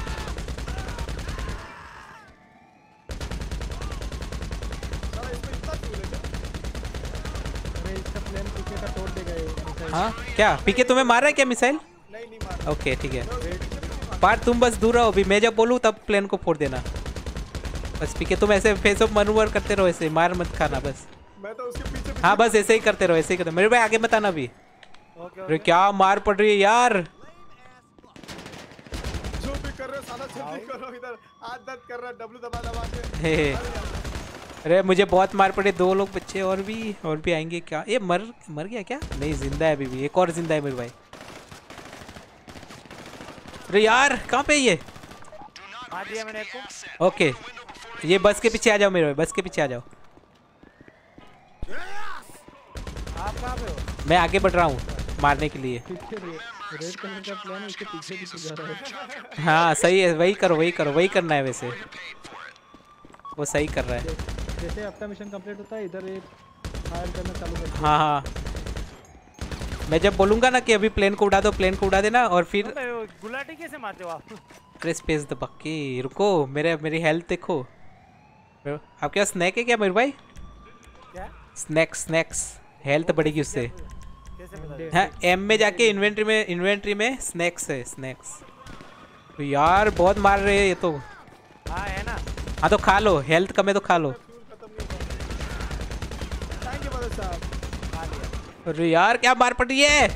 हाँ क्या? पीके तुम्हें मार रहा है क्या मिसाइल नहीं नहीं मार ओके ठीक है। पार तुम बस दूर रहो अभी मैं जब बोलूँ तब प्लेन को फोड़ देना। बस पीके तुम ऐसे फेस ऑफ़ मनूवर करते रहो ऐसे मार मत खाना बस। मैं तो उसके पीछे हाँ बस ऐसे ही करते रहो ऐसे ही करते मेरे भाई आगे मत आना अभी। अरे क्या मार पड़ रही है यार? जो भी कर रहे हो साला जल्दी करो इधर। हाथ दर्द कर रहा है डब्लू दबा दबा के। अरे मुझे बहुत मार पड़े दो लोग बच्चे और भी और भी आएँगे क्या? ये मर मर गया क्या? नहीं ज़िंदा है अभी भी एक और ज़िंदा है मेरे भाई। अरे यार कहाँ पे ये? मार दिया मैंने एक ओके ये बस के पीछे आ जाओ मेरे बस के पीछे आ जाओ। आप कहाँ पे हो? मैं आगे बढ़ रहा हूँ मारने के लिए। है सही है वही करो वही करो वही करना है वैसे। वो सही कर रहा है। जैसे आपका मिशन कंप्लीट होता है इधर ये फायर करना चालू कर हाँ हाँ। मैं जब बोलूँगा ना कि अभी प्लेन को उड़ा दो प्लेन को उड़ा देना और फिर गुलाटी कैसे मारते हो आप? अरे स्पेस दबा के रुको मेरे मेरी हेल्थ देखो। आपके पास स्नैक है क्या मेरे भाई? क्या? स्नैक्स स्नैक्स हेल्थ बढ़ेगी उससे। हाँ एम में जाके इन्वेंट्री में इन्वेंट्री में स्नैक्स है स्नैक्स तो यार बहुत मार रहे हैं ये तो। हाँ है ना। हाँ तो खा लो हेल्थ कम है तो खा लो थैंक यू मदद साहब खा लिया अरे यार क्या मार पड़ है?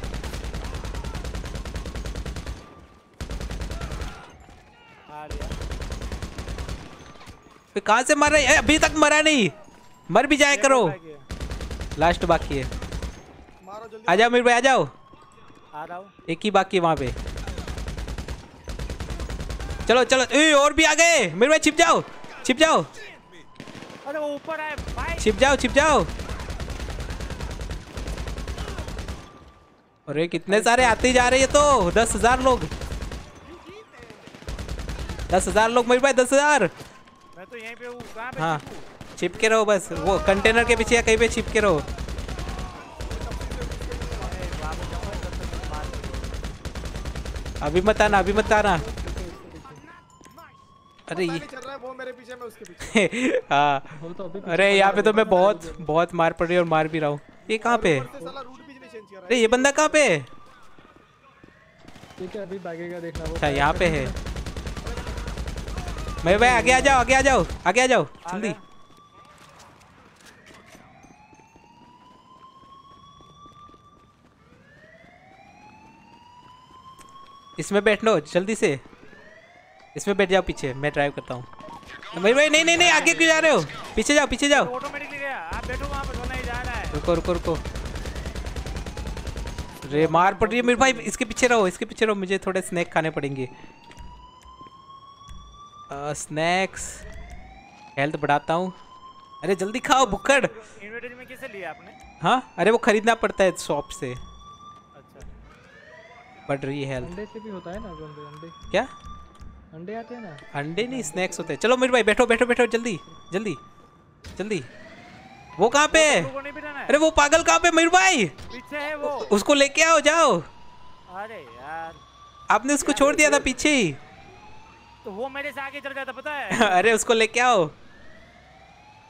कहाँ से मर रहा है? अभी तक मरा नहीं। मर भी जाए करो। लास्ट बाकी है। मारो जल्दी। आ जाओ मेरे भाई आ जाओ। आ रहा हूँ। एक ही बाकी है वहाँ पे। चलो चलो। ए, और भी आ गए। मेरे भाई छिप जाओ। छिप जाओ। अरे ऊपर छिप जाओ छिप जाओ। अरे कितने सारे आते जा रहे हैं तो? दस हज़ार लोग। दस हज़ार लोग मेरे भाई दस हज़ार। मैं तो यहीं पे हूँ। पे हाँ। छिपके रहो बस। वो कंटेनर के पीछे या कहीं पे छिपके रहो। अभी मत आना अभी मत आना। अरे ये नहीं चल रहा है वो मेरे पीछे मैं उसके पीछे। हाँ। तो अरे यहाँ पे तो मैं तो बहुत बहुत मार पड़ रही है और मार भी रहा हूँ। ये कहाँ पे अरे ये बंदा कहाँ पे है? ठीक है अभी भागेगा देखना वो। अच्छा यहाँ पे है। मेरे भाई आगे आ जाओ आगे आ जाओ आगे आ जाओ जल्दी। इसमें बैठ लो जल्दी से। इसमें बैठ जाओ पीछे मैं ड्राइव करता हूँ। मेरे भाई नहीं नहीं नहीं आगे क्यों जा रहे हो? पीछे जाओ पीछे जाओ। ऑटोमेटिकली गया। आप बैठो वहाँ पे सोना ही जा रहा है। रुको रुको रुको। रे मार पड़ रही है मेरे भाई इसके पीछे रहो इसके पीछे रहो मुझे थोड़े स्नैक खाने पड़ेंगे। स्नैक्स हेल्थ बढ़ाता हूँ। अरे जल्दी खाओ भुक्कड़। इन्वेंटरी में कैसे लिया आपने? हाँ अरे वो खरीदना पड़ता है शॉप से। अच्छा। बढ़ रही है अंडे से भी होता है ना जोम्बी अंडे क्या? अंडे आते हैं ना। अंडे नहीं स्नैक्स होते हैं। चलो मेरे भाई बैठो बैठो बैठो जल्दी जल्दी जल्दी। वो कहाँ पे? है है। अरे वो पागल कहाँ पे? मेरे भाई। पीछे है वो। उसको लेके आओ जाओ। अरे यार। आपने उसको छोड़ दिया था पीछे ही। तो वो मेरे से आगे चल जाता पता है? अरे उसको लेके आओ।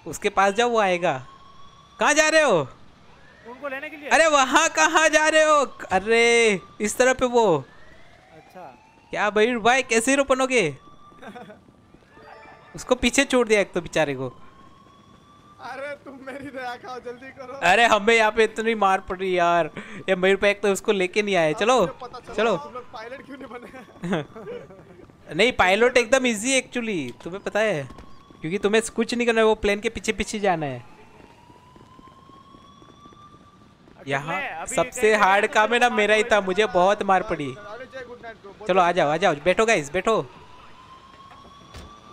उसके पास जाओ वो आएगा। कहाँ जा रहे हो? उनको लेने के लिए? अरे वहाँ कहाँ जा रहे हो? अरे इस तरह पे वो। अच्छा। क्या भाई भाई कैसे हीरो बनोगे? उसको पीछे छोड़ दिया एक तो बेचारे को। अरे तुम मेरी दया खाओ जल्दी करो। अरे हमें यहाँ पे इतनी मार पड़ रही यार। ये मेरे पे एक तो उसको लेके नहीं आए चलो चला पायलट क्यों नहीं बने? नहीं पायलट एकदम इजी एक्चुअली तुम्हें पता है। क्योंकि तुम्हें कुछ नहीं करना है वो प्लेन के पीछे पीछे जाना है। यहाँ सबसे हार्ड काम है ना मेरा ही था मुझे बहुत मार पड़ी। चलो आ जाओ आ जाओ बैठो गाइस बैठो।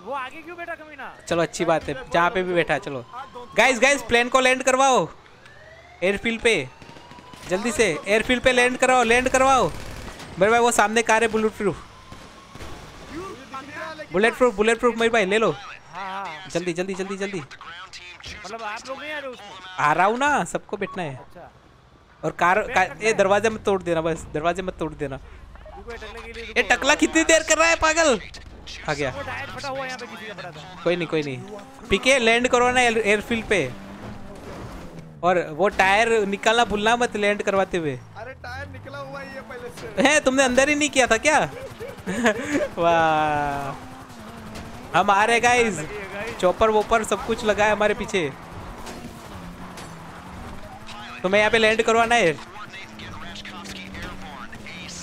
वो आगे क्यों बैठा कमीना? चलो अच्छी बात है जहाँ पे भी बैठा चलो। गाइस गाइस प्लेन को लैंड करवाओ। एयरफील्ड पे। जल्दी से। एयरफील्ड पे लैंड करवाओ लैंड करवाओ। मेरे भाई वो सामने कार है bullet proof bullet proof bullet proof मेरे भाई ले लो। जल्दी जल्दी जल्दी जल्दी। मतलब आप लोग नहीं आ रहे उसमें आ रहा हूँ ना सबको बैठना है। अच्छा। और कार, कार ये दरवाजे मत तोड़ देना बस दरवाजे मत तोड़ देना। ये। टकला कितनी देर कर रहा है पागल? आ गया। वो टायर फटा हुआ यहाँ पे किसी का पड़ा था। कोई नहीं कोई नहीं। पीके लैंड करो ना एयरफील्ड पे। और वो टायर निकालना भूलना मत लैंड करवाते हुए। अरे टायर निकला हुआ ही है पहले से। है तुमने अंदर ही नहीं किया था क्या? वाह। हम आ रहे गाइस चॉपर वोपर सब कुछ लगा है हमारे पीछे। तुम्हें यहाँ पे लैंड करवाना है?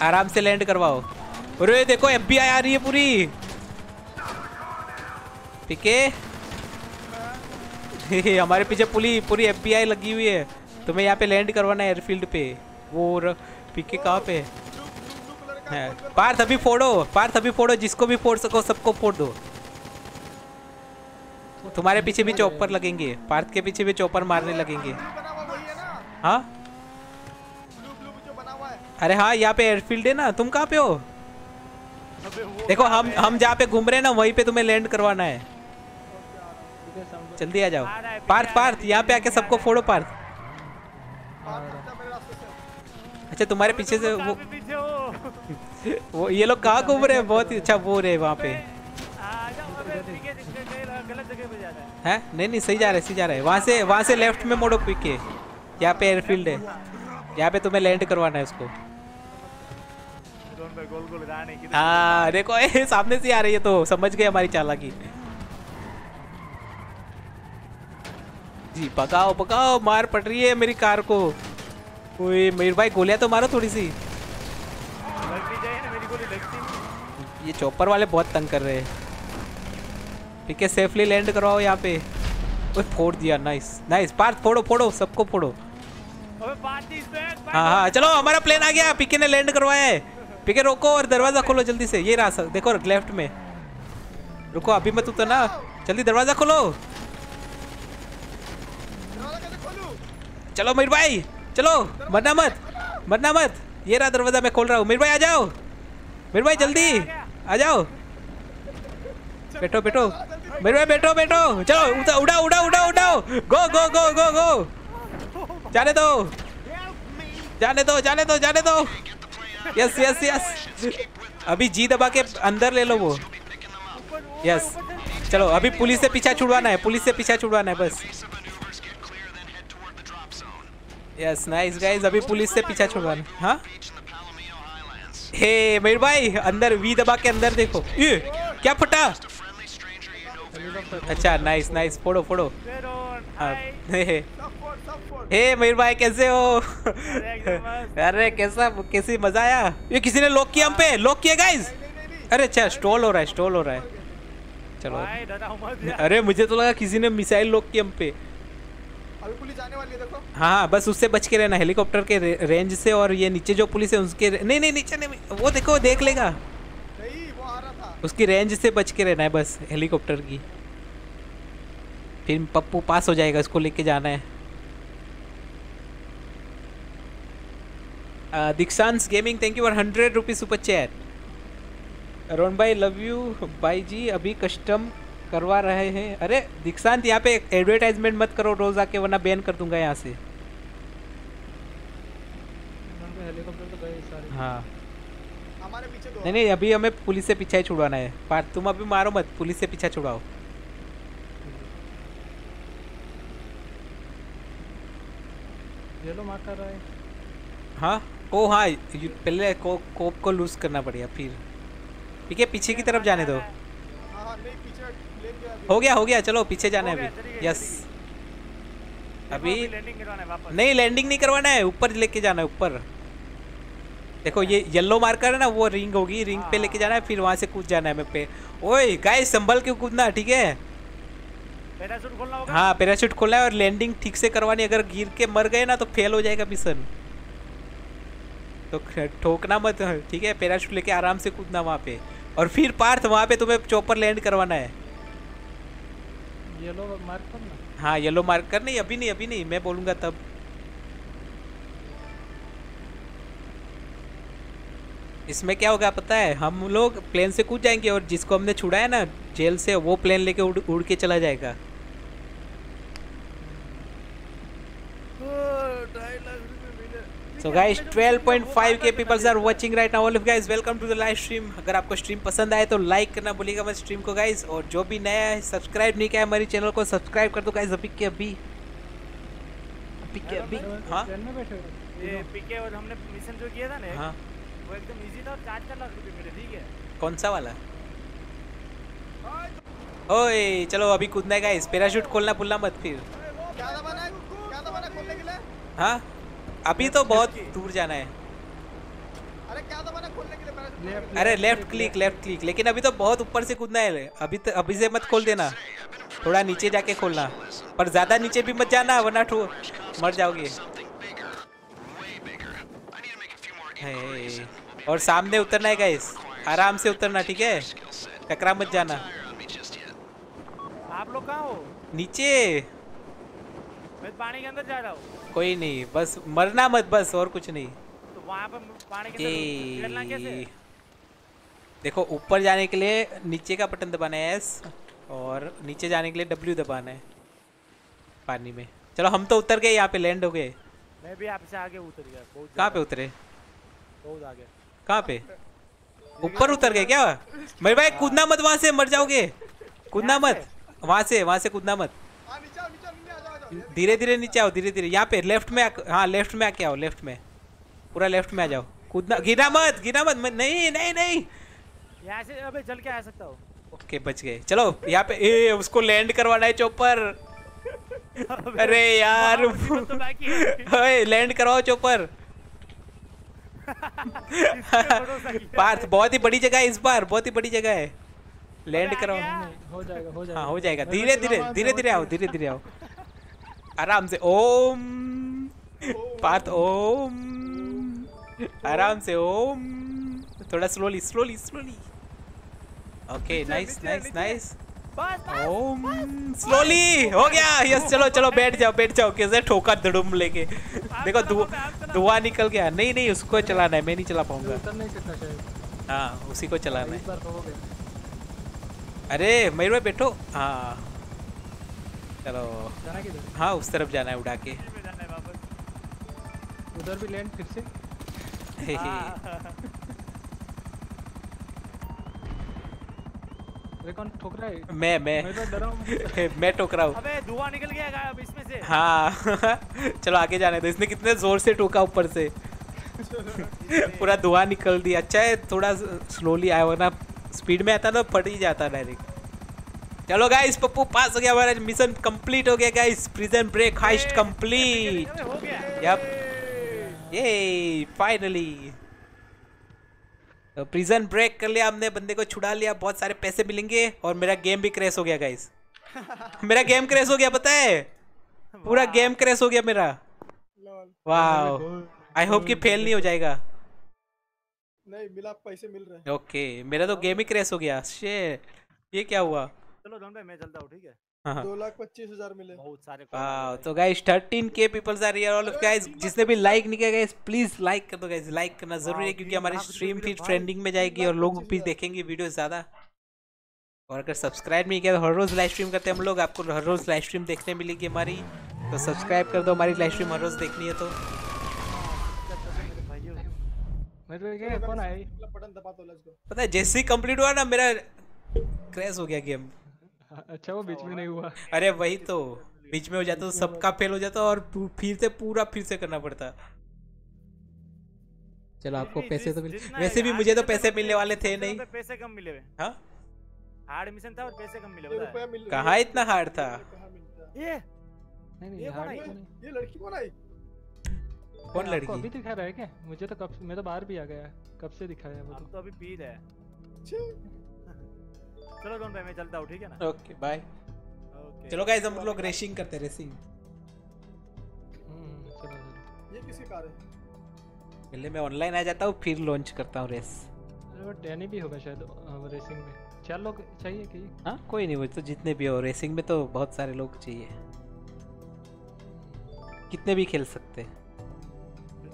आराम से लैंड करवाओ। अरे देखो एफ़ आ रही है पूरी। है हमारे पीछे पूरी पूरी एफ़ लगी हुई है। तुम्हें यहाँ पे लैंड करवाना है एयरफील्ड पे। वो पीके कहाँ पे? है? पार्थ, अभी फोड़ो। पार्थ, अभी फोड़ो। जिसको भी फोड़ सको, सबको फोड़ दो। तुम्हारे पीछे भी चौपर लगेंगे। पार्थ के पीछे भी चौपर मारने लगेंगे। है? अरे हाँ यहाँ पे एयरफील्ड है ना। तुम कहाँ पे हो? देखो, हम हम जहाँ पे घूम रहे हैं ना, वहीं पे तुम्हें लैंड करवाना है। जल्दी आ जाओ। पार्थ पार्थ यहाँ पे आके सबको फोड़ो पार्थ। अच्छा तुम्हारे पीछे से वो वो ये लोग कहाँ घूम रहे हैं? बहुत ही अच्छा वो रहे वहाँ पे। है नहीं नहीं सही जा रहा है सही जा रहा वहाँ से वहाँ से लेफ़्ट में मोड़ो पीके यहाँ पे एयरफील्ड है। यहाँ पे तुम्हें लैंड करवाना है उसको। की हाँ देखो ए, सामने से आ रही है तो समझ गए हमारी चालाकी। जी, पकाओ पकाओ, मार पड़ रही है मेरी कार को। ओए, मेरे भाई, गोलियाँ तो मारो थोड़ी सी। ये चॉपर वाले बहुत तंग कर रहे हैं। ठीक है सेफली लैंड करवाओ यहाँ पे। ओए, फोड़ दिया नाइस नाइस पार्थ, फोड़ो फोड़ो, सबको फोड़ो। हाँ हाँ चलो, हमारा प्लेन आ गया। पीके ने लैंड करवाया है। पीके, रोको और दरवाज़ा खोलो जल्दी से। ये रहा, देखो लेफ़्ट में। रुको, अभी मत उतरना। जल्दी दरवाज़ा खोलो दरवाज़ा कैसे खोलूं चलो मीर भाई, चलो, मरना मत मरना मत। ये रहा दरवाज़ा मैं खोल रहा हूँ। मीर भाई, आ जाओ। मीर भाई, जल्दी, आ जाओ। बैठो बैठो। मीर भाई, बैठो बैठो। चलो उड़ाओ उड़ाओ उड़ाओ उड़ाओ गो गो गो गो गो। जाने दो। जाने दो जाने दो जाने दो। यस यस यस अभी जी दबा के अंदर ले लो वो। यस चलो, अभी पुलिस से पीछा छुड़वाना है, पुलिस से पीछा छुड़वाना है, बस। यस नाइस गाइस अभी पुलिस से पीछा छुड़वाना हाँ. हे? मेरे भाई अंदर वी दबा के अंदर देखो। ये क्या फटा? अच्छा नाइस नाइस फोड़ो फोड़ो। हाँ, हे मेरे भाई कैसे हो? अरे कैसा कैसी मज़ा आया? ये किसी ने लॉक किया हम पे? लॉक किया गाइस अरे अच्छा स्टॉल हो रहा है स्टॉल हो रहा है। चलो। अरे मुझे तो लगा किसी ने मिसाइल लॉक किया हम पे। अभी पुलिस आने वाली है देखो। हाँ हाँ बस उससे बच के रहना हेलीकॉप्टर के रेंज से और ये नीचे जो पुलिस है उसके नहीं नहीं नीचे नहीं वो देखो देख लेगा। नहीं वो आ रहा था। उसकी रेंज से बच के रहना है बस हेलीकॉप्टर की। फिर पप्पू पास हो जाएगा उसको लेके जाना है। Dikshansh gaming thank you for hundred rupees super chat Arun भाई लव यू भाई जी अभी कस्टम करवा रहे हैं। अरे दीक्षांत यहाँ पे एडवर्टाइजमेंट मत करो रोज आके वरना बैन कर दूँगा यहाँ से। तो हाँ। हमारे पीछे दो नहीं नहीं अभी हमें पुलिस से पीछा ही छुड़वाना है। पार्थ तुम अभी मारो मत पुलिस से पीछा छुड़ाओ। हाँ ओ हाँ पहले को, कोप को लूज करना पड़ेगा फिर। ठीक है पीछे की तरफ़ जाने दो हाँ हाँ नहीं पीछे लेन गया अभी हो गया हो गया चलो पीछे जाना है अभी। यस अभी लैंडिंग करवाना है नहीं लैंडिंग नहीं करवाना है ऊपर लेके जाना है ऊपर। देखो ये येलो मार्कर है ना वो रिंग होगी रिंग पे लेके जाना है फिर वहाँ से कूद जाना है मैं पे। ओए गाइस संभल के कूदना ठीक है? पैराशूट खोलना होगा? हाँ पैराशूट खोलना है और लैंडिंग ठीक से करवानी अगर गिर के मर गए ना तो फेल हो जाएगा मिशन तो ठोकना मत ठीक है? पैराशूट लेके आराम से कूदना वहाँ पे। और फिर पार्थ वहाँ पे तुम्हें चौपर लैंड करवाना है। येलो मार्क कर ना। हाँ येलो मार्क कर नहीं, अभी नहीं अभी नहीं, मैं बोलूँगा तब। इसमें क्या होगा पता है? हम लोग प्लेन से कूद जाएँगे और जिसको हमने छुड़ाया ना, जेल से, वो प्लेन लेके उड़ उड़ के चला जाएगा। सो गाइस 12.5 के peoples are watching right now all of guys welcome to the live stream अगर आपको स्ट्रीम पसंद आए तो लाइक करना भूलिएगा मत स्ट्रीम को गाइस और जो भी नया है सब्सक्राइब नहीं किया है हमारे चैनल को सब्सक्राइब कर दो गाइस अभी के अभी। अभी के अभी। हाँ? ट्रेन में बैठे हो ये पीके और हमने मिशन जो किया था ना हाँ। वो एकदम इजी था और चार चार लाख रुपए मिले ठीक है? कौन सा वाला? ओए चलो अभी कूदना है गाइस पैराशूट खोलना भूलना मत फिर। क्या दबाना है? क्या दबाना खोलने के लिए? हाँ? अभी तो बहुत दूर जाना है। अरे क्या दबाना है खोलने के लिए मैंने अरे लेफ़्ट क्लिक लेफ़्ट क्लिक लेकिन अभी तो बहुत ऊपर से कूदना है। अभी तो अभी से मत खोल देना। थोड़ा नीचे जाके खोलना। पर ज़्यादा नीचे भी मत जाना वरना ठो मर जाओगे। है और सामने उतरना है गाइस आराम से उतरना ठीक है? टकरा मत जाना. आप लोग कहाँ हो? नीचे। मैं पानी के अंदर जा रहा हूँ। कोई नहीं बस मरना मत बस और कुछ नहीं। तो वहाँ पर पानी के अंदर कैसे? देखो ऊपर जाने के लिए नीचे का बटन दबाना है एस और नीचे जाने के लिए डब्ल्यू दबाना है पानी में। चलो हम तो उतर गए यहाँ पे लैंड हो गए। मैं भी आपसे आगे उतर गया बहुत कहाँ पे उतरे? बहुत आगे। कहाँ पे? ऊपर उतर गए क्या? मेरे भाई कूदना मत वहाँ से मर जाओगे। कूदना मत वहाँ से वहाँ से कूदना मत हाँ नीचे आओ नीचे आओ नीचे आ जाओ आ जाओ धीरे धीरे नीचे आओ धीरे धीरे यहाँ पे लेफ़्ट में हाँ लेफ़्ट में आके आओ लेफ़्ट में। पूरा लेफ़्ट में आ जाओ। कूदना गिरा मत गिरा मत नहीं नहीं नहीं। यहाँ से अबे चल के आ सकता हूँ। ओके बच गए। चलो यहाँ पे ए उसको लैंड करवाना है चोपर। अरे यार। मुसीबत तो लैंड करवाओ चोपर। पार्थ बहुत ही बड़ी जगह है इस बार बहुत ही बड़ी जगह है। लैंड कराओ हो जाएगा हो जाएगा। हाँ हो जाएगा। धीरे धीरे धीरे धीरे आओ धीरे धीरे आओ। आराम से ओम पार्थ ओम आराम से ओम थोड़ा slowly slowly slowly okay nice nice nice Om slowly हो गया। यस चलो चलो बैठ जाओ बैठ जाओ। कैसे ठोका धड़ुम लेके। देखो धुआँ निकल गया। नहीं नहीं उसको चलाना है। मैं नहीं चला पाऊँगा। हाँ उसी को चलाना है। अरे मयूर भाई बैठो। हाँ। चलो जाना किधर? हाँ उस तरफ़ जाना है उड़ा के। है उधर भी लैंड फिर से? हाँ। अरे कौन ठोक रहा है? मैं मैं। मैं तो डरा हूँ। मैं हूँ। अबे धुआँ निकल गया अब इसमें से। हाँ। चलो आगे जाने दो। इसने कितने ज़ोर से टोका ऊपर से। पूरा धुआँ निकल दिया। अच्छा है थोड़ा स्लोली आया वरना स्पीड में आता तो फट ही जाता डायरेक्ट चलो गाइस पप्पू पास हो गया हमारा मिशन कंप्लीट हो गया guys prison break heist complete yup ये फाइनली तो प्रिजन ब्रेक कर लिया हमने बंदे को छुड़ा लिया बहुत सारे पैसे मिलेंगे और मेरा गेम भी क्रैश हो गया गाइस मेरा गेम क्रैश हो गया पता है? पूरा गेम क्रैश हो गया मेरा। वाह आई होप कि फेल नहीं हो जाएगा। नहीं मिला पैसे मिल रहे हैं। ओके मेरा तो गेम ही क्रैश हो गया। शे ये क्या हुआ? चलो डॉन भाई मैं चलता हूँ ठीक है? हाँ दो लाख पच्चीस हज़ार मिले। बहुत सारे तो गाइस 13 के peoples are here all of guys जिसने भी लाइक नहीं किया गाइस प्लीज़ लाइक कर दो गाइस लाइक करना ज़रूरी है क्योंकि हमारी स्ट्रीम भाई, ट्रेंडिंग में जाएगी और लोग भी देखेंगे वीडियो ज़्यादा। और अगर सब्सक्राइब नहीं किया तो हर रोज लाइव स्ट्रीम करते हैं हम लोग आपको हर रोज लाइव स्ट्रीम देखने मिलेगी हमारी। तो सब्सक्राइब कर दो हमारी लाइव स्ट्रीम हर रोज देखनी है तो। पता है जैसे ही कंप्लीट हुआ ना मेरा क्रैश हो गया गेम हाँ, अच्छा वो बीच में नहीं हुआ। अरे वही तो बीच में हो जाता तो सबका फेल हो जाता और फिर से पूरा फिर से करना पड़ता। चलो आपको पैसे तो मिल वैसे भी मुझे तो पैसे मिलने वाले थे नहीं। पैसे कम मिले। हुए हाँ? हार्ड मिशन था और पैसे कम मिले है कहाँ इतना हार्ड था? कहाँ मिलता ये? नहीं नहीं ये लड़की कौन आई? कौन आपको अभी दिखा रहा है क्या? मुझे तो कब मैं तो बाहर भी आ गया। कब से दिखाया वो हम तो? तो अभी पी रहे हैं चलो डॉन भाई मैं चलता हूँ ठीक है ना? Okay bye. ओके। चलो गाइस हम लोग रेसिंग करते हैं रेसिंग हम्म, ये किसकी कार है? पहले मैं ऑनलाइन आ जाता हूँ फिर लॉन्च करता हूँ रेस वो डैनी भी होगा शायद रेसिंग में। चार लोग चाहिए कि? हाँ कोई नहीं वो तो जितने भी हो रेसिंग में तो बहुत सारे लोग चाहिए। कितने भी खेल सकते हैं।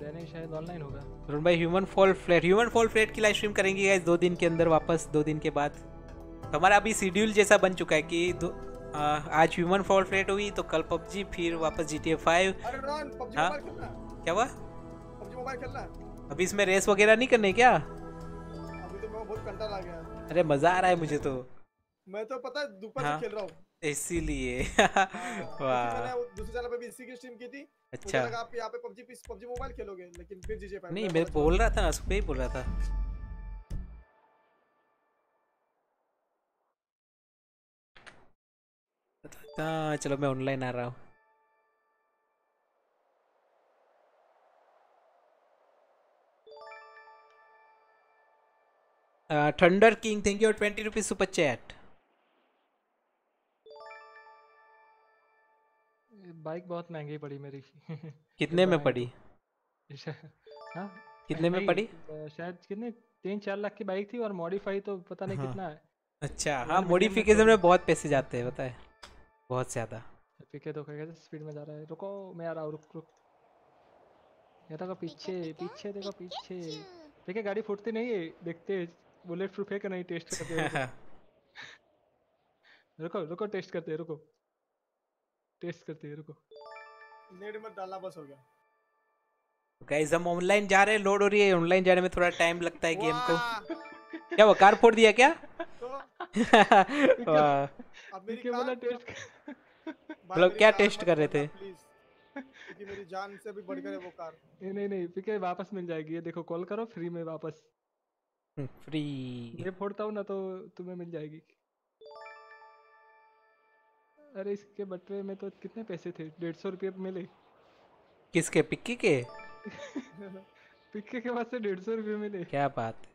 डैनी शायद ऑनलाइन होगा। भाई human fall flat human fall flat की लाइव स्ट्रीम करेंगे गाइस दो दिन के अंदर वापस दो दिन के बाद। तो हमारा अभी शेड्यूल जैसा बन चुका है कि दो, आ, आज ह्यूमन फॉल फ्लैट हुई तो कल पबजी फिर वापस जी टी ए फाइव हाँ? क्या हुआ? पबजी मोबाइल खेलना? अभी इसमें रेस वगैरह नहीं करने क्या? अभी तो मैं बहुत कंटाल आ गया। अरे मज़ा आ रहा है मुझे तो। मैं तो पता है दोपहर हाँ। से खेल रहा हूँ। इसीलिए। हाँ, वाह। दूसरे चैनल पे भी इसी की स्ट्रीम की थी। अच्छा। आप यहाँ पे पबजी पबजी मोबाइल खेलोगे लेकिन फिर जीजे पाए नहीं मैं बोल रहा था ना सुबह ही बोल रहा था। हाँ चलो मैं ऑनलाइन आ रहा हूँ। Thunder king thank you twenty rupees super chat bike बहुत महँगी पड़ी मेरी। कितने में पड़ी? हाँ? कितने में पड़ी? शायद कितने तीन चार लाख की बाइक थी और मॉडिफाई तो पता नहीं हाँ। कितना है। अच्छा हाँ मॉडिफिकेशन में बहुत पैसे जाते हैं बताए है। बहुत ज़्यादा। पीके तो कैसे स्पीड में जा रहा है। रुको मैं आ रहा हूँ रुक रुक। ये देखो पीछे पीछे देखो पीछे। देखिए गाड़ी फूटती नहीं है देखते बुलेट प्रूफ है कि नहीं टेस्ट करते हैं, रुको। रुको रुको टेस्ट करते हैं रुको। टेस्ट करते हैं रुको। नेट मत डालना बस हो गया। गाइस हम ऑनलाइन जा रहे हैं लोड हो रही है। ऑनलाइन जाने में थोड़ा टाइम लगता है गेम को। क्या वो कार फोड़ दिया क्या? मतलब क्या टेस्ट कर रहे थे? मेरी जान से भी बढ़कर है वो कार। नहीं नहीं नहीं पीके वापस मिल जाएगी? ये देखो कॉल करो फ्री में वापस। फ्री। मैं फोड़ता हूँ ना तो तुम्हें मिल जाएगी। अरे इसके बटवे में तो कितने पैसे थे? डेढ़ सौ रुपये मिले। किसके? पिक्की के? पिक्के के पास से डेढ़ सौ रुपये मिले। क्या बात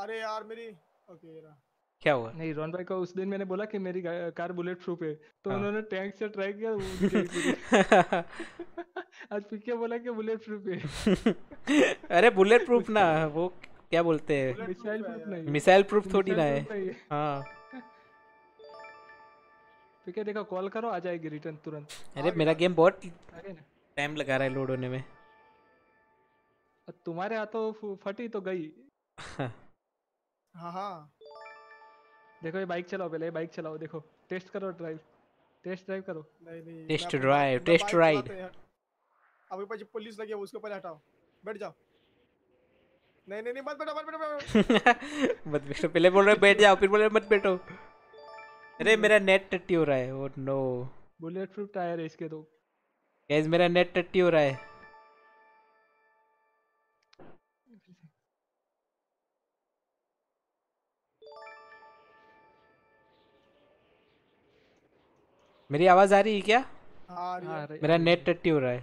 अरे यार मेरी ओके रहा। क्या हुआ? नहीं रोहन भाई को उस दिन मैंने बोला कि मेरी कार बुलेट प्रूफ है। तो हाँ। उन्होंने टैंक से ट्राई किया। आज पिक्के बोला कि बुलेट प्रूफ है। अरे बुलेट प्रूफ ना वो क्या बोलते हैं? मिसाइल प्रूफ नहीं। मिसाइल प्रूफ थोड़ी ना है। proof नहीं है। हाँ देखो कॉल करो आ जाएगी रिटर्न तुरंत। अरे मेरा गेम बहुत टाइम लगा रहा है लोड होने में। तुम्हारे हाथों फटी तो गई। हाँ हाँ। देखो ये बाइक चलाओ पहले बाइक चलाओ। देखो टेस्ट करो ड्राइव टेस्ट ड्राइव करो। नहीं नहीं test बाइक ride. चलाते हैं। अभी पास पुलिस लगी है उसके पहले हटाओ। बैठ जाओ। नहीं नहीं नहीं मत बैठो मत बैठो मत बैठो। पहले बोल रहे बैठ जाओ फिर बोल रहे मत बैठो। अरे मेरा नेट टट्टी हो रहा है। Oh no bullet proof tyre है इसके तो। गाइस मेरा नेट टट्टी हो रहा है। मेरी आवाज़ आ रही है क्या? हाँ। अरे हाँ, मेरा नेट टट्टी हो रहा है।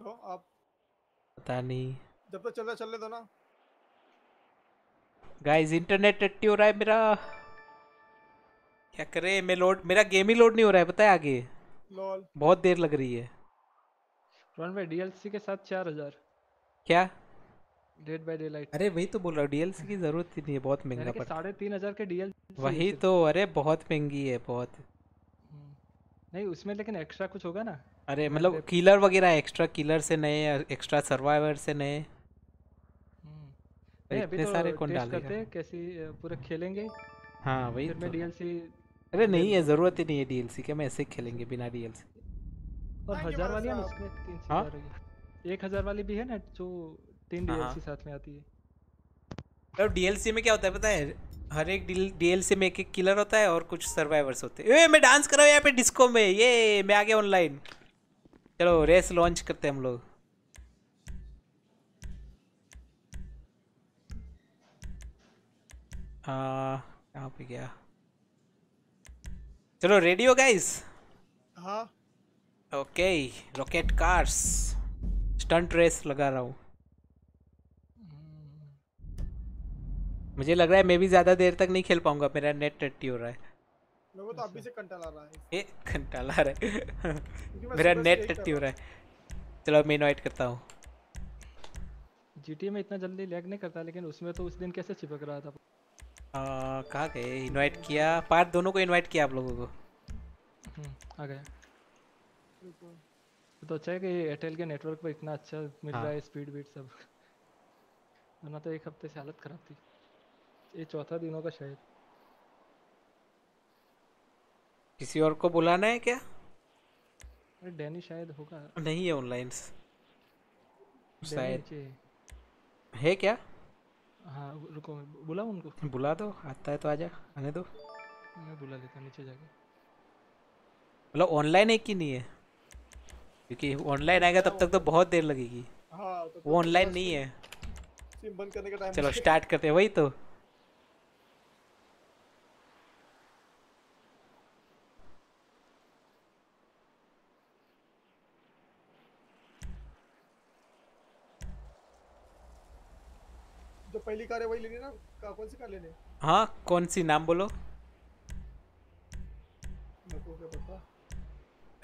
तो अब पता नहीं। जब तक चल रहा चलने दो ना। गाइस इंटरनेट टट्टी हो रहा है मेरा। क्या करे? मैं लोड मेरा गेम ही लोड नहीं हो रहा है पता है आगे? लॉल बहुत देर लग रही है। रोहन भाई डीएलसी के साथ चार हज़ार। क्या? डेड बाय डे लाइट अरे वही तो बोल रहा हूँ डीएलसी की ज़रूरत ही नहीं है बहुत महँगा पड़ता है। साढ़े तीन हज़ार के डीएल वही तो अरे बहुत महँगी है बहुत। नहीं उसमें लेकिन एक्स्ट्रा कुछ होगा ना? अरे मतलब किलर वगैरह एक्स्ट्रा किलर से नए एक्स्ट्रा सर्वाइवर से नए। नहीं इतने तो सारे कौन टेस्ट करते डालेगा कैसी पूरे खेलेंगे। हाँ वही तो। डीएलसी अरे नहीं है ज़रूरत ही नहीं है डीएलसी के हम ऐसे ही खेलेंगे बिना डीएलसी और हज़ार वाली है उसमें तीन हाँ? एक हज़ार वाली भी है ना जो तीन हाँ, डीएलसी साथ में आती है। डीएलसी में क्या होता है पता है? हर एक डीएलसी में एक एक किलर होता है और कुछ सर्वाइवर्स होते हैं। ए मैं डांस कर रहा हूँ यहाँ पे डिस्को में। ये मैं आ गया ऑनलाइन चलो रेस लॉन्च करते हैं हम लोग। कहाँ पे गया चलो रेडी हो गाइस हाँ। Okay rocket cars stunt race लगा रहा हूँ। मुझे लग रहा है मैं भी ज़्यादा देर तक नहीं खेल पाऊँगा मेरा नेट टट्टी हो रहा है। मेरे को तो अभी से कंटा ला रहा है। ए घंटा ला रहा है। मेरा नेट टट्टी हो रहा है। चलो मैं इनवाइट करता हूँ। जीटीए में इतना जल्दी लैग नहीं करता लेकिन उसमें तो उस दिन कैसे चिपक रहा था? आ, कहाँ गए? इनवाइट किया। पार्थ दोनों को इनवाइट किया आप लोगों को। हम्म, आ गया तो अच्छा है कि एयरटेल के नेटवर्क पर इतना अच्छा मिल हाँ। रहा है। स्पीड बीट सब। वरना तो एक हफ़्ते से हालत खराब थी। ये चौथा दिन होगा शायद। किसी और को बुलाना है क्या? अरे डैनी शायद होगा। नहीं है ऑनलाइन शायद। है। क्या? हाँ रुको मैं बुलाऊं उनको। बुला दो आता है तो आजा आने दो। मैं बुला लेता नीचे जाके। मतलब ऑनलाइन है कि नहीं है? क्योंकि ऑनलाइन आएगा तब तक तो बहुत देर लगेगी। हाँ तो वो ऑनलाइन नहीं है। सिम बंद करने का टाइम चलो स्टार्ट करते हैं वही तो जो पहली कार है वही लेनी ना? का, कौन सी कार लेनी है? कौन सी? नाम बोलो।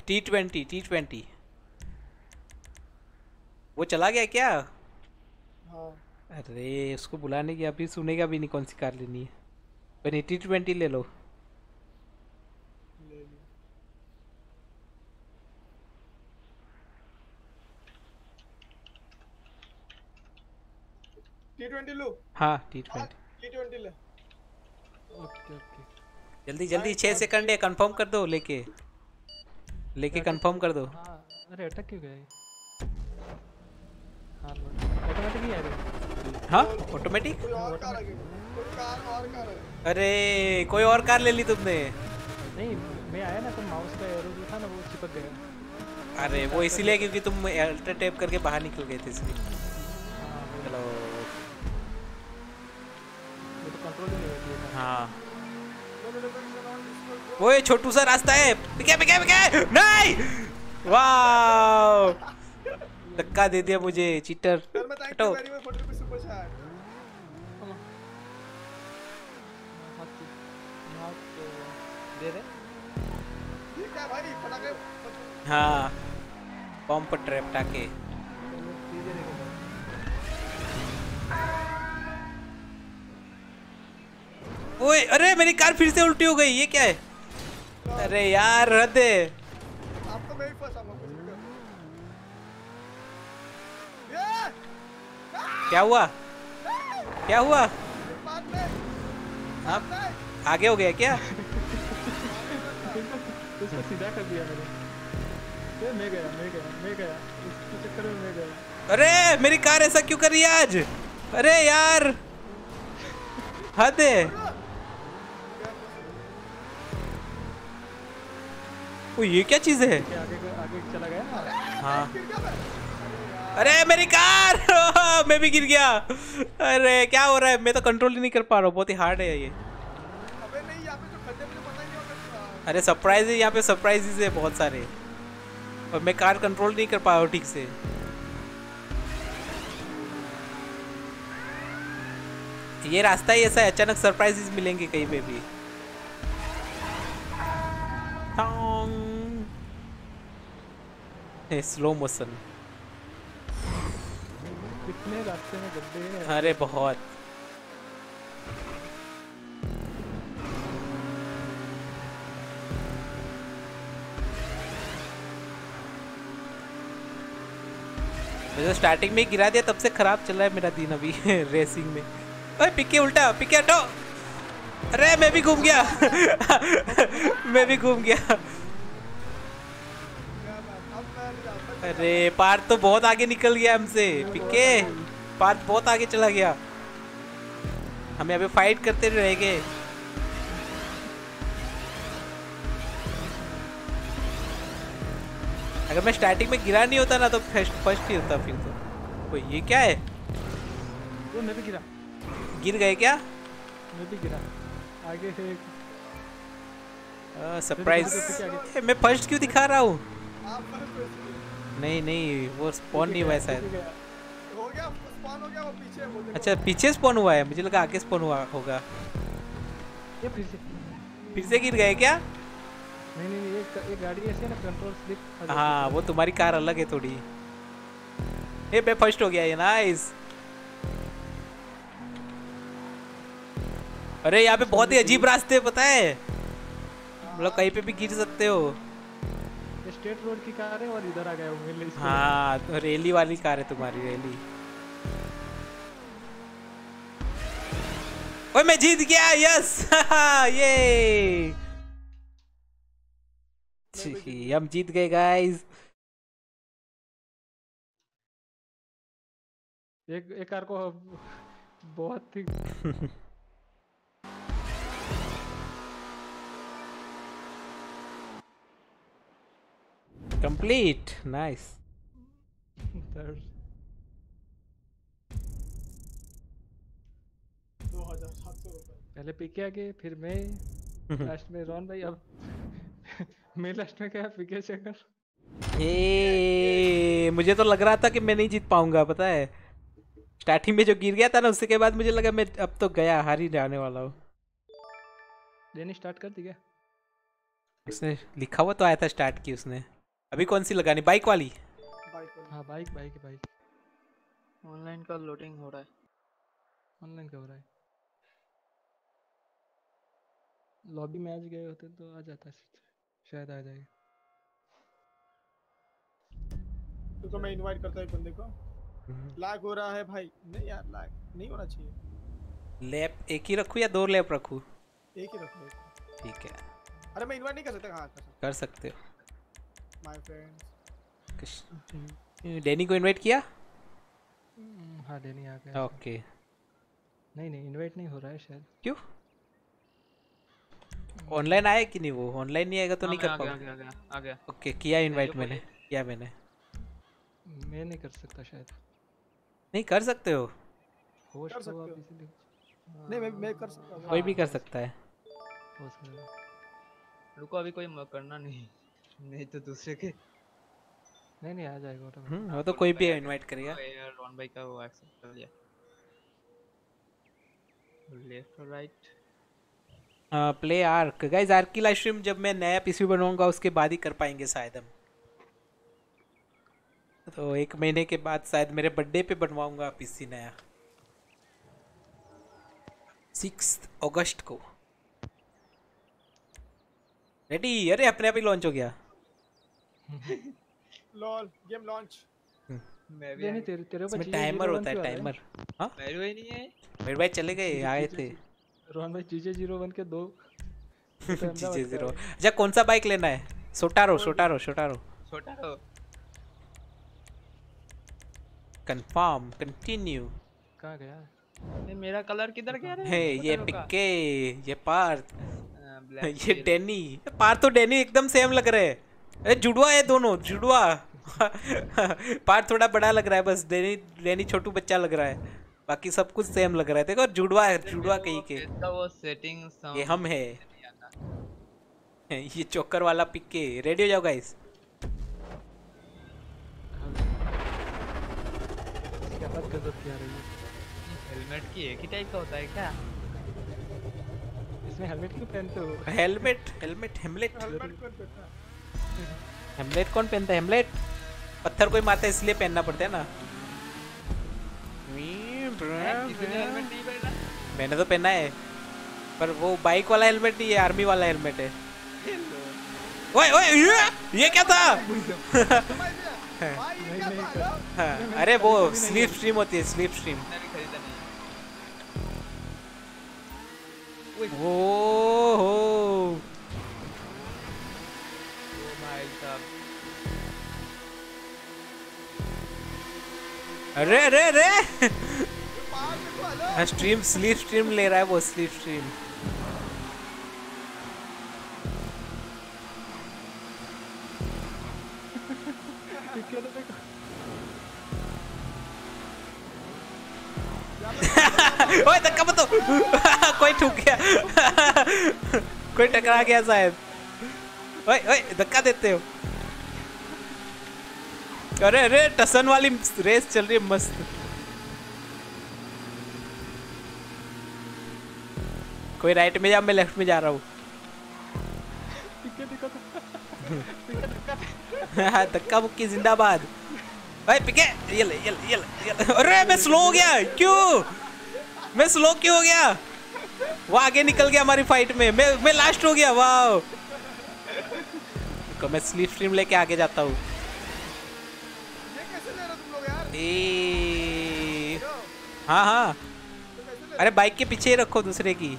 टी ट्वेंटी टी ट्वेंटी वो चला गया क्या? हाँ। अरे उसको बुलाने की अभी सुनेगा भी नहीं कौन सी कार लेनी है। पहले टी ट्वेंटी लो ले। टी20 लो। हाँ टी20 टी20 ले। Okay okay. जल्दी जल्दी 6 सेकंड है कंफर्म कर दो लेके। लेके कंफर्म कर दो। हाँ अरे अटक क्यों गया हाँ ऑटोमेटिक ही आ गए हाँ। ऑटोमेटिक कार और कार अरे कोई और कार ले ली तुमने। नहीं मैं आया ना तो माउस का एरो जो था ना वो चिपक गया। अरे वो इसीलिए क्योंकि तुम अल्ट्रा टैप करके बाहर निकल गए थे इसलिए। ये छोटू सा रास्ता है। पिके पिके पिके नहीं! वाओ! धक्का दे दिया मुझे चीटर हटो। हाँ। पंप ट्रैप टाके। ओए अरे मेरी कार फिर से उल्टी हो गई। ये क्या है? अरे यार रद्द है। आप तो मैं ही फंसा हूँ क्या हुआ? क्या हुआ? आप आगे हो गया क्या? उसको सीधा कर दिया मैंने। मैं गया मैं गया मैं गया। इसके चक्कर में मैं गया। अरे मेरी कार ऐसा क्यों कर रही है आज? अरे यार हद है। ओ ये क्या चीज़ है? आगे आगे चला गया हाँ। अरे मेरी कार! मैं भी गिर गया। अरे क्या हो रहा है? मैं तो कंट्रोल ही नहीं कर पा रहा हूँ बहुत ही हार्ड है ये। अबे नहीं पे जो खड्डे मुझे पता नहीं अरे सरप्राइज़ है यहाँ पे सरप्राइजेज है बहुत सारे। और मैं कार कंट्रोल नहीं कर पा रहा हूँ ठीक से। ये रास्ता ही ऐसा है अचानक सरप्राइजेज मिलेंगे कहीं पे भी। स्लो मोशन कितने रास्ते में गड्ढे हैं? अरे बहुत। मैं तो स्टार्टिंग में गिरा दिया तब से खराब चल रहा है मेरा दिन अभी रेसिंग में। ओए पिके उल्टा पिके हटो। अरे मैं भी घूम गया। मैं भी घूम गया अब मैं नहीं जाता अरे पार्थ तो बहुत आगे निकल गया हमसे। पिके पार्थ बहुत आगे चला गया। हमें अभी फाइट करते रहेंगे अगर मैं स्टार्टिंग में गिरा नहीं होता ना तो फ़र्स्ट फ़र्स्ट ही होता फिर तो। ये क्या है? वो मैं भी गिरा। गिर गए क्या? मैं भी गिरा। आगे से एक। सरप्राइज़ मैं फ़र्स्ट क्यों दिखा रहा हूँ? आप फ़र्स्ट हो नहीं नहीं वो स्पॉन नहीं हुआ है शायद। गया गया स्पॉन हो गया वो पीछे वो अच्छा पीछे स्पॉन हुआ है मुझे लगा आगे स्पॉन हुआ होगा। ये फिर से। फिर से गिर गए क्या? नहीं नहीं एक एक गाड़ी ऐसी है ना कंट्रोल स्लिप हाँ वो तुम्हारी कार अलग है थोड़ी। ये मैं फ़र्स्ट हो गया ये नाइस अरे यहाँ पे बहुत ही अजीब रास्ते पता है। मतलब कहीं पे भी गिर सकते हो। ये स्टेट रोड की कार है और इधर आ गया हूँ मिल हाँ तो रैली वाली कार है तुम्हारी रैली। ओए मैं जीत गया यस ये। हम जीत गए गाइस एक एक कार को बहुत ही कंप्लीट नाइस दर्द दो हज़ार सात पहले पीके आगे फिर मैं। लास्ट में रॉन भाई अब मैं लास्ट में क्या पीके चक्कर ए मुझे तो लग रहा था कि मैं नहीं जीत पाऊँगा पता है? स्टार्टिंग में जो गिर गया था ना उसके बाद मुझे लगा मैं अब तो गया हार ही जाने वाला हूँ। देनी स्टार्ट कर दी क्या? उसने लिखा हुआ तो आया था स्टार्ट की उसने। अभी कौन सी लगानी? बाइक वाली? बाइक हाँ बाइक बाइक बाइक ऑनलाइन का लोडिंग हो रहा है। ऑनलाइन क्या हो रहा है। लॉबी में आज गए होते तो आ जाता शायद आ जाए तो तो मैं इनवाइट करता हूँ बंदे को। लैग हो रहा है भाई। नहीं यार लैग नहीं होना चाहिए। लैप एक ही रखूँ या दो लैप रखूँ? एक ही रखो ठीक है। अरे मैं इनवाइट नहीं कर सकता। हाँ कर कर सकते हो। माय फ्रेंड्स डैनी को इनवाइट किया? हम्म, हाँ डेनी आ गया। ओके नहीं नहीं इनवाइट नहीं हो रहा है शायद। क्यों? ऑनलाइन आया कि नहीं वो? ऑनलाइन नहीं आएगा तो नहीं कर पाऊँगा गया आ गया आ गया। ओके किया इनवाइट मैंने। किया मैंने। मैं नहीं कर सकता शायद। नहीं कर सकते हो। होस्ट कर तो आप सकते हो। इसीलिए। नहीं मैं मैं कर सकता हूँ। कोई भी कर सकता है। रुको अभी कोई करना नहीं। नहीं तो दूसरे के। नहीं नहीं आ जाएगा ऑटोमेटिक हम्म वो तो कोई भी इनवाइट करेगा। यार रॉन भाई का वो एक्सेप्ट कर लिया। लेफ़्ट और right play ark guys ark की लाइव स्ट्रीम जब मैं नया पीसी बनवाऊँगा उसके बाद ही कर पाएँगे शायद हम। तो एक महीने के बाद शायद मेरे बर्थडे पे बनवाऊँगा पीसी नया। सिक्स अगस्त को। रेडी अरे अपने आप ही लॉन्च हो गया। लॉल गेम लॉन्च मैं भी नहीं तेरे तेरे पास टाइमर होता है टाइमर हाँ। मेरे वही नहीं है। मेरे भाई चले गए आए थे। रोहन भाई जीजे ज़ीरो वन के दो। जी ज़ीरो अच्छा कौन सा बाइक लेना है? सोटारो सोटारो सोटारो छोटा हो कंफर्म कंटिन्यू कहाँ गया? ये मेरा कलर किधर गया रे? ये पत्थरों का? पिक्के ये पार्थ हाँ, ये। डैनी पार्थ तो डैनी एकदम सेम लग रहे हैं। अरे जुड़वा है दोनों जुड़वा। पार्ट थोड़ा बड़ा लग रहा है बस डैनी डैनी छोटू बच्चा लग रहा है। बाकी सब कुछ सेम लग रहा है। देखो जुड़वा है जुड़वा कहीं के। वो सेटिंग ये हम है। ये चोकर वाला पिक्के। रेडी हो जाओ गाइस क्या बात गजब की आ रही है। हेलमेट की एक ही टाइप का होता है क्या? इसमें हेलमेट क्यों पहनते हो? हेलमेट हेलमेट हेमलेट हेलमेट कौन पहनता है? हेमलेट कौन पहनता है? हेमलेट? पत्थर कोई मारता है इसलिए पहनना पड़ता है ना। मैंने तो पहना है पर वो बाइक वाला हेलमेट नहीं है आर्मी वाला हेलमेट है। ओए ओए ये, ये क्या था? हाँ, अरे वो स्लीप स्ट्रीम होती है स्लीप स्ट्रीम ओ हो अरे अरे अरे। स्ट्रीम स्लीप स्ट्रीम ले रहा है वो स्लीप स्ट्रीम ओए, धक्का मत कोई ठुक गया। कोई टकरा गया शायद। ओए ओए, धक्का देते हो। अरे अरे टसन वाली रेस चल रही है मस्त। कोई राइट में जा मैं लेफ़्ट में जा रहा हूँ। हाँ, धक्का मुक्की जिंदाबाद। भाई पिके ये ले ये ले ये ले, ये ले। अरे मैं स्लो हो गया क्यों? मैं स्लो क्यों हो गया? वो आगे निकल गया हमारी फाइट में। मैं मैं लास्ट हो गया वाह मैं स्लीप स्ट्रीम लेके आगे जाता हूँ ये कैसे ले रहे हो तुम लोग यार ए। हाँ हाँ। अरे बाइक के पीछे ही रखो दूसरे की।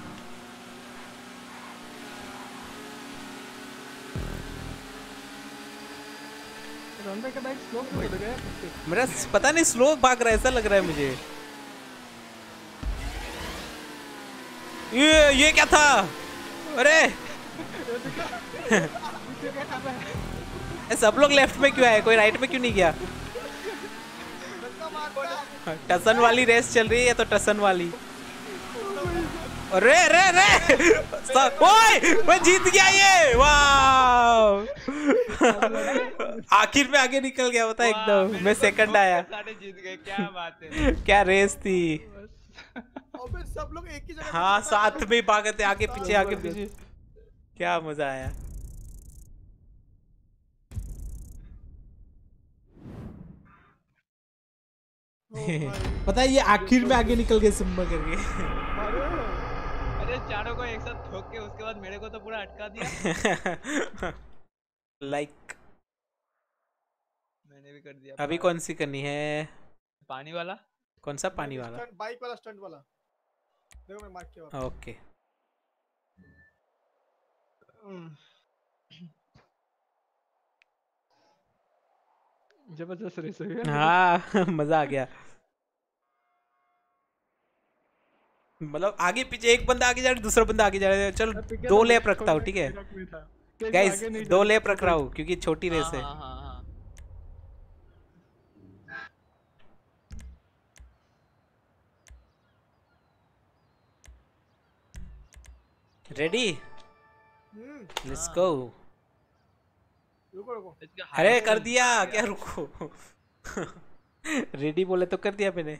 रोहन भाई का बाइक स्लो क्यों गया मेरा पता नहीं स्लो भाग रहा है ऐसा लग रहा है मुझे। ये ये क्या था? अरे। सब लोग लेफ़्ट में क्यों आए? कोई राइट में क्यों नहीं गया? टसन वाली रेस चल रही है तो टसन वाली? अरे अरे अरे! सब- ओए! मैं जीत गया ये! वाह आखिर में आगे निकल गया होता एकदम। मैं सेकंड आया। जीत गए क्या बात है। क्या रेस थी? सब लोग एक ही जगह हाँ साथ में ही भागे थे आगे पीछे आगे पीछे। क्या मज़ा आया। पता है ये आखिर में आगे निकल गए सिम्बा करके। अरे। अरे चारों को एक साथ ठोक के उसके बाद मेरे को तो पूरा अटका दिया। लाइक like... मैंने भी कर दिया। अभी कौन सी करनी है? पानी वाला? कौन सा पानी वाला? बाइक वाला स्टंट वाला। देखो मैं मार्क किया। ओके ज़बरदस्त रेस हो। गया हाँ मज़ा आ गया। मतलब आगे पीछे एक बंदा आगे जा रहा है दूसरा बंदा आगे जा रहा है। चल दो लेप लैप रखता हूँ ठीक है? गाइस दो लैप रख रहा हूँ क्योंकि छोटी रेस हाँ। है हाँ हाँ हाँ। रेडी लेट्स गो रुको रुको। अरे कर दिया क्या रुको? रेडी बोले तो कर दिया मैंने।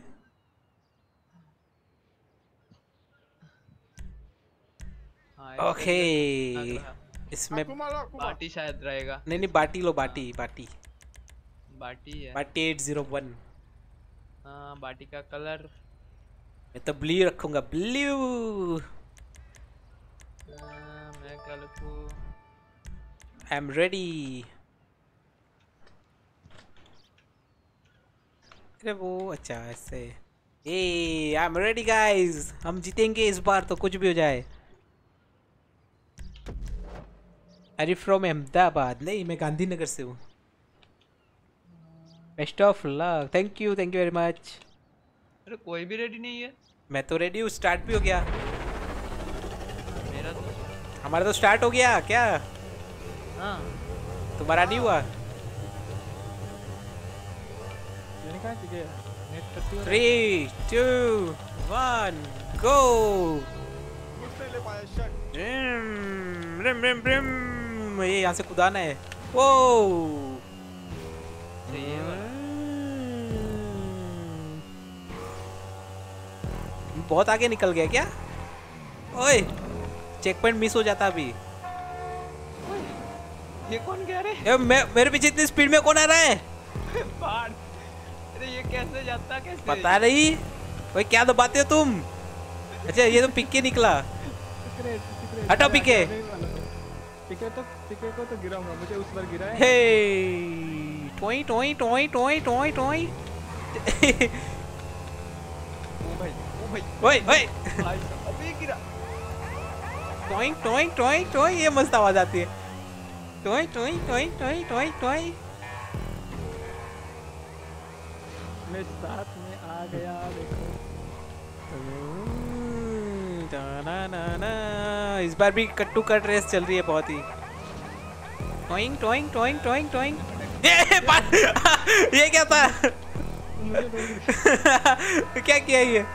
हाँ, ओके इसमें कुमार लो कुमार बाटी शायद रहेगा। नहीं नहीं बाटी लो बाटी बाटी। बाटी है। बाटी एट ज़ीरो वन। हाँ बाटी का कलर। मैं तो ब्लू रखूँगा ब्लू। मैं क्या लिखूँ? आई एम रेडी अरे वो अच्छा ऐसे। ए आई एम रेडी गाइस हम जीतेंगे इस बार तो कुछ भी हो जाए। अरे फ्रॉम अहमदाबाद नहीं मैं गांधीनगर से हूँ। Best of luck thank you thank you very much अरे कोई भी रेडी नहीं है। मैं तो रेडी हूँ स्टार्ट भी हो गया। मेरा तो हमारा तो स्टार्ट हो गया क्या? हाँ तुम्हारा नहीं हुआ three two one go rim rim rim ये यहाँ से कुदाना है वो तो बहुत आगे निकल गया क्या ओए चेक पॉइंट मिस हो जाता अभी ये कौन कह रहे ए, मैं मेरे पीछे इतनी स्पीड में कौन आ रहा है? अरे ये कैसे जाता कैसे? पता नहीं ओए क्या दबाते हो तुम? अच्छा ये तो पिक के निकला हटो पीके। पीके तो पीके को तो गिराऊँगा मुझे उस बार गिरा है। हे। टोई टोई टोई टोई टोई टोई। ओ भाई ओ भाई। ओए ओए। भाई अबे गिरा। टोई टोई टोई टोई ये मस्त आवाज़ आती है। टोई टोई टोई टोई टोई टोई मैं साथ में आ गया देखो। ना इस बार भी कट्टू कट रेस चल रही है बहुत ही। टोइंग टोइंग टोइंग टोइंग टोइंग ये क्या था? क्या किया ये?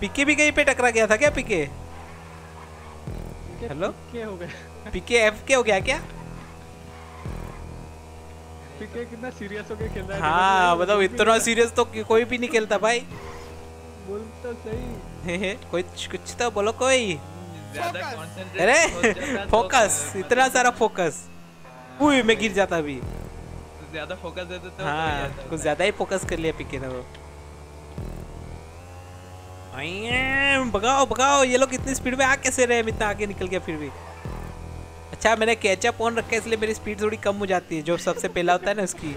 पिके भी कहीं पे टकरा गया था क्या पिके? हेलो? पीके हो गया पिके एफ़ के हो गया क्या? पीके कितना सीरियस होके खेल रहा है? हाँ देखो, मतलब इतना सीरियस तो कोई भी नहीं खेलता भाई। बोल तो सही। कोई कुछ तो बोलो कोई। ज़्यादा Focus. कंसंट्रेट अरे फोकस इतना सारा फोकस उई मैं गिर जाता अभी। ज़्यादा फोकस देते तो हाँ कुछ ज़्यादा ही फोकस कर लिया पिके ने वो। भगाओ भगाओ ये लोग इतनी स्पीड में आ कैसे रहे इतना आगे निकल गया फिर भी। अच्छा मैंने कैचअप ऑन रखा है इसलिए मेरी स्पीड थोड़ी कम हो जाती है जो सबसे पहला होता है ना उसकी।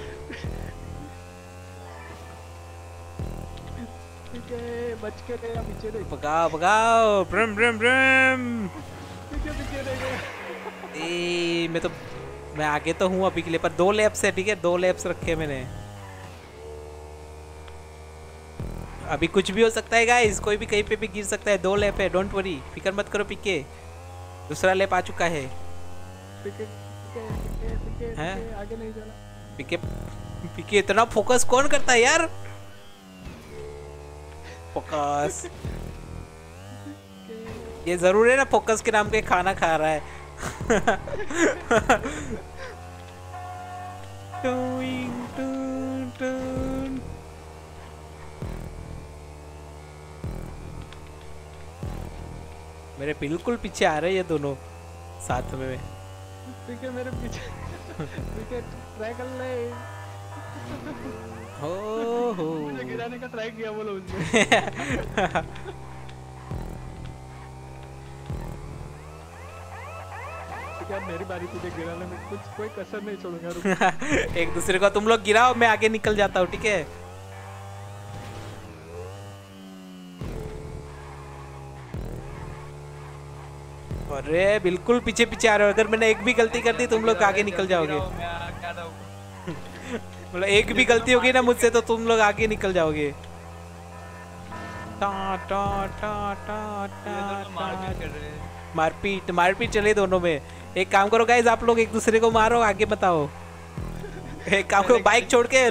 बच के गया पीछे भगाओ भगाओ ब्रम ब्रम ब्रम। पीछे गया ए मैं तो मैं आगे तो हूँ अभी के लिए पर दो लैप्स है ठीक है? दो लैप्स रखे मैंने। अभी कुछ भी हो सकता है गाइस कोई भी कहीं पे भी गिर सकता है दो लैप है डोंट वरी फ़िक्र मत करो पिके। दूसरा लैप आ चुका है। पीके पीके पीके इतना फोकस कौन करता है यार? फोकस ये ज़रूर है ना फोकस के नाम के खाना खा रहा है. मेरे बिल्कुल पीछे आ रहे हैं ये दोनों साथ में। पीके मेरे पीछे पीके ट्राई कर ले। हो हो। मुझे गिराने का ट्राई किया बोलो उसने ठीक मेरी बारी तुझे गिराने में कुछ कोई कसर नहीं छोड़ूँगा एक दूसरे को तुम लोग गिराओ मैं आगे निकल जाता हूँ ठीक है? अरे, बिल्कुल पीछे पीछे आ रहे हो। अगर मैंने एक भी गलती कर दी, तुम लोग आगे निकल जाओगे। मतलब एक भी गलती होगी ना मुझसे तो तुम लोग आगे निकल जाओगे। मारपीट मारपीट चले दोनों में। एक काम करो गाइज़ आप लोग एक दूसरे को मारो, आगे बताओ। एक काम करो बाइक छोड़ के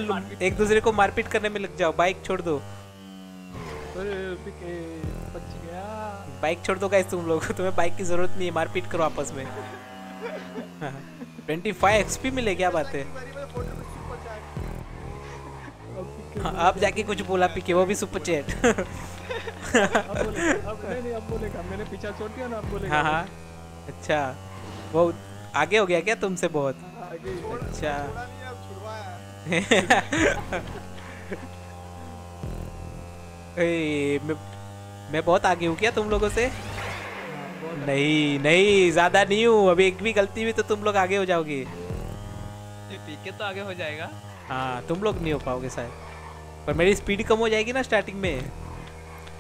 एक दूसरे को मारपीट करने में लग जाओ। बाइक छोड़ दो। बाइक छोड़ दो गाइज़ तुम लोग। तुम्हें बाइक की ज़रूरत नहीं है मारपीट करो आपस में। ट्वेंटी फाइव एक्सपी मिले क्या बात है? हाँ, अब जाके कुछ बोला पीके वो भी सुपर चैट हाँ हाँ। अच्छा वो आगे हो गया क्या तुमसे बहुत? अच्छा। ए, मैं मैं बहुत आगे हूँ क्या तुम लोगों से? नहीं नहीं ज़्यादा नहीं हूँ। अभी एक भी गलती हुई तो तुम लोग आगे हो जाओगे। पीके तो आगे हो जाएगा। हाँ तुम लोग नहीं हो पाओगे शायद। पर मेरी स्पीड कम हो जाएगी ना स्टार्टिंग में।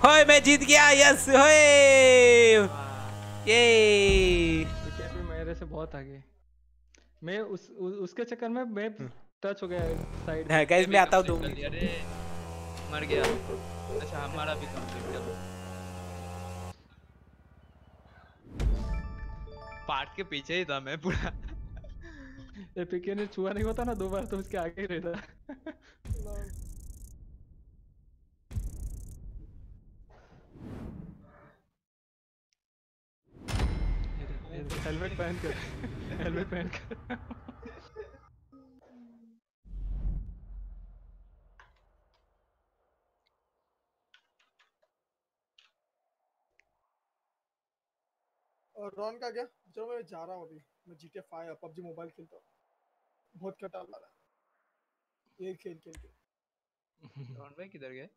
होए मैं जीत गया यस होए ये भी मेरे से बहुत आगे। मैं उस, उ, उसके चक्कर में मैं टच हो गया साइड हाँ गाइस मैं आता हूँ दो अरे मर गया। अच्छा हमारा भी कंप्लीट चलो पार्ट के पीछे ही था मैं पूरा। ये पीके ने छुआ नहीं होता ना दो बार तो उसके आगे ही रहता। हेलमेट पहन कर हेलमेट पहन कर। और रॉन का क्या? चलो मैं जा रहा हूँ अभी। मैं G T five PUBG mobile खेलता हूँ। बहुत रहा है। ये खेल खेल के रॉन भाई किधर गए?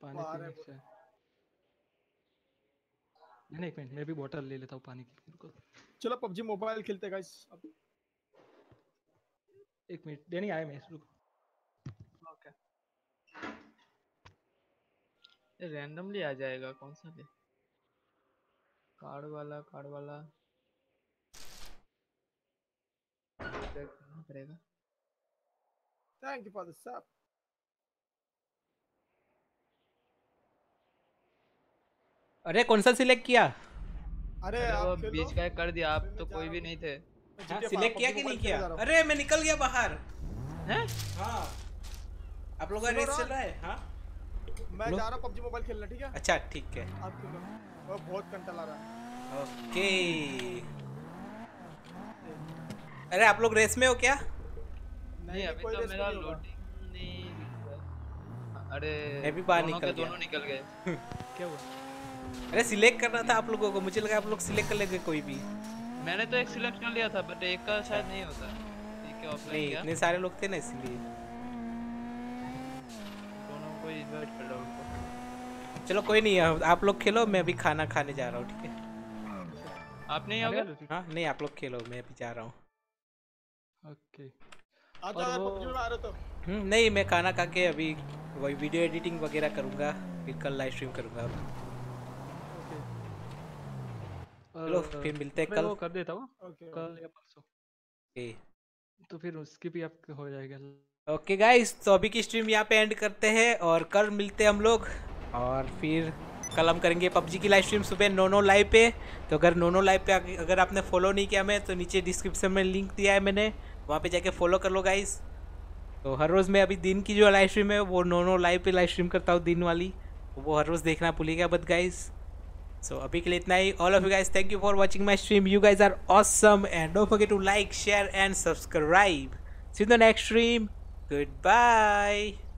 पानी है पीने से नहीं नहीं, एक मिनट मैं भी बोतल ले लेता हूँ पानी की। रुको। चलो पबजी मोबाइल खेलते गाइस अब एक मिनट डैनी आया मैं रुको। ओके रैंडमली आ जाएगा कौन सा ले? कार्ड वाला कार्ड वाला। इधर करना पड़ेगा thank you for the sub अरे कौन सा सिलेक्ट किया? अरे अरे वो आप बीच का कर दिया आप तो कोई भी नहीं थे। हाँ, सिलेक्ट किया कि नहीं किया? हूँ। अरे मैं निकल गया बाहर। हैं? हाँ। आप लोगों का रेस चल रहा है? हाँ। मैं जा रहा हूँ पबजी मोबाइल खेलने ठीक है? अच्छा ठीक है। आप बहुत कंटल आ रहा है। ओके। अरे आप लोग रेस में हो क्या? नहीं अभी तो मेरा लोडिंग नहीं अरे मैं भी बाहर निकल के दोनों निकल गए। क्या हुआ? अरे सिलेक्ट करना था आप लोगों को। मुझे लगा आप लोग सिलेक्ट कर लेंगे कोई भी। मैंने तो एक सिलेक्ट कर लिया था बट एक का शायद नहीं होता। ठीक है नहीं ऑफलाइन किया। इतने सारे लोग थे ना इसलिए। दोनों को इनवाइट कर रहा हूँ। चलो कोई नहीं आप लोग खेलो मैं अभी खाना खाने जा रहा हूँ ठीक है? आप नहीं आओगे? हाँ नहीं आप लोग खेलो मैं अभी जा रहा हूँ। ओके। आ और जाओ वो- पबजी में आ रहे तो। हम्म, नहीं मैं खाना खा के अभी वही वीडियो एडिटिंग वगैरह करूँगा फिर कल लाइव स्ट्रीम करूँगा चलो फिर मिलते हैं मैं कल। वो कर देता हूँ। ओके कल या परसों। ओके। तो फिर उसकी भी आपके हो जाएगा। ओके गाइस तो अभी की स्ट्रीम यहाँ पे एंड करते हैं और कल मिलते हैं हम लोग। और फिर कल हम करेंगे पबजी की लाइव स्ट्रीम सुबह नोनो लाइव पे। तो अगर नोनो लाइव पे अगर आपने फॉलो नहीं किया मैं तो नीचे डिस्क्रिप्शन में लिंक दिया है मैंने। वहाँ पे जाके फॉलो कर लो गाइस तो हर रोज़ मैं अभी दिन की जो लाइव स्ट्रीम है, वो नो नो लाइव पे लाइव स्ट्रीम करता हूँ दिन वाली. वो हर रोज़ देखना भूलिएगा बट गाइस सो अभी के लिए इतना ही. All of you guys thank you for watching my stream you guys are awesome and don't forget to like share and subscribe see the next stream Goodbye.